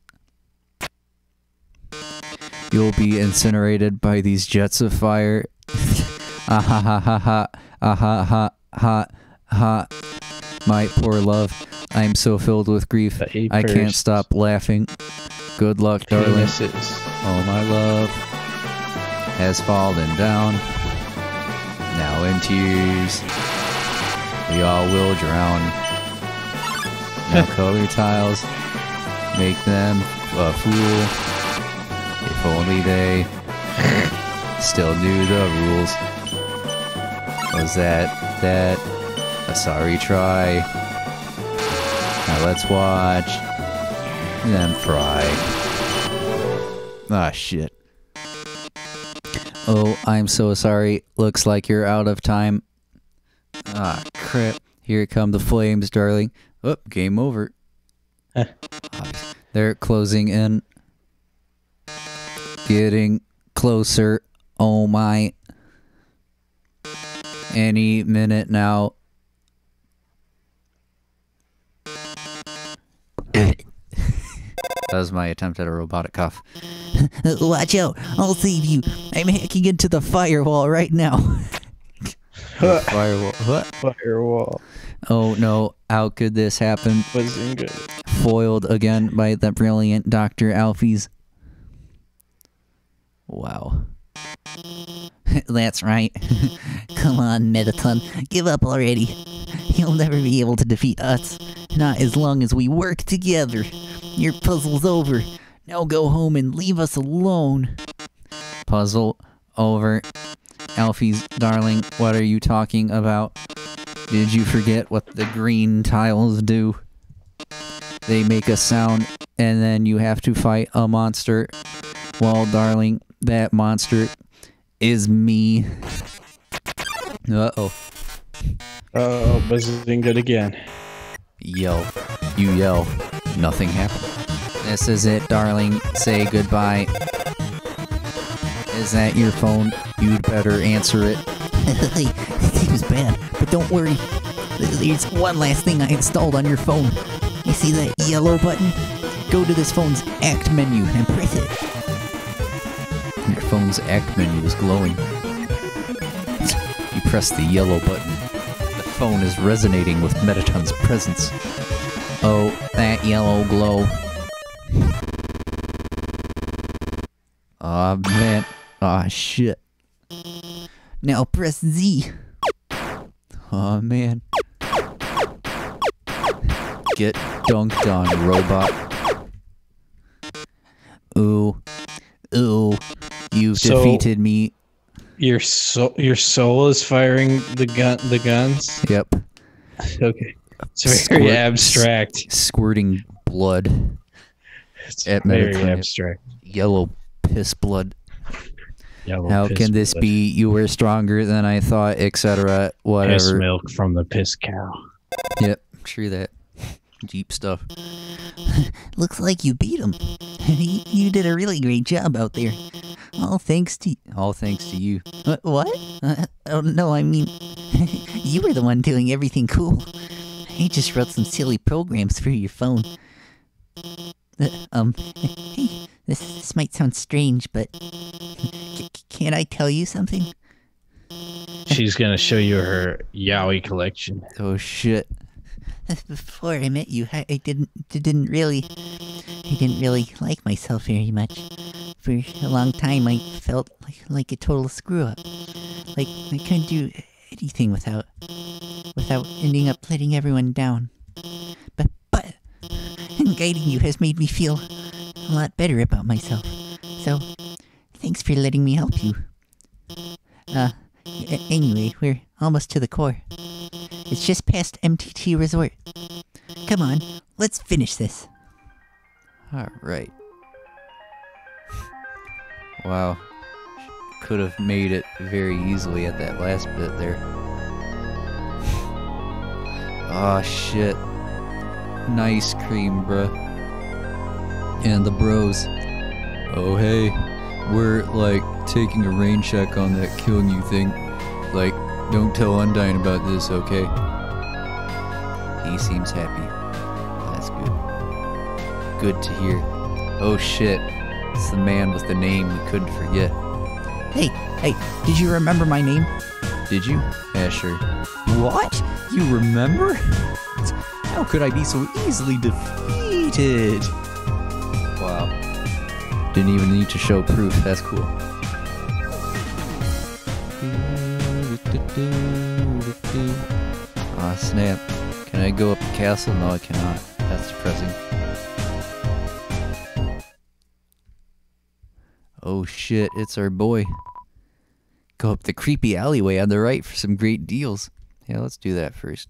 you'll be incinerated by these jets of fire. ah ha ha ha ha. Ah ha ha ha ha. My poor love, I'm so filled with grief. I can't stop laughing. Good luck, darling. Oh, my love has fallen down. Now in tears, we all will drown. Now color tiles, make them a fool. If only they still knew the rules. Was that that a sorry try? Now let's watch them fry. Ah, shit. Oh, I'm so sorry. Looks like you're out of time. Ah, crap. Here come the flames, darling. Oh, game over. Huh. They're closing in. Getting closer. Oh my. Any minute now. That was my attempt at a robotic cough. Watch out! I'll save you. I'm hacking into the firewall right now. Firewall. What? Firewall Oh no, how could this happen? wasn't. Foiled again by the brilliant Dr. Alphys. Wow. That's right. Come on, Mettaton. Give up already. You'll never be able to defeat us. Not as long as we work together. Your puzzle's over. Now go home and leave us alone. Puzzle over. Alphys darling, what are you talking about? Did you forget what the green tiles do? They make a sound and then you have to fight a monster. Well, darling, that monster is me. Uh oh. Oh, wasn't good again. Yell. You yell. Nothing happened. This is it, darling. Say goodbye. Is that your phone? You'd better answer it. It seems bad, but don't worry. There's one last thing I installed on your phone. You see that yellow button? Go to this phone's Act menu and press it. Your phone's act menu is glowing. You press the yellow button. Phone is resonating with Mettaton's presence. Oh, that yellow glow. Aw, man. Aw, shit. Now press Z. Aw, man. Get dunked on, robot. Ooh. Ooh. You've So- defeated me. Your soul, your soul is firing the gun, the guns. Yep. Okay, it's very Squirt- abstract. Squirting blood. It's At very abstract. Yellow piss blood. Yellow How piss can this blood. be? You were stronger than I thought, etc. Whatever. Piss milk from the piss cow. Yep, true that. Deep stuff. Looks like you beat him. you did a really great job out there. All thanks to All thanks to you. Uh, what? Uh, oh no, I mean, you were the one doing everything cool. I just wrote some silly programs for your phone. Uh, um, hey, this this might sound strange, but c- can I tell you something? She's gonna show you her yaoi collection. Oh shit. Before I met you, I, I didn't didn't really I didn't really like myself very much. For a long time, I felt like like a total screw up. Like I couldn't do anything without without ending up letting everyone down. But but and guiding you has made me feel a lot better about myself. So thanks for letting me help you. Uh, anyway, we're almost to the core. It's just past MTT Resort. Come on, let's finish this. Alright. Wow. Could have made it very easily at that last bit there. Oh shit. Nice cream, bruh. And the bros. Oh hey, we're like taking a rain check on that killing you thing. Like, don't tell Undyne about this, okay? He seems happy. That's good. Good to hear. Oh shit. It's the man with the name we couldn't forget. Hey, hey, did you remember my name? Did you? Yeah, sure. What? You remember? How could I be so easily defeated? Wow. Didn't even need to show proof. That's cool. Ah, snap. Can I go up the castle? No, I cannot. That's depressing. Oh shit, it's our boy. Go up the creepy alleyway on the right for some great deals. Yeah, let's do that first.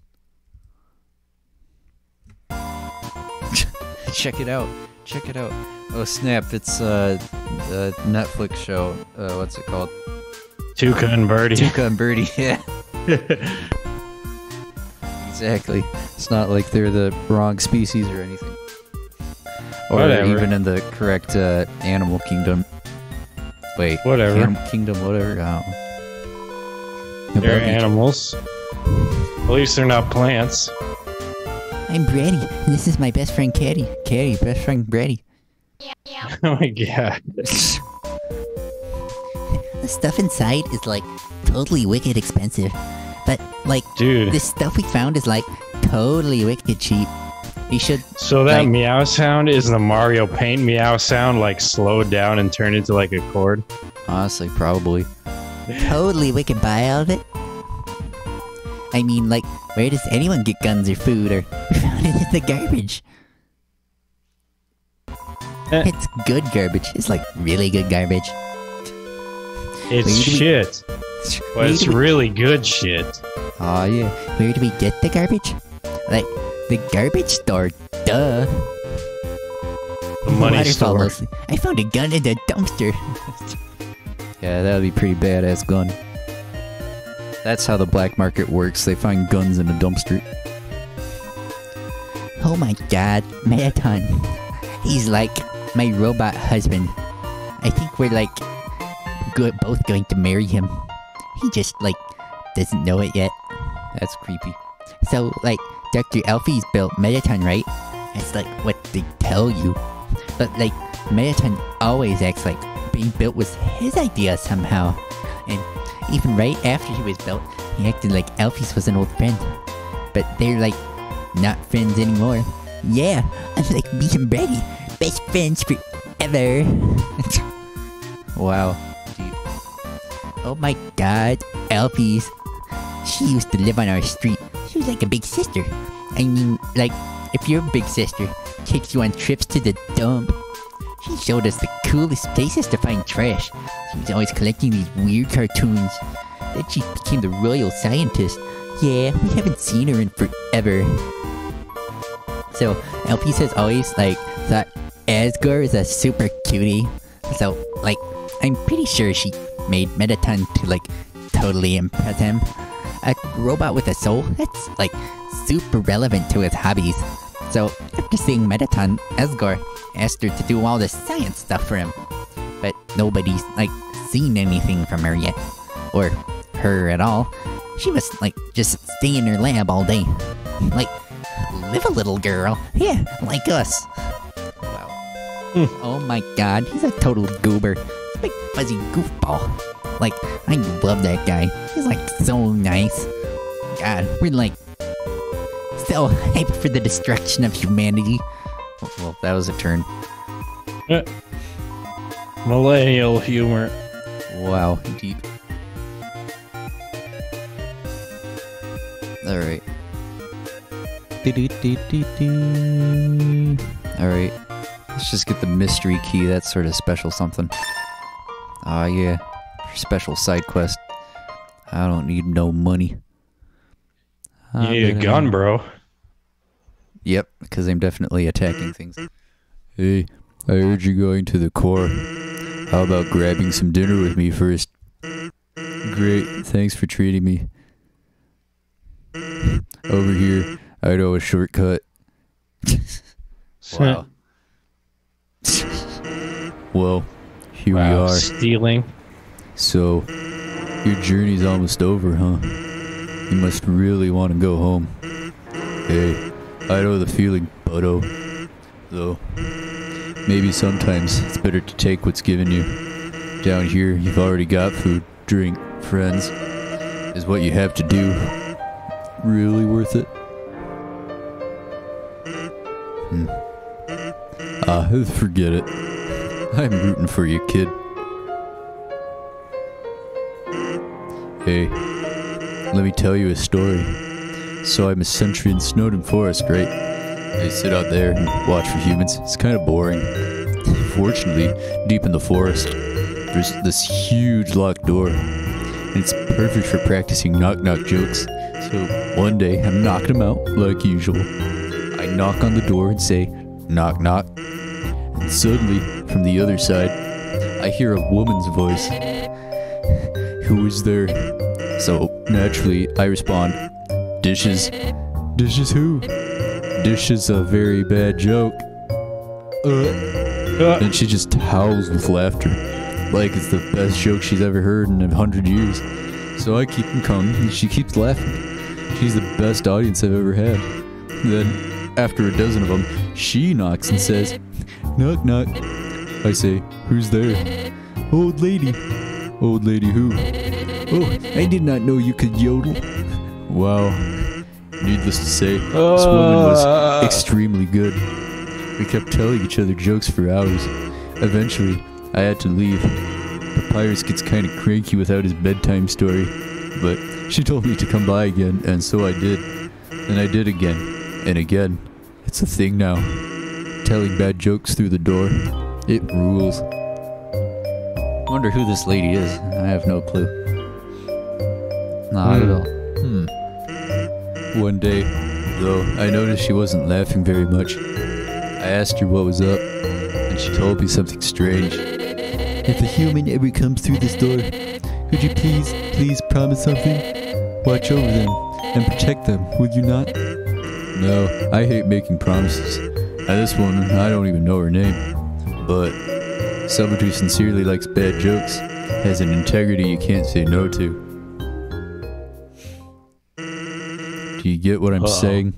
Check it out. Check it out. Oh snap! It's uh, the Netflix show. Uh, what's it called? Tuca and Bertie. Tuca and Bertie. Yeah, exactly. It's not like they're the wrong species or anything, or Whatever. even in the correct uh, animal kingdom. Wait, Whatever. Animal kingdom, whatever. Oh. They're animals. At least they're not plants. I'm Bratty. This is my best friend, Catty. Catty, best friend Bratty. Oh my god. The stuff inside is like totally wicked expensive. But like Dude. this stuff we found is like totally wicked cheap. You should So that Like- meow sound is the Mario Paint meow sound, like slowed down and turned into like a chord. Honestly, probably. totally wicked buy all of it. I mean, like, where does anyone get guns or food or we found it in the garbage? Eh. It's good garbage. It's like really good garbage. It's do we- shit. But it's we- really good shit. Oh yeah. Where do we get the garbage? Like the garbage store. Duh. The money store. mostly. I found a gun in the dumpster. Yeah, that would be pretty badass gun. That's how the black market works. They find guns in a dumpster. Oh my god, Mettaton. He's like my robot husband. I think we're like good, both going to marry him. He just like doesn't know it yet. That's creepy. So like Dr. Alphys built Mettaton, right? It's like what they tell you. But like Mettaton always acts like being built was his idea somehow. And even right after he was built, he acted like Alphys was an old friend. But they're like not friends anymore. Yeah, unlike me and Bratty, best friends forever. Wow. Oh my god, Alphys. She used to live on our street. She was like a big sister. I mean, like, if your big sister takes you on trips to the dump, she showed us the coolest places to find trash. She was always collecting these weird cartoons. Then she became the royal scientist. Yeah, we haven't seen her in forever. So, Alphys has always, like, thought Asgore is a super cutie. So, like, I'm pretty sure she made Mettaton to like totally impress him. A robot with a soul? That's like super relevant to his hobbies. So after seeing Mettaton, Asgore asked her to do all the science stuff for him. But nobody's like seen anything from her yet. Or her at all. She must like just stay in her lab all day. Like live a little girl. Yeah, like us. Wow. Hmm. Oh my god, he's a total goober. Big fuzzy goofball. Like, I love that guy. He's like so nice. God, we're like so hyped for the destruction of humanity. Well, that was a turn. Millennial humor. Wow. Deep. Alright. Alright. Let's just get the mystery key. That's sort of special something. Ah, yeah. Special side quest. I don't need no money. You need a gun, bro. Yep, because I'm definitely attacking things. Hey, I heard you going to the core. How about grabbing some dinner with me first? Great, thanks for treating me. Over here, I know a shortcut. Wow. well, here Wow, we are. Stealing. So, your journey's almost over, huh? You must really want to go home. Hey, I know the feeling, buddo. Though, maybe sometimes it's better to take what's given you. Down here, you've already got food, drink, friends. Is what you have to do really worth it? Hmm. Ah, forget it. I'm rooting for you, kid. Hey, let me tell you a story. So I'm a sentry in Snowdin Forest, great. I sit out there and watch for humans. It's kind of boring. Fortunately, deep in the forest, there's this huge locked door. And it's perfect for practicing knock knock jokes. So one day, I'm knocking them out like usual. I knock on the door and say, knock knock. And suddenly, from the other side, I hear a woman's voice. Who is there? So naturally, I respond, dishes. Dishes who? Dishes a very bad joke. Uh. And she just howls with laughter, like it's the best joke she's ever heard in a hundred years. So I keep them coming, and she keeps laughing. She's the best audience I've ever had. Then, after a dozen of them, she knocks and says, Knock, knock. I say, Who's there? Old lady. Old lady who? Oh, I did not know you could yodel. Wow. Needless to say, this woman was uh. extremely good. We kept telling each other jokes for hours. Eventually, I had to leave. Papyrus gets kind of cranky without his bedtime story, but she told me to come by again, and so I did. And I did again, and again. It's a thing now. Telling bad jokes through the door. It rules. Wonder who this lady is. I have no clue. Not at all. Hmm. One day, though, I noticed she wasn't laughing very much. I asked her what was up, and she told me something strange. If a human ever comes through this door, could you please, please promise something? Watch over them and protect them, would you not? No, I hate making promises. This woman, I don't even know her name. But someone who sincerely likes bad jokes has an integrity you can't say no to. Do you get what I'm Uh-oh. saying?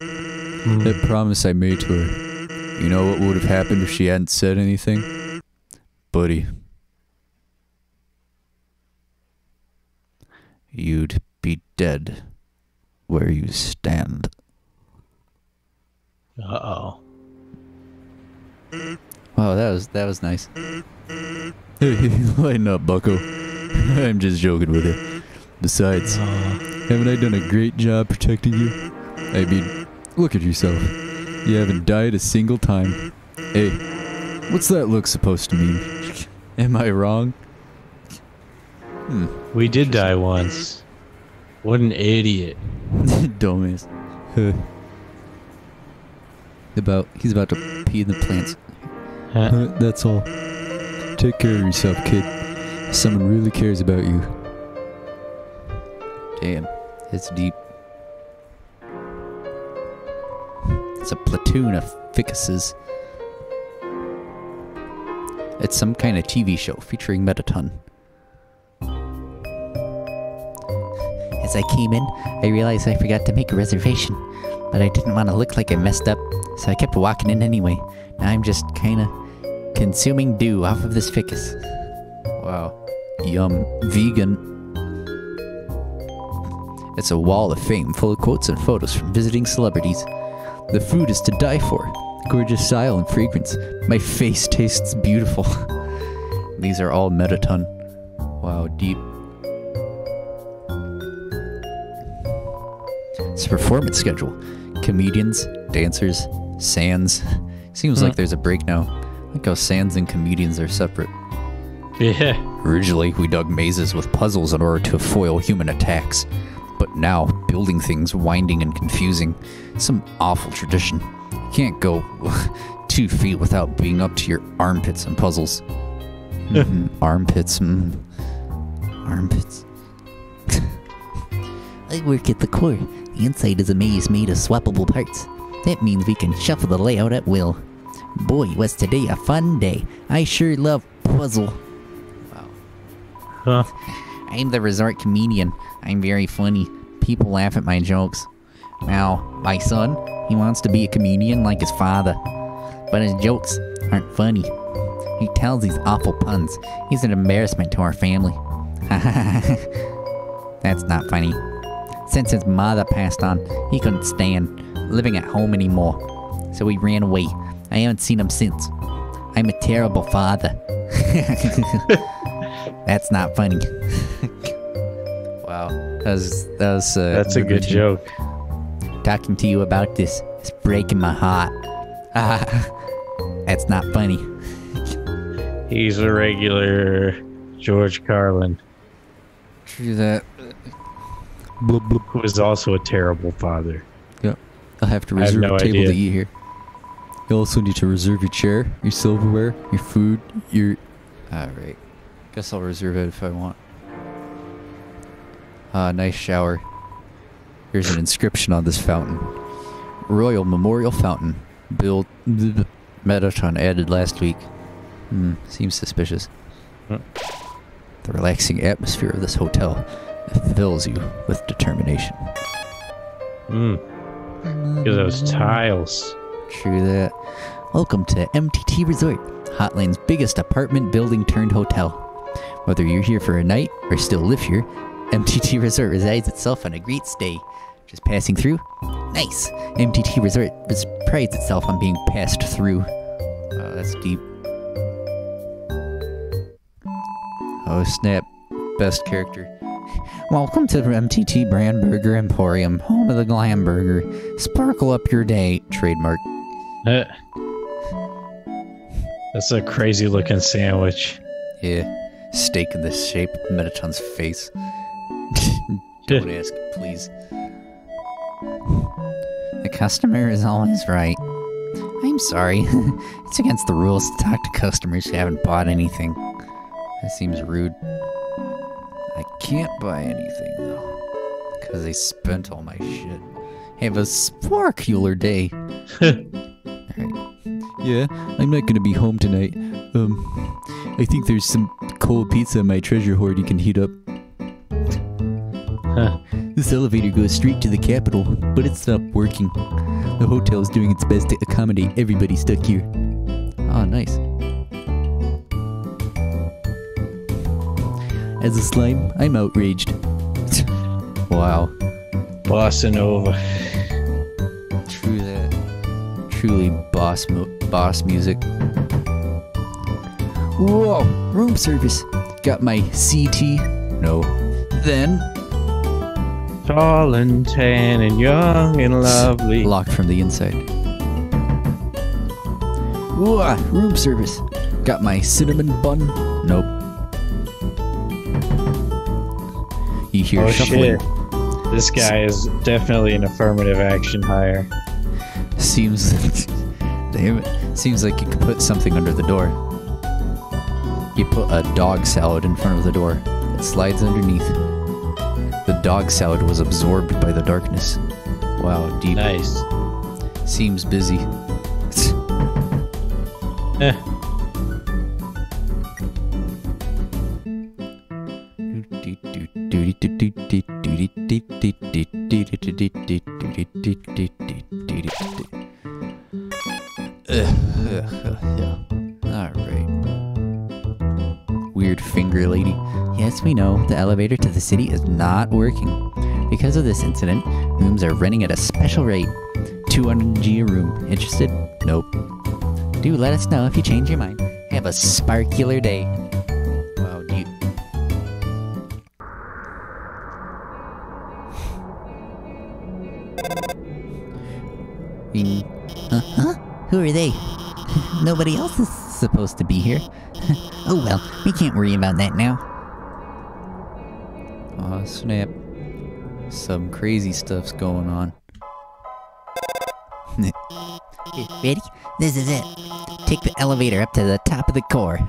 That promise I made to her. You know what would have happened if she hadn't said anything? Buddy. You'd be dead where you stand. Uh oh. Wow, that was that was nice. Lighten up, Bucko. I'm just joking with you. Besides, haven't I done a great job protecting you? I mean, look at yourself. You haven't died a single time. Hey, what's that look supposed to mean? Am I wrong? Hmm, We did die once. What an idiot. dumbass. About he's about to pee in the plants. Huh? Uh, that's all. Take care of yourself, kid. Someone really cares about you. Damn, it's deep. It's a platoon of ficuses. It's some kind of TV show featuring Mettaton. As I came in, I realized I forgot to make a reservation, but I didn't want to look like I messed up, so I kept walking in anyway. Now I'm just kinda consuming dew off of this ficus. Wow. Yum. Vegan. It's a wall of fame full of quotes and photos from visiting celebrities. The food is to die for. Gorgeous style and fragrance. My face tastes beautiful. These are all Mettaton. Wow, deep. It's a performance schedule. Comedians, dancers, sands. Seems like hmm. there's a break now. Like how sands and comedians are separate. Yeah. Originally, we dug mazes with puzzles in order to foil human attacks. But now, building things winding and confusing. Some awful tradition. You can't go two feet without being up to your armpits in puzzles. Mhm, Armpits. Mm. Armpits. I work at the core. The inside is a maze made of swappable parts. That means we can shuffle the layout at will. Boy, was today a fun day. I sure love puzzle. Wow. Huh. I'm the resort comedian. I'm very funny. People laugh at my jokes. Now, my son, he wants to be a comedian like his father. But his jokes aren't funny. He tells these awful puns. He's an embarrassment to our family. That's not funny. Since his mother passed on, he couldn't stand living at home anymore. So he ran away. I haven't seen him since. I'm a terrible father. That's not funny. wow. That was, that was, uh, That's a good riveting. joke. Talking to you about this is breaking my heart. Ah, that's not funny. He's a regular George Carlin, True that. Blub, blub. who is also a terrible father. I'll have to I have reserve no a table idea. to eat here. You also need to reserve your chair, your silverware, your food, your. Alright. Guess I'll reserve it if I want. Ah, nice shower. Here's an inscription on this fountain Royal Memorial Fountain. Built. Metatron added last week. Hmm, seems suspicious. The relaxing atmosphere of this hotel fills you with determination. Hmm. Look those tiles. True that. Welcome to MTT Resort, Hotland's biggest apartment building turned hotel. Whether you're here for a night or still live here, MTT Resort resides itself on a great stay. Just passing through? Nice. MTT Resort res- prides itself on being passed through. Oh, that's deep. Oh, snap. Best character. Welcome to MTT Brand Burger Emporium, home of the glam burger. Sparkle up your day. Trademark. Eh. That's a crazy looking sandwich. Yeah. Steak in the shape of Metatron's face. Don't ask, please. The customer is always right. I'm sorry. it's against the rules to talk to customers who haven't bought anything. That seems rude. I can't buy anything, though. Because I spent all my shit. Have a sparkular day. Alright. Yeah, I'm not gonna be home tonight. Um, I think there's some cold pizza in my treasure hoard you can heat up. Huh. This elevator goes straight to the Capitol, but it stopped working. The hotel is doing its best to accommodate everybody stuck here. Oh, nice. As a slime, I'm outraged. wow. Bossa Nova. True that. Truly boss mo- boss music. Whoa! Room service. Got my CT. No. Then Tall and tan and young and lovely. locked from the inside. Whoa! Ah, room service. Got my cinnamon bun. Nope. You hear Oh shuffling. shit. This guy is definitely an affirmative action hire. Seems damn it. Seems like you could put something under the door. You put a dog salad in front of the door. It slides underneath. The dog salad was absorbed by the darkness. Wow, deep. Nice. Seems busy. Eh. Alright. Weird finger lady. Yes, we know the elevator to the city is not working. Because of this incident, rooms are renting at a special rate. 200G a room. Interested? Nope. Do let us know if you change your mind. Have a sparkular day. Wow, deep. Mm, Huh? Who are they? Nobody else is supposed to be here. oh well, we can't worry about that now. Oh, snap. Some crazy stuff's going on. Ready? This is it. Take the elevator up to the top of the core.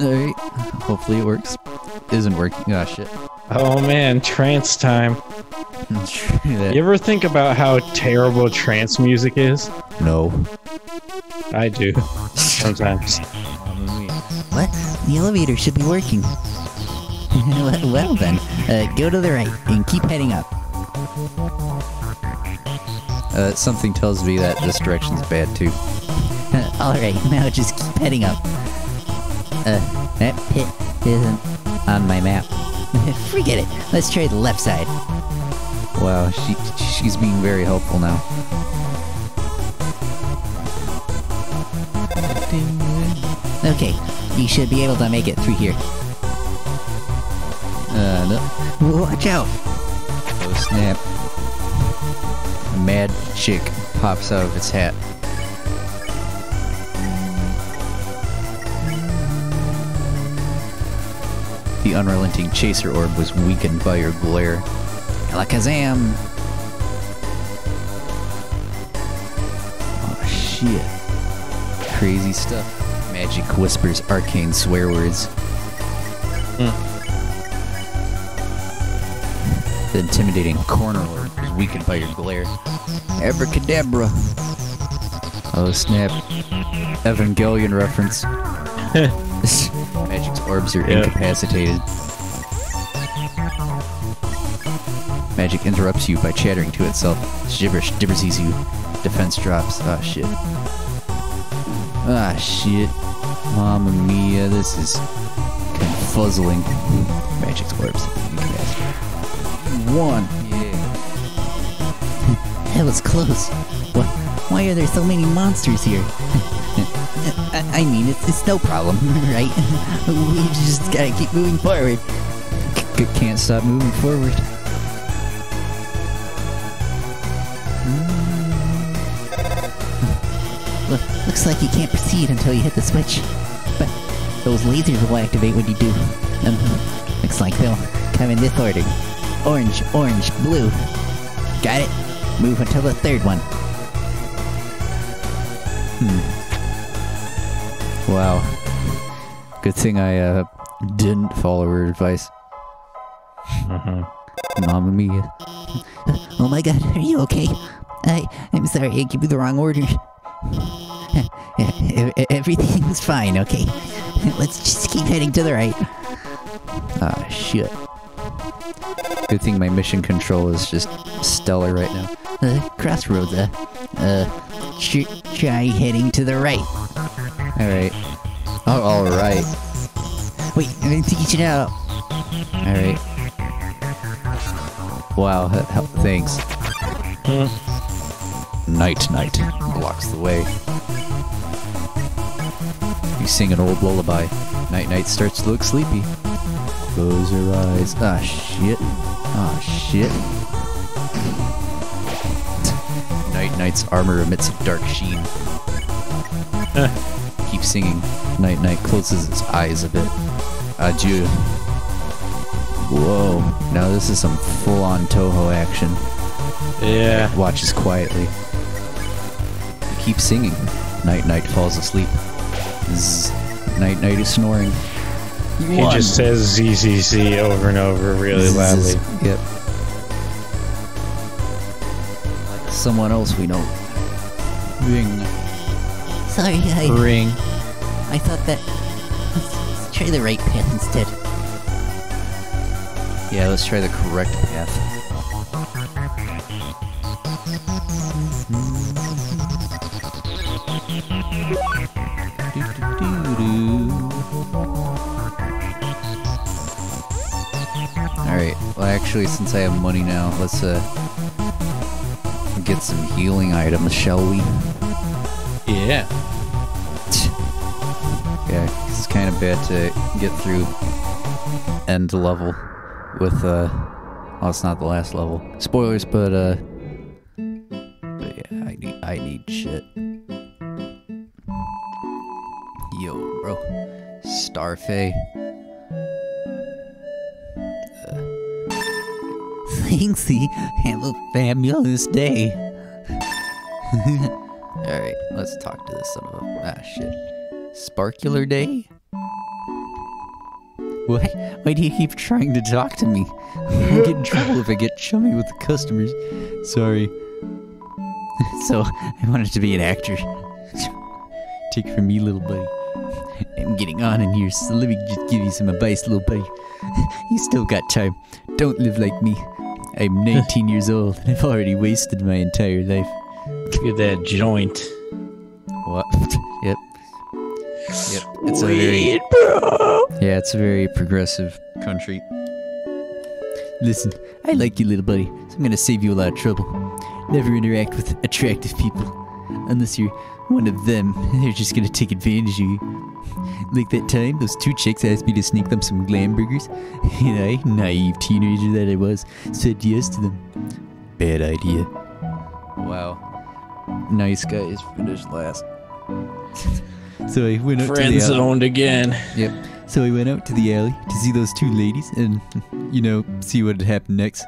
Alright. Hopefully it works. Isn't working. Oh, shit. Oh man, trance time. You ever think about how terrible trance music is? No. I do. Sometimes. What? The elevator should be working. well, well then, uh, go to the right and keep heading up. Uh, something tells me that this direction's bad too. Alright, now just keep heading up. Uh, that pit isn't on my map. Forget it. Let's try the left side. Wow, she she's being very helpful now. Okay, you should be able to make it through here. Uh, no. Watch out! Oh snap. A mad chick pops out of its hat. The unrelenting chaser orb was weakened by your glare. Alakazam! Oh shit. Crazy stuff. Madjick whispers arcane swear words. The intimidating corner orb was weakened by your glare. Abracadabra. Oh snap. Evangelion reference. Madjick's orbs are Yep. incapacitated. Madjick interrupts you by chattering to itself. Gibberish gibberises you. Defense drops. Ah shit. Ah shit. Mamma mia, this is confuzzling. Madjick incapacitated. One. Yeah. That was close. Why, why are there so many monsters here? I, I mean, it's, it's no problem, right? We just gotta keep moving forward. C- can't stop moving forward. Looks like you can't proceed until you hit the switch. But those lasers will activate when you do. Um, looks like they'll come in this order. Orange, orange, blue. Got it? Move until the third one. Hmm. Wow. Good thing I uh, didn't follow her advice. Uh-huh. Mamma mia. Oh my god, are you okay? I, I'm sorry, I gave you the wrong order. Everything's fine, okay? Let's just keep heading to the right. Ah, shit. Good thing my mission control is just stellar right now. Uh, crossroads, uh, uh, tr- try heading to the right. Alright. Oh, alright. Wait, I'm gonna teach it out. Alright. Wow, he- he- thanks. Knight Knight blocks the way. You sing an old lullaby. Knight Knight starts to look sleepy. Close her eyes. Ah, shit. Ah, shit. Knight Knight's armor emits a dark sheen. Keep singing. Knight Knight closes its eyes a bit. Adieu. Whoa. Now this is some full-on Toho action. Yeah. Watches quietly. Keep singing. Knight Knight falls asleep. Zzz. Knight Knight is snoring. He just says ZZZ over and over really Zzz. loudly. Yep. Like someone else we know. Ring. Sorry, I, Ring. I thought that. Let's, let's try the right path instead. Yeah, let's try the correct path. Alright, well actually since I have money now, let's uh get some healing items, shall we? Yeah. Yeah, it's kind of bad to get through end level with uh well it's not the last level. Spoilers, but uh but yeah, I need I need shit. Yo, bro. Starfay. Thanksy, have a fabulous day. Alright, let's talk to this son of a ah shit. Sparkular Day? Why, why do you keep trying to talk to me? I'll get in trouble if I get chummy with the customers. Sorry. so, I wanted to be an actor. Take from me, little buddy. I'm getting on in here, so let me just give you some advice, little buddy. you still got time. Don't live like me. I'm 19 years old, and I've already wasted my entire life. Look at that joint. What? yep. Yep. It's a very yeah, it's a very progressive country. Listen, I like you, little buddy, so I'm gonna save you a lot of trouble. Never interact with attractive people unless you're one of them. They're just gonna take advantage of you. Like that time, those two chicks asked me to sneak them some glam burgers, and I, naive teenager that I was, said yes to them. Bad idea. Wow. Nice guys finished last. so I went out to Friend the alley. zoned again. Yep. So I went out to the alley to see those two ladies and, you know, see what had happened next.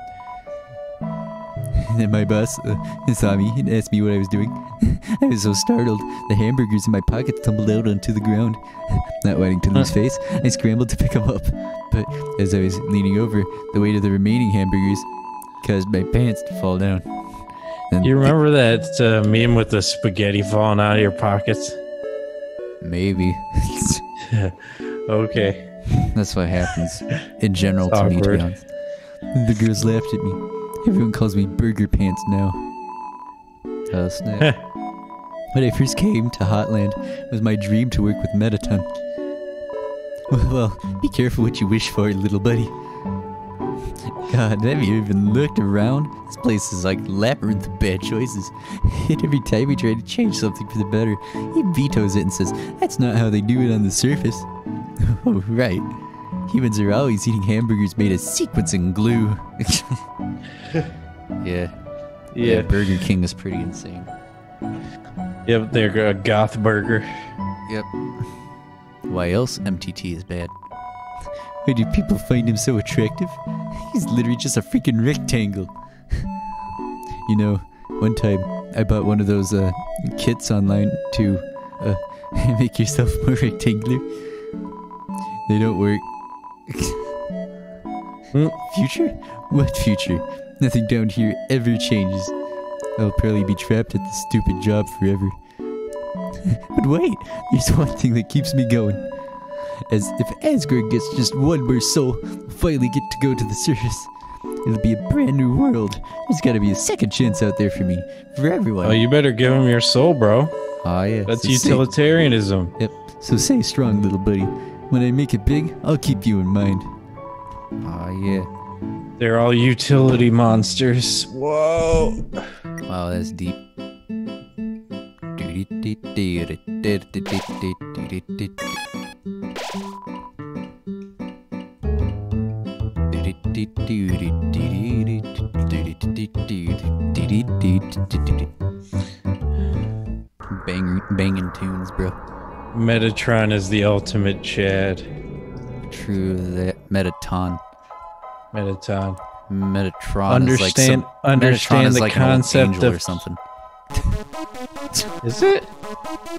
And then my boss uh, saw me and asked me what I was doing. I was so startled, the hamburgers in my pockets tumbled out onto the ground. Not wanting to lose face, I scrambled to pick them up. But as I was leaning over, the weight of the remaining hamburgers caused my pants to fall down. And You remember that uh, meme with the spaghetti falling out of your pockets? Maybe. Okay. That's what happens in general It's to me, to be honest. The girls laughed at me. Everyone calls me Burger Pants now. Oh, snap. when I first came to Hotland, it was my dream to work with Mettaton. Well, be careful what you wish for, little buddy. God, have you even looked around? This place is like a labyrinth of bad choices. And every time we try to change something for the better, he vetoes it and says, that's not how they do it on the surface. oh, right. Humans are always eating hamburgers made of sequencing glue. yeah. Yeah. Burger King is pretty insane. Yep, they're a goth burger. Yep. Why else MTT is bad? Why do people find him so attractive? He's literally just a freaking rectangle. you know, one time I bought one of those uh, kits online to uh, make yourself more rectangular. They don't work. Future? What future? Nothing down here ever changes. I'll probably be trapped at this stupid job forever. but wait, there's one thing that keeps me going. As if Asgore gets just one more soul, we'll finally get to go to the surface. It'll be a brand new world. There's gotta be a second chance out there for me, for everyone. Oh, you better give him your soul, bro. Ah, yeah. That's so say- utilitarianism. Yep. So say strong, little buddy. When I make it big, I'll keep you in mind. Ah, yeah. They're all utility monsters. Whoa. Wow, that's deep. Bang, banging tunes, bro. Metatron is the ultimate Chad. True that. Mettaton. Metatron. Metatron is like some, Understand- understand the like concept angel of- or something. Is it?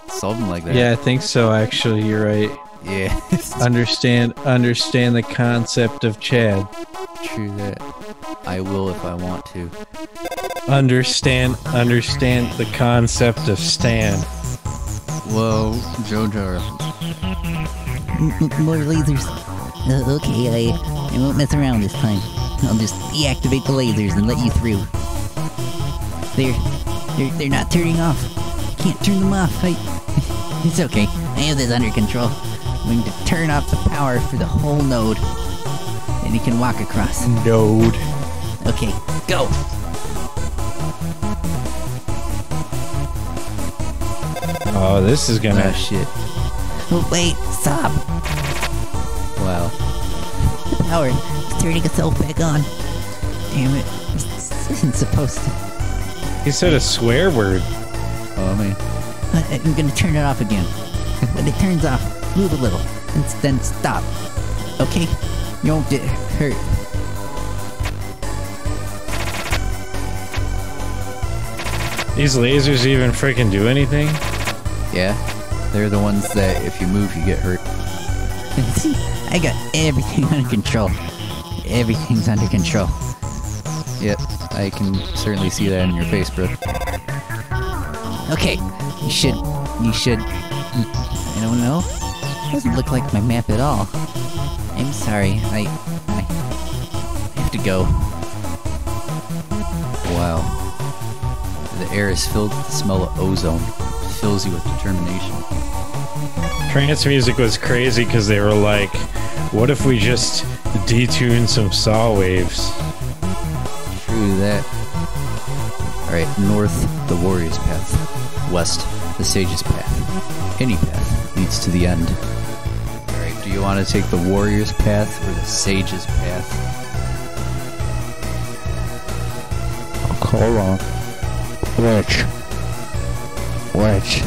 Something like that. Yeah, I think so. Actually, you're right. Yeah. Understand, understand the concept of Chad. True that. I will if I want to. Understand, understand the concept of Stan. Whoa, Jojo. M- m- more lasers. Uh, okay, I, I won't mess around this time. I'll just deactivate the lasers and let you through. They're, they're, they're not turning off. Can't turn them off. I, it's okay. I have this under control. I'm going to turn off the power for the whole node. and you can walk across. Node. Okay, go. Oh, this is gonna. Oh, shit. Oh, wait, stop. Wow. The power is turning itself back on. Damn it. This isn't supposed to. He said a swear word. Oh, man. I- I'm gonna turn it off again. when it turns off, move a little, and then stop. Okay? You won't get hurt. These lasers even freaking do anything? Yeah. They're the ones that if you move, you get hurt. See, I got everything under control. Everything's under control. Yep, I can certainly see that in your face, bro. Okay, you should, you should, I don't know. It Doesn't look like my map at all. I'm sorry, I, I have to go. Wow. The air is filled with the smell of ozone. Fills you with determination. Trance music was crazy because they were like, what if we just detune some saw waves? True that. Alright, north, the warrior's path. West, the sage's path. Any path leads to the end. Alright, do you want to take the warrior's path or the sage's path? Hold on. Which? Which?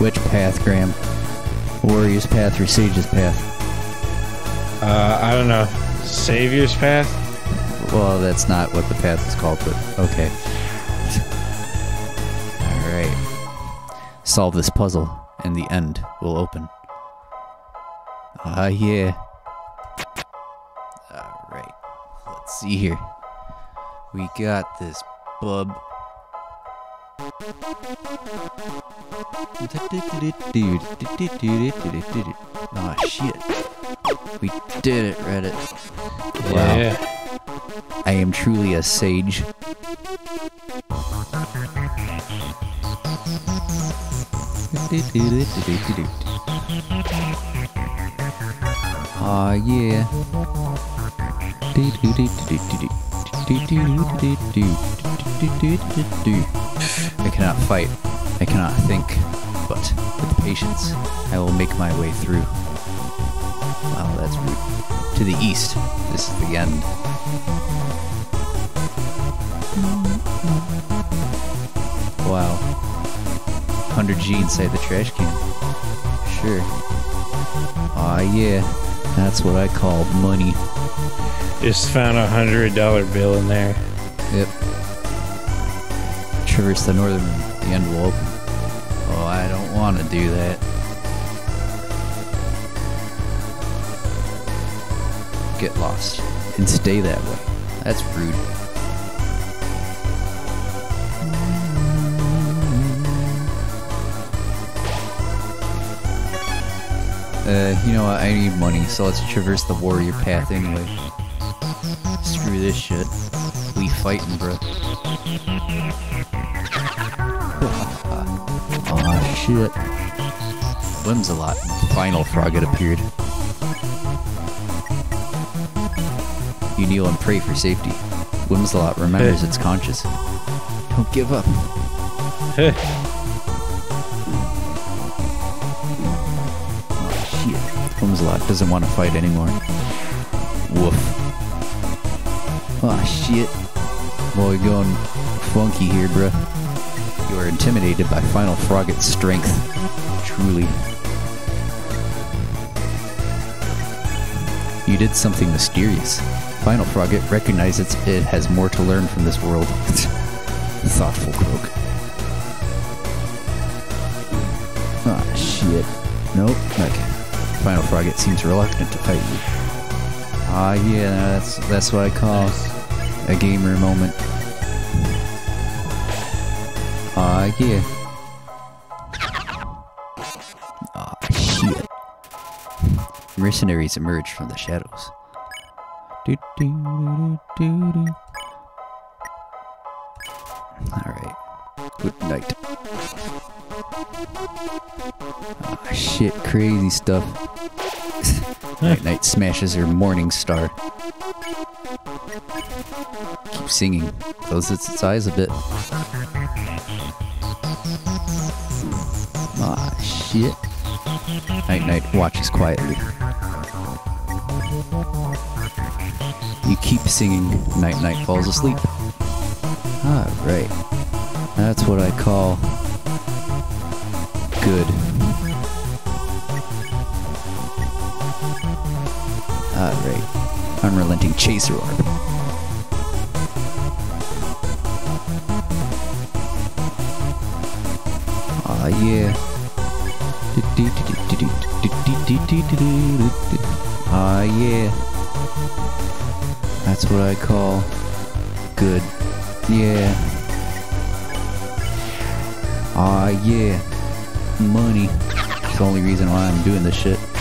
Which path, Graham? Warrior's path or sage's path? Uh, I don't know. Savior's path? Well, that's not what the path is called, but okay. Alright. Solve this puzzle, and the end will open. Ah, yeah. Alright. Let's see here. We got this, bub. Oh shit. We did it, Reddit. Wow. Yeah. I am truly a sage. Aw, yeah. I cannot fight. I cannot think. But with patience, I will make my way through. Wow, that's rude. To the east. This is the end. Wow. 100G inside the trash can. Sure. Aw, yeah. That's what I call money. Just found a hundred dollar bill in there. Yep. Traverse the northern. The open. Oh, I don't want to do that. Get lost. And stay that way. That's rude. Uh, you know what? I need money, so let's traverse the warrior path anyway. Screw this shit. We fighting, bro. oh shit. Whimsalot and Final Froggit appeared. You kneel and pray for safety. Whimsalot remembers its conscious. Don't give up. Oh shit. Whimsalot doesn't want to fight anymore. Woof. Oh shit. Boy, going funky here, bruh. You are intimidated by Final Froggit's strength. Truly. You did something mysterious. Final Froggit recognizes it has more to learn from this world. Thoughtful croak. Ah, shit. Nope. Okay. Final Froggit seems reluctant to fight you. Ah, yeah, that's that's what I call a gamer moment. Ah, yeah. Ah, shit. Mercenaries emerge from the shadows. Do, do, do, do, do. Alright. Good night. Ah, shit, crazy stuff. Knight Knight smashes her morning star. Keep singing. Closes its eyes a bit. Ah, shit. Knight Knight watches quietly. You keep singing. Knight Knight falls asleep. Alright. That's what I call good. Alright. Unrelenting chaser orb. Aw, yeah. Ah, yeah. That's what I call good. Yeah. Ah, yeah. Money. It's the only reason why I'm doing this shit.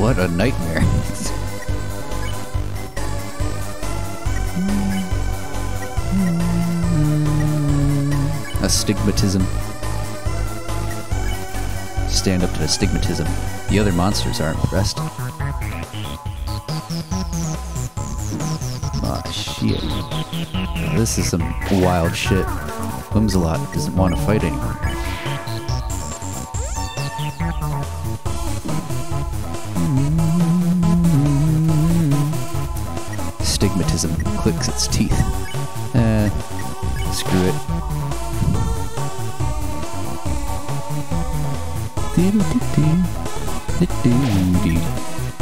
What a nightmare. Astigmatism. Stand up to astigmatism. The other monsters aren't impressed. Ah, shit. This is some wild shit. Whimsalot doesn't want to fight anymore. Its teeth. Eh, screw it.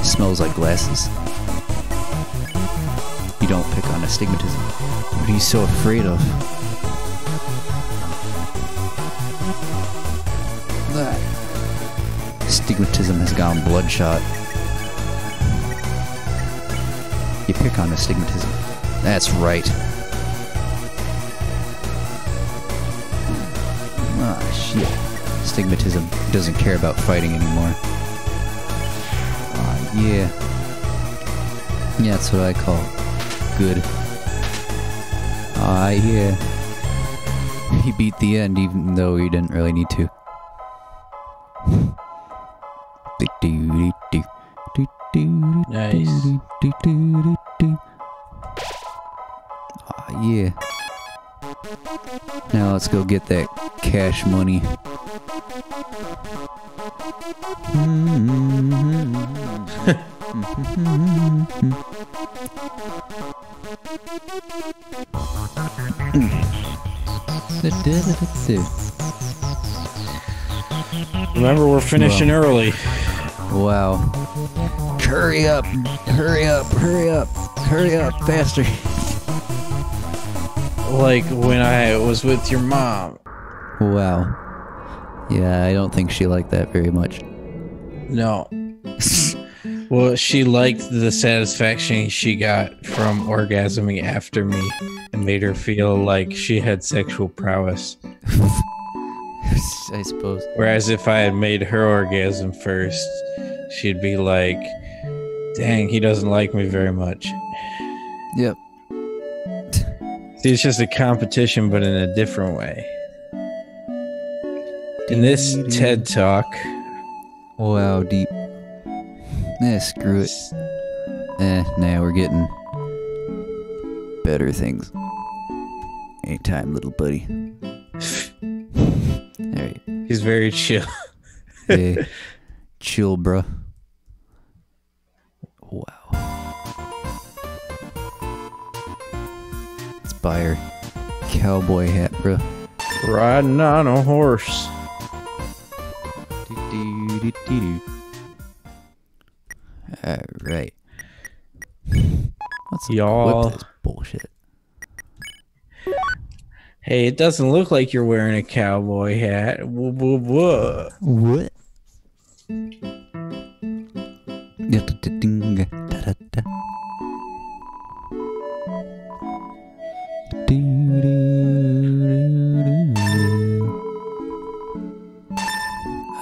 Smells like glasses. You don't pick on astigmatism. What are you so afraid of? Astigmatism has gone bloodshot. You pick on astigmatism. That's right. Ah, shit. Astigmatism doesn't care about fighting anymore. Ah, yeah. Yeah, that's what I call good. Ah, yeah. He beat the end even though he didn't really need to. Get that cash money. Remember, we're finishing early. Wow. Hurry up, hurry up, hurry up, hurry up, faster. Like when I was with your mom. Wow. Yeah, I don't think she liked that very much. No. well, she liked the satisfaction she got from orgasming after me and made her feel like she had sexual prowess. I suppose. Whereas if I had made her orgasm first, she'd be like, dang, he doesn't like me very much. Yep. See, it's just a competition, but in a different way. In this TED Talk, Wow, deep. Eh, screw it. Eh, nah, we're getting better things. Anytime, little buddy. Alright. he's very chill. Hey, chill, bruh. Let's buy her cowboy hat, bro. Riding on a horse. Alright. Let's Y'all. this bullshit. Hey, it doesn't look like you're wearing a cowboy hat. Whoa, whoa, whoa. What?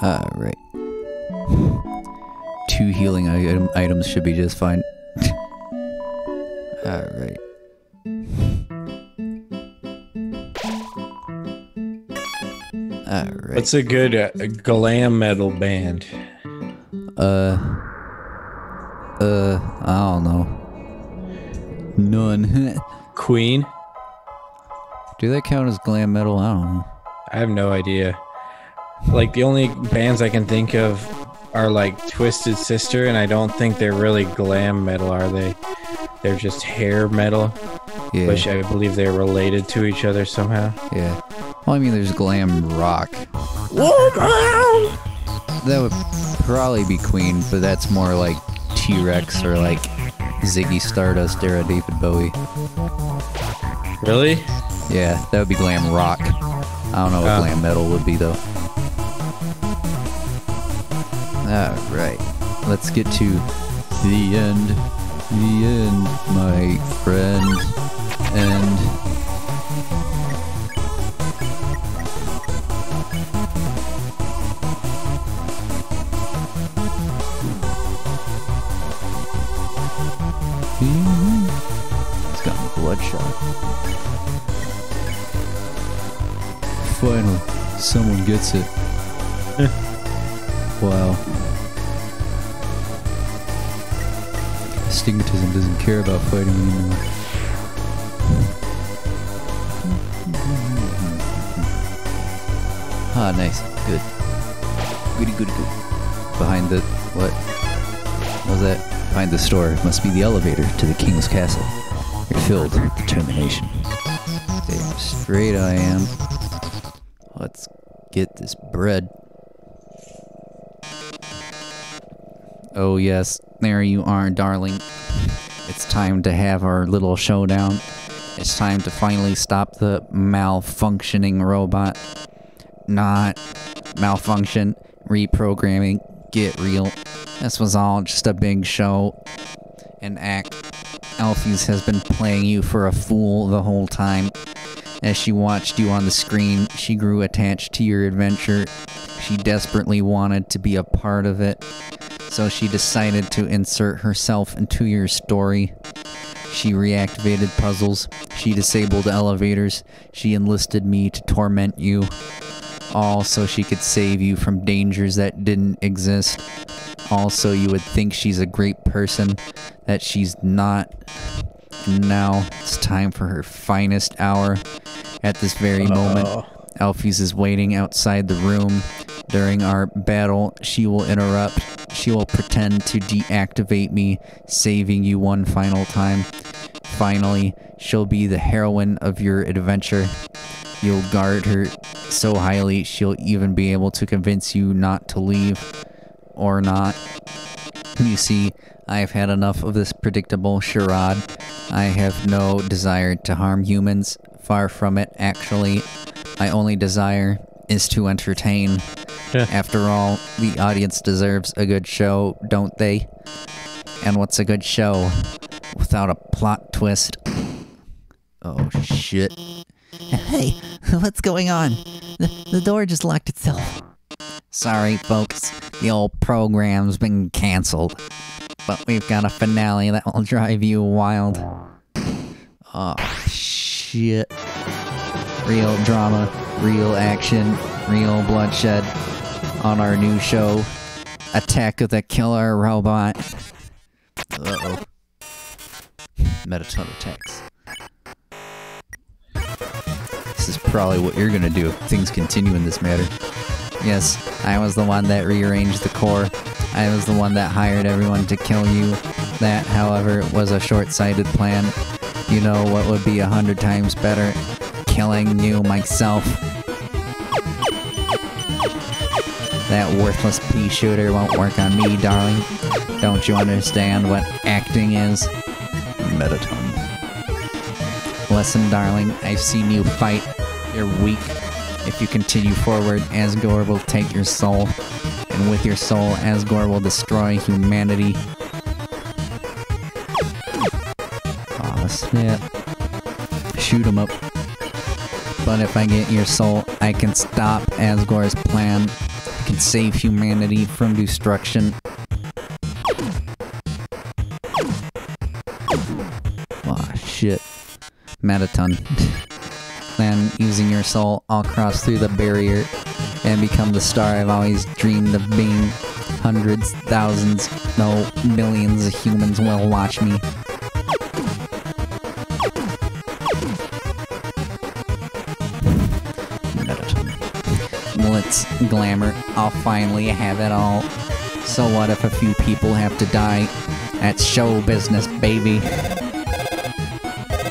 Alright. Two healing item, items should be just fine. Alright. Alright. What's a good uh, glam metal band? Uh. Uh, I don't know. None. Queen? Do they count as glam metal? I don't know. I have no idea. Like the only bands I can think of are like Twisted Sister, and I don't think they're really glam metal, are they? They're just hair metal, Yeah. which I believe they're related to each other somehow. Yeah. Well, I mean, there's glam rock. That would probably be Queen, but that's more like T Rex or like Ziggy Stardust era David Bowie. Really? Yeah, that would be glam rock. I don't know what Oh. glam metal would be though. Alright. let's get to the end. The end, my friend. And hmm. it's got bloodshot. Finally, someone gets it. wow. Stigmatism doesn't care about fighting anymore. Ah, nice. Good. Goody, goody, good. Behind the. What? What was that? Behind the store must be the elevator to the king's castle. You're filled with determination. Damn straight I am. Let's get this bread. Oh, yes, there you are, darling. It's time to have our little showdown. It's time to finally stop the malfunctioning robot. Not malfunction, reprogramming, get real. This was all just a big show. An act. Alphys has been playing you for a fool the whole time. As she watched you on the screen, she grew attached to your adventure. She desperately wanted to be a part of it. So she decided to insert herself into your story. She reactivated puzzles. She disabled elevators. She enlisted me to torment you. All so she could save you from dangers that didn't exist. Also, you would think she's a great person, that she's not. Now it's time for her finest hour. At this very oh. moment, Alphys is waiting outside the room. During our battle, she will interrupt. She will pretend to deactivate me, saving you one final time. Finally, she'll be the heroine of your adventure. You'll guard her so highly, she'll even be able to convince you not to leave. Or not. You see, I've had enough of this predictable charade. I have no desire to harm humans. Far from it, actually. My only desire is to entertain. After all, the audience deserves a good show, don't they? And what's a good show without a plot twist? Oh shit. Hey, what's going on? The, the door just locked itself. Sorry, folks. The old program's been cancelled. But we've got a finale that will drive you wild. Oh, shit. Real drama, real action, real bloodshed on our new show, Attack of the Killer Robot. Uh-oh. Mettaton attacks. This is probably what you're gonna do if things continue in this matter. Yes, I was the one that rearranged the core. I was the one that hired everyone to kill you. That, however, was a short-sighted plan. You know what would be a hundred times better? Killing you myself. That worthless pea shooter won't work on me, darling. Don't you understand what acting is? Mettaton. Listen, darling, I've seen you fight. You're weak. If you continue forward, Asgore will take your soul. And with your soul, Asgore will destroy humanity. Aw, snap. Shoot him up. But if I get your soul, I can stop Asgore's plan. I can save humanity from destruction. Aw, shit. Mettaton. then, using your soul, I'll cross through the barrier and become the star I've always dreamed of being. Hundreds, thousands, no, millions of humans will watch me. Glitz, glamour, I'll finally have it all. So what if a few people have to die? That's show business, baby.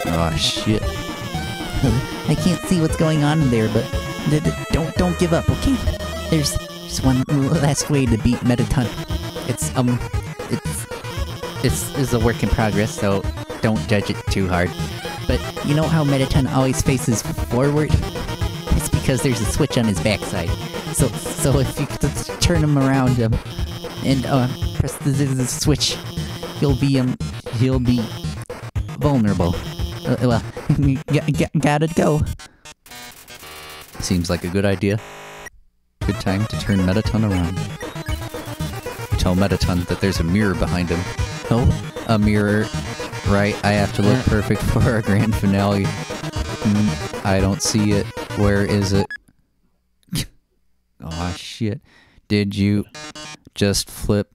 Oh shit. I can't see what's going on in there, but don't don't give up, okay? There's just one last way to beat Mettaton. It's um, it's it's is a work in progress, so don't judge it too hard. But you know how Mettaton always faces forward? It's because there's a switch on his backside. So so if you turn him around um, and uh, press the, the, the switch, he'll be um he'll be vulnerable. Uh, well, g- g- gotta go. Seems like a good idea. Good time to turn Mettaton around. You tell Mettaton that there's a mirror behind him. Oh, a mirror. Right, I have to look perfect for our grand finale. Mm, I don't see it. Where is it? Aw, shit. Did you just flip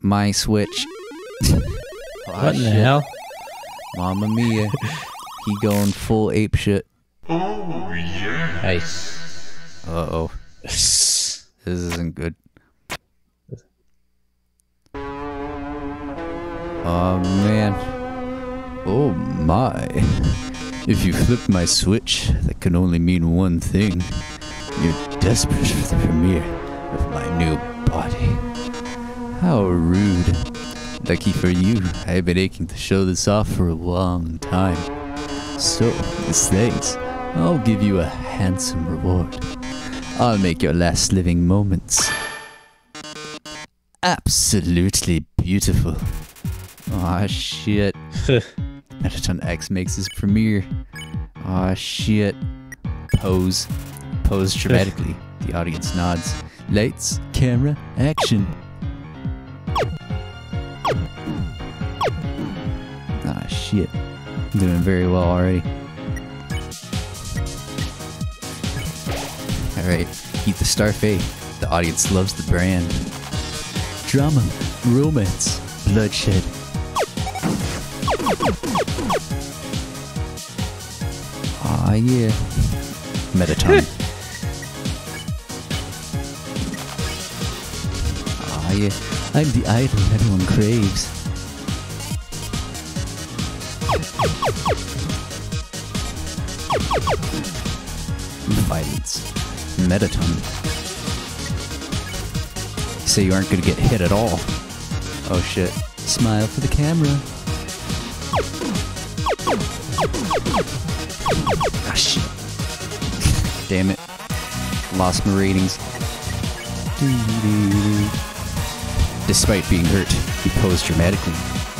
my switch? Aw, What in the hell? Mamma mia. he going full ape shit. oh Nice. Uh oh. This isn't good. Oh man. Oh my. If you flip my switch, that can only mean one thing. You're desperate for the premiere of my new body. How rude. Lucky for you, I've been aching to show this off for a long time. So, as thanks, I'll give you a handsome reward. I'll make your last living moments absolutely beautiful. Aw, shit. Mettaton X makes his premiere. Aw, shit. Pose. Pose dramatically. the audience nods. Lights, camera, action. Ah, shit. I'm doing very well already. Alright, eat the star Starfait. The audience loves the brand. Drama, romance, bloodshed. Ah, yeah. Mettaton. ah, yeah. I'm the idol everyone craves. Violence. Mettaton. You say you aren't gonna get hit at all. Oh shit. Smile for the camera. Ah shit. Damn it. Lost my ratings. Doo-doo-doo. Despite being hurt, he posed dramatically.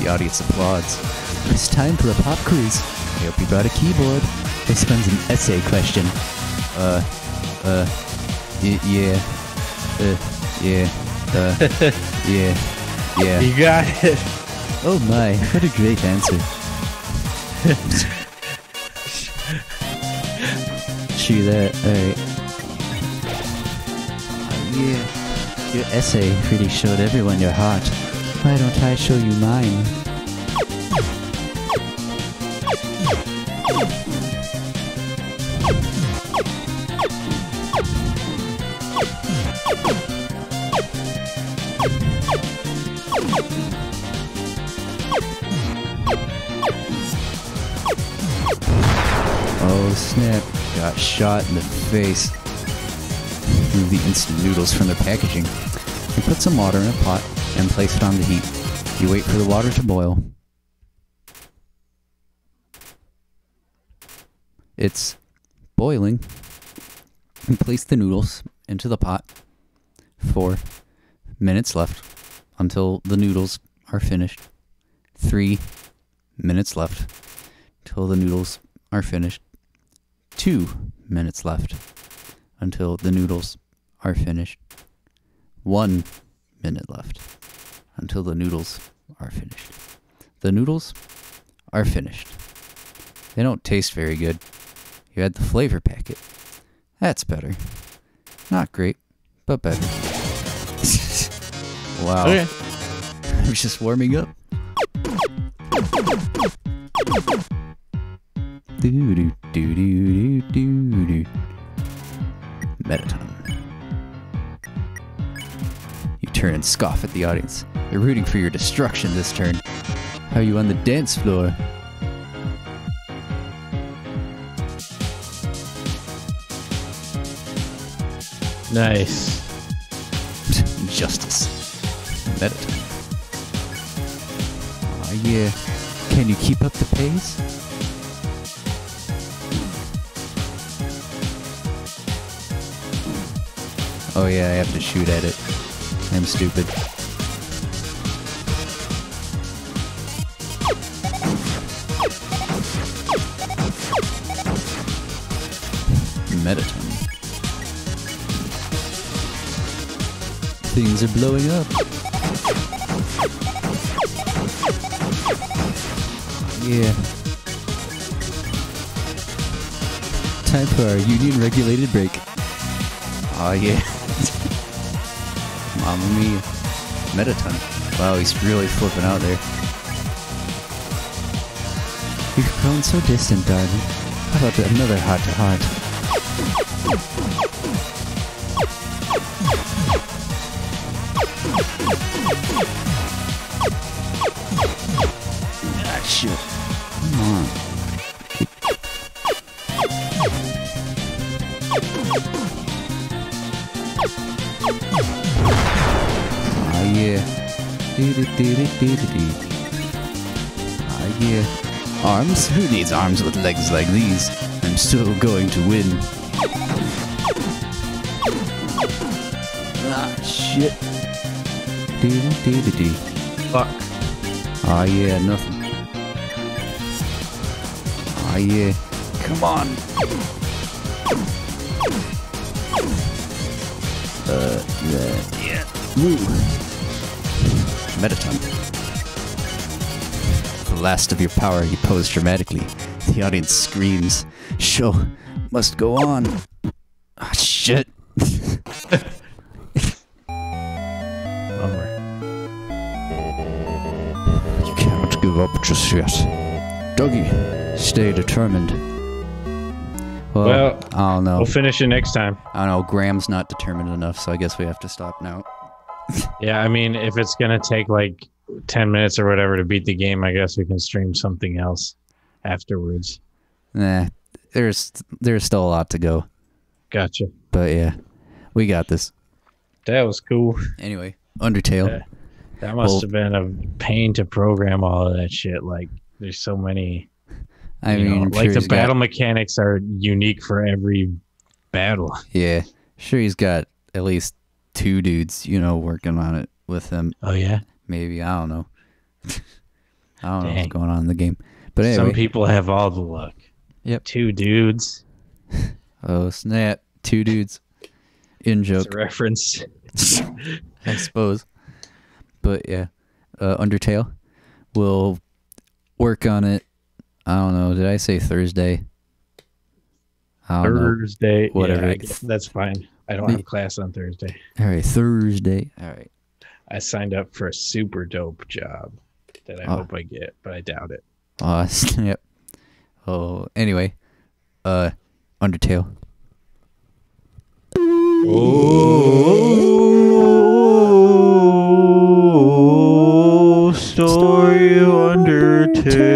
The audience applauds. It's time for a pop quiz. I hope you brought a keyboard. This one's an essay question. Uh, uh, y- yeah, uh, yeah, uh, yeah, yeah. You got it. Oh my, what a great answer. Chew that, alright. Uh, yeah, your essay really showed everyone your heart. Why don't I show you mine? Oh snap, got shot in the face. Remove the instant noodles from their packaging. You put some water in a pot and place it on the heat. You wait for the water to boil. It's boiling. You place the noodles into the pot. Four minutes left until the noodles are finished. Three minutes left till the noodles are finished. Two minutes left until the noodles are finished. One minute left until the noodles are finished. The noodles are finished. They don't taste very good. You add the flavor packet. That's better. Not great, but better. wow. Okay. I'm just warming up. Do do do do do do do. Mettaton. Turn and scoff at the audience. They're rooting for your destruction this turn. How are you on the dance floor? Nice. Justice. Mettaton. Aw, ah, yeah. Can you keep up the pace? Oh yeah, I have to shoot at it him stupid. Mettaton. Things are blowing up. Yeah. Time for our union regulated break. Oh yeah. Um, Mamma mia. Mettaton. Wow, he's really flipping out there. You've grown so distant, darling. How about another heart to heart? Ah, yeah. Arms? Who needs arms with legs like these? I'm still going to win. Ah, shit. Fuck. Ah, yeah, nothing. Ah, yeah. Come on. Uh, yeah. Yeah. Woo. The last of your power, you pose dramatically. The audience screams. Show must go on. Ah, shit. Bummer. You can't give up just yet. Dougie, stay determined. Well, Well, I don't know. We'll finish it next time. I don't know. Graham's not determined enough, so I guess we have to stop now. Yeah, I mean, if it's gonna take like ten minutes or whatever to beat the game, I guess we can stream something else afterwards. Nah, there's there's still a lot to go, Gotcha. but yeah, we got this. That was cool. Anyway, Undertale. Yeah. That must Well- have been a pain to program all of that shit. Like, there's so many. I mean, know, like sure the he's got- battle mechanics are unique for every battle. yeah, sure he's got at least two dudes, you know, working on it with him. Oh yeah. Maybe I don't know. I don't know what's going on in the game, but Some people have all the luck. Yep. Two dudes. oh snap! Two dudes. In It's joke. a reference. I suppose. But yeah, uh, Undertale. We'll work on it. I don't know. Did I say Thursday? Don't know. Thursday. Whatever. Yeah, that's fine. I don't have class on Thursday. All right, Thursday. All right. I signed up for a super dope job that I ah. hope I get, but I doubt it. Oh snap! Oh, anyway, uh, Undertale. Oh, story Undertale.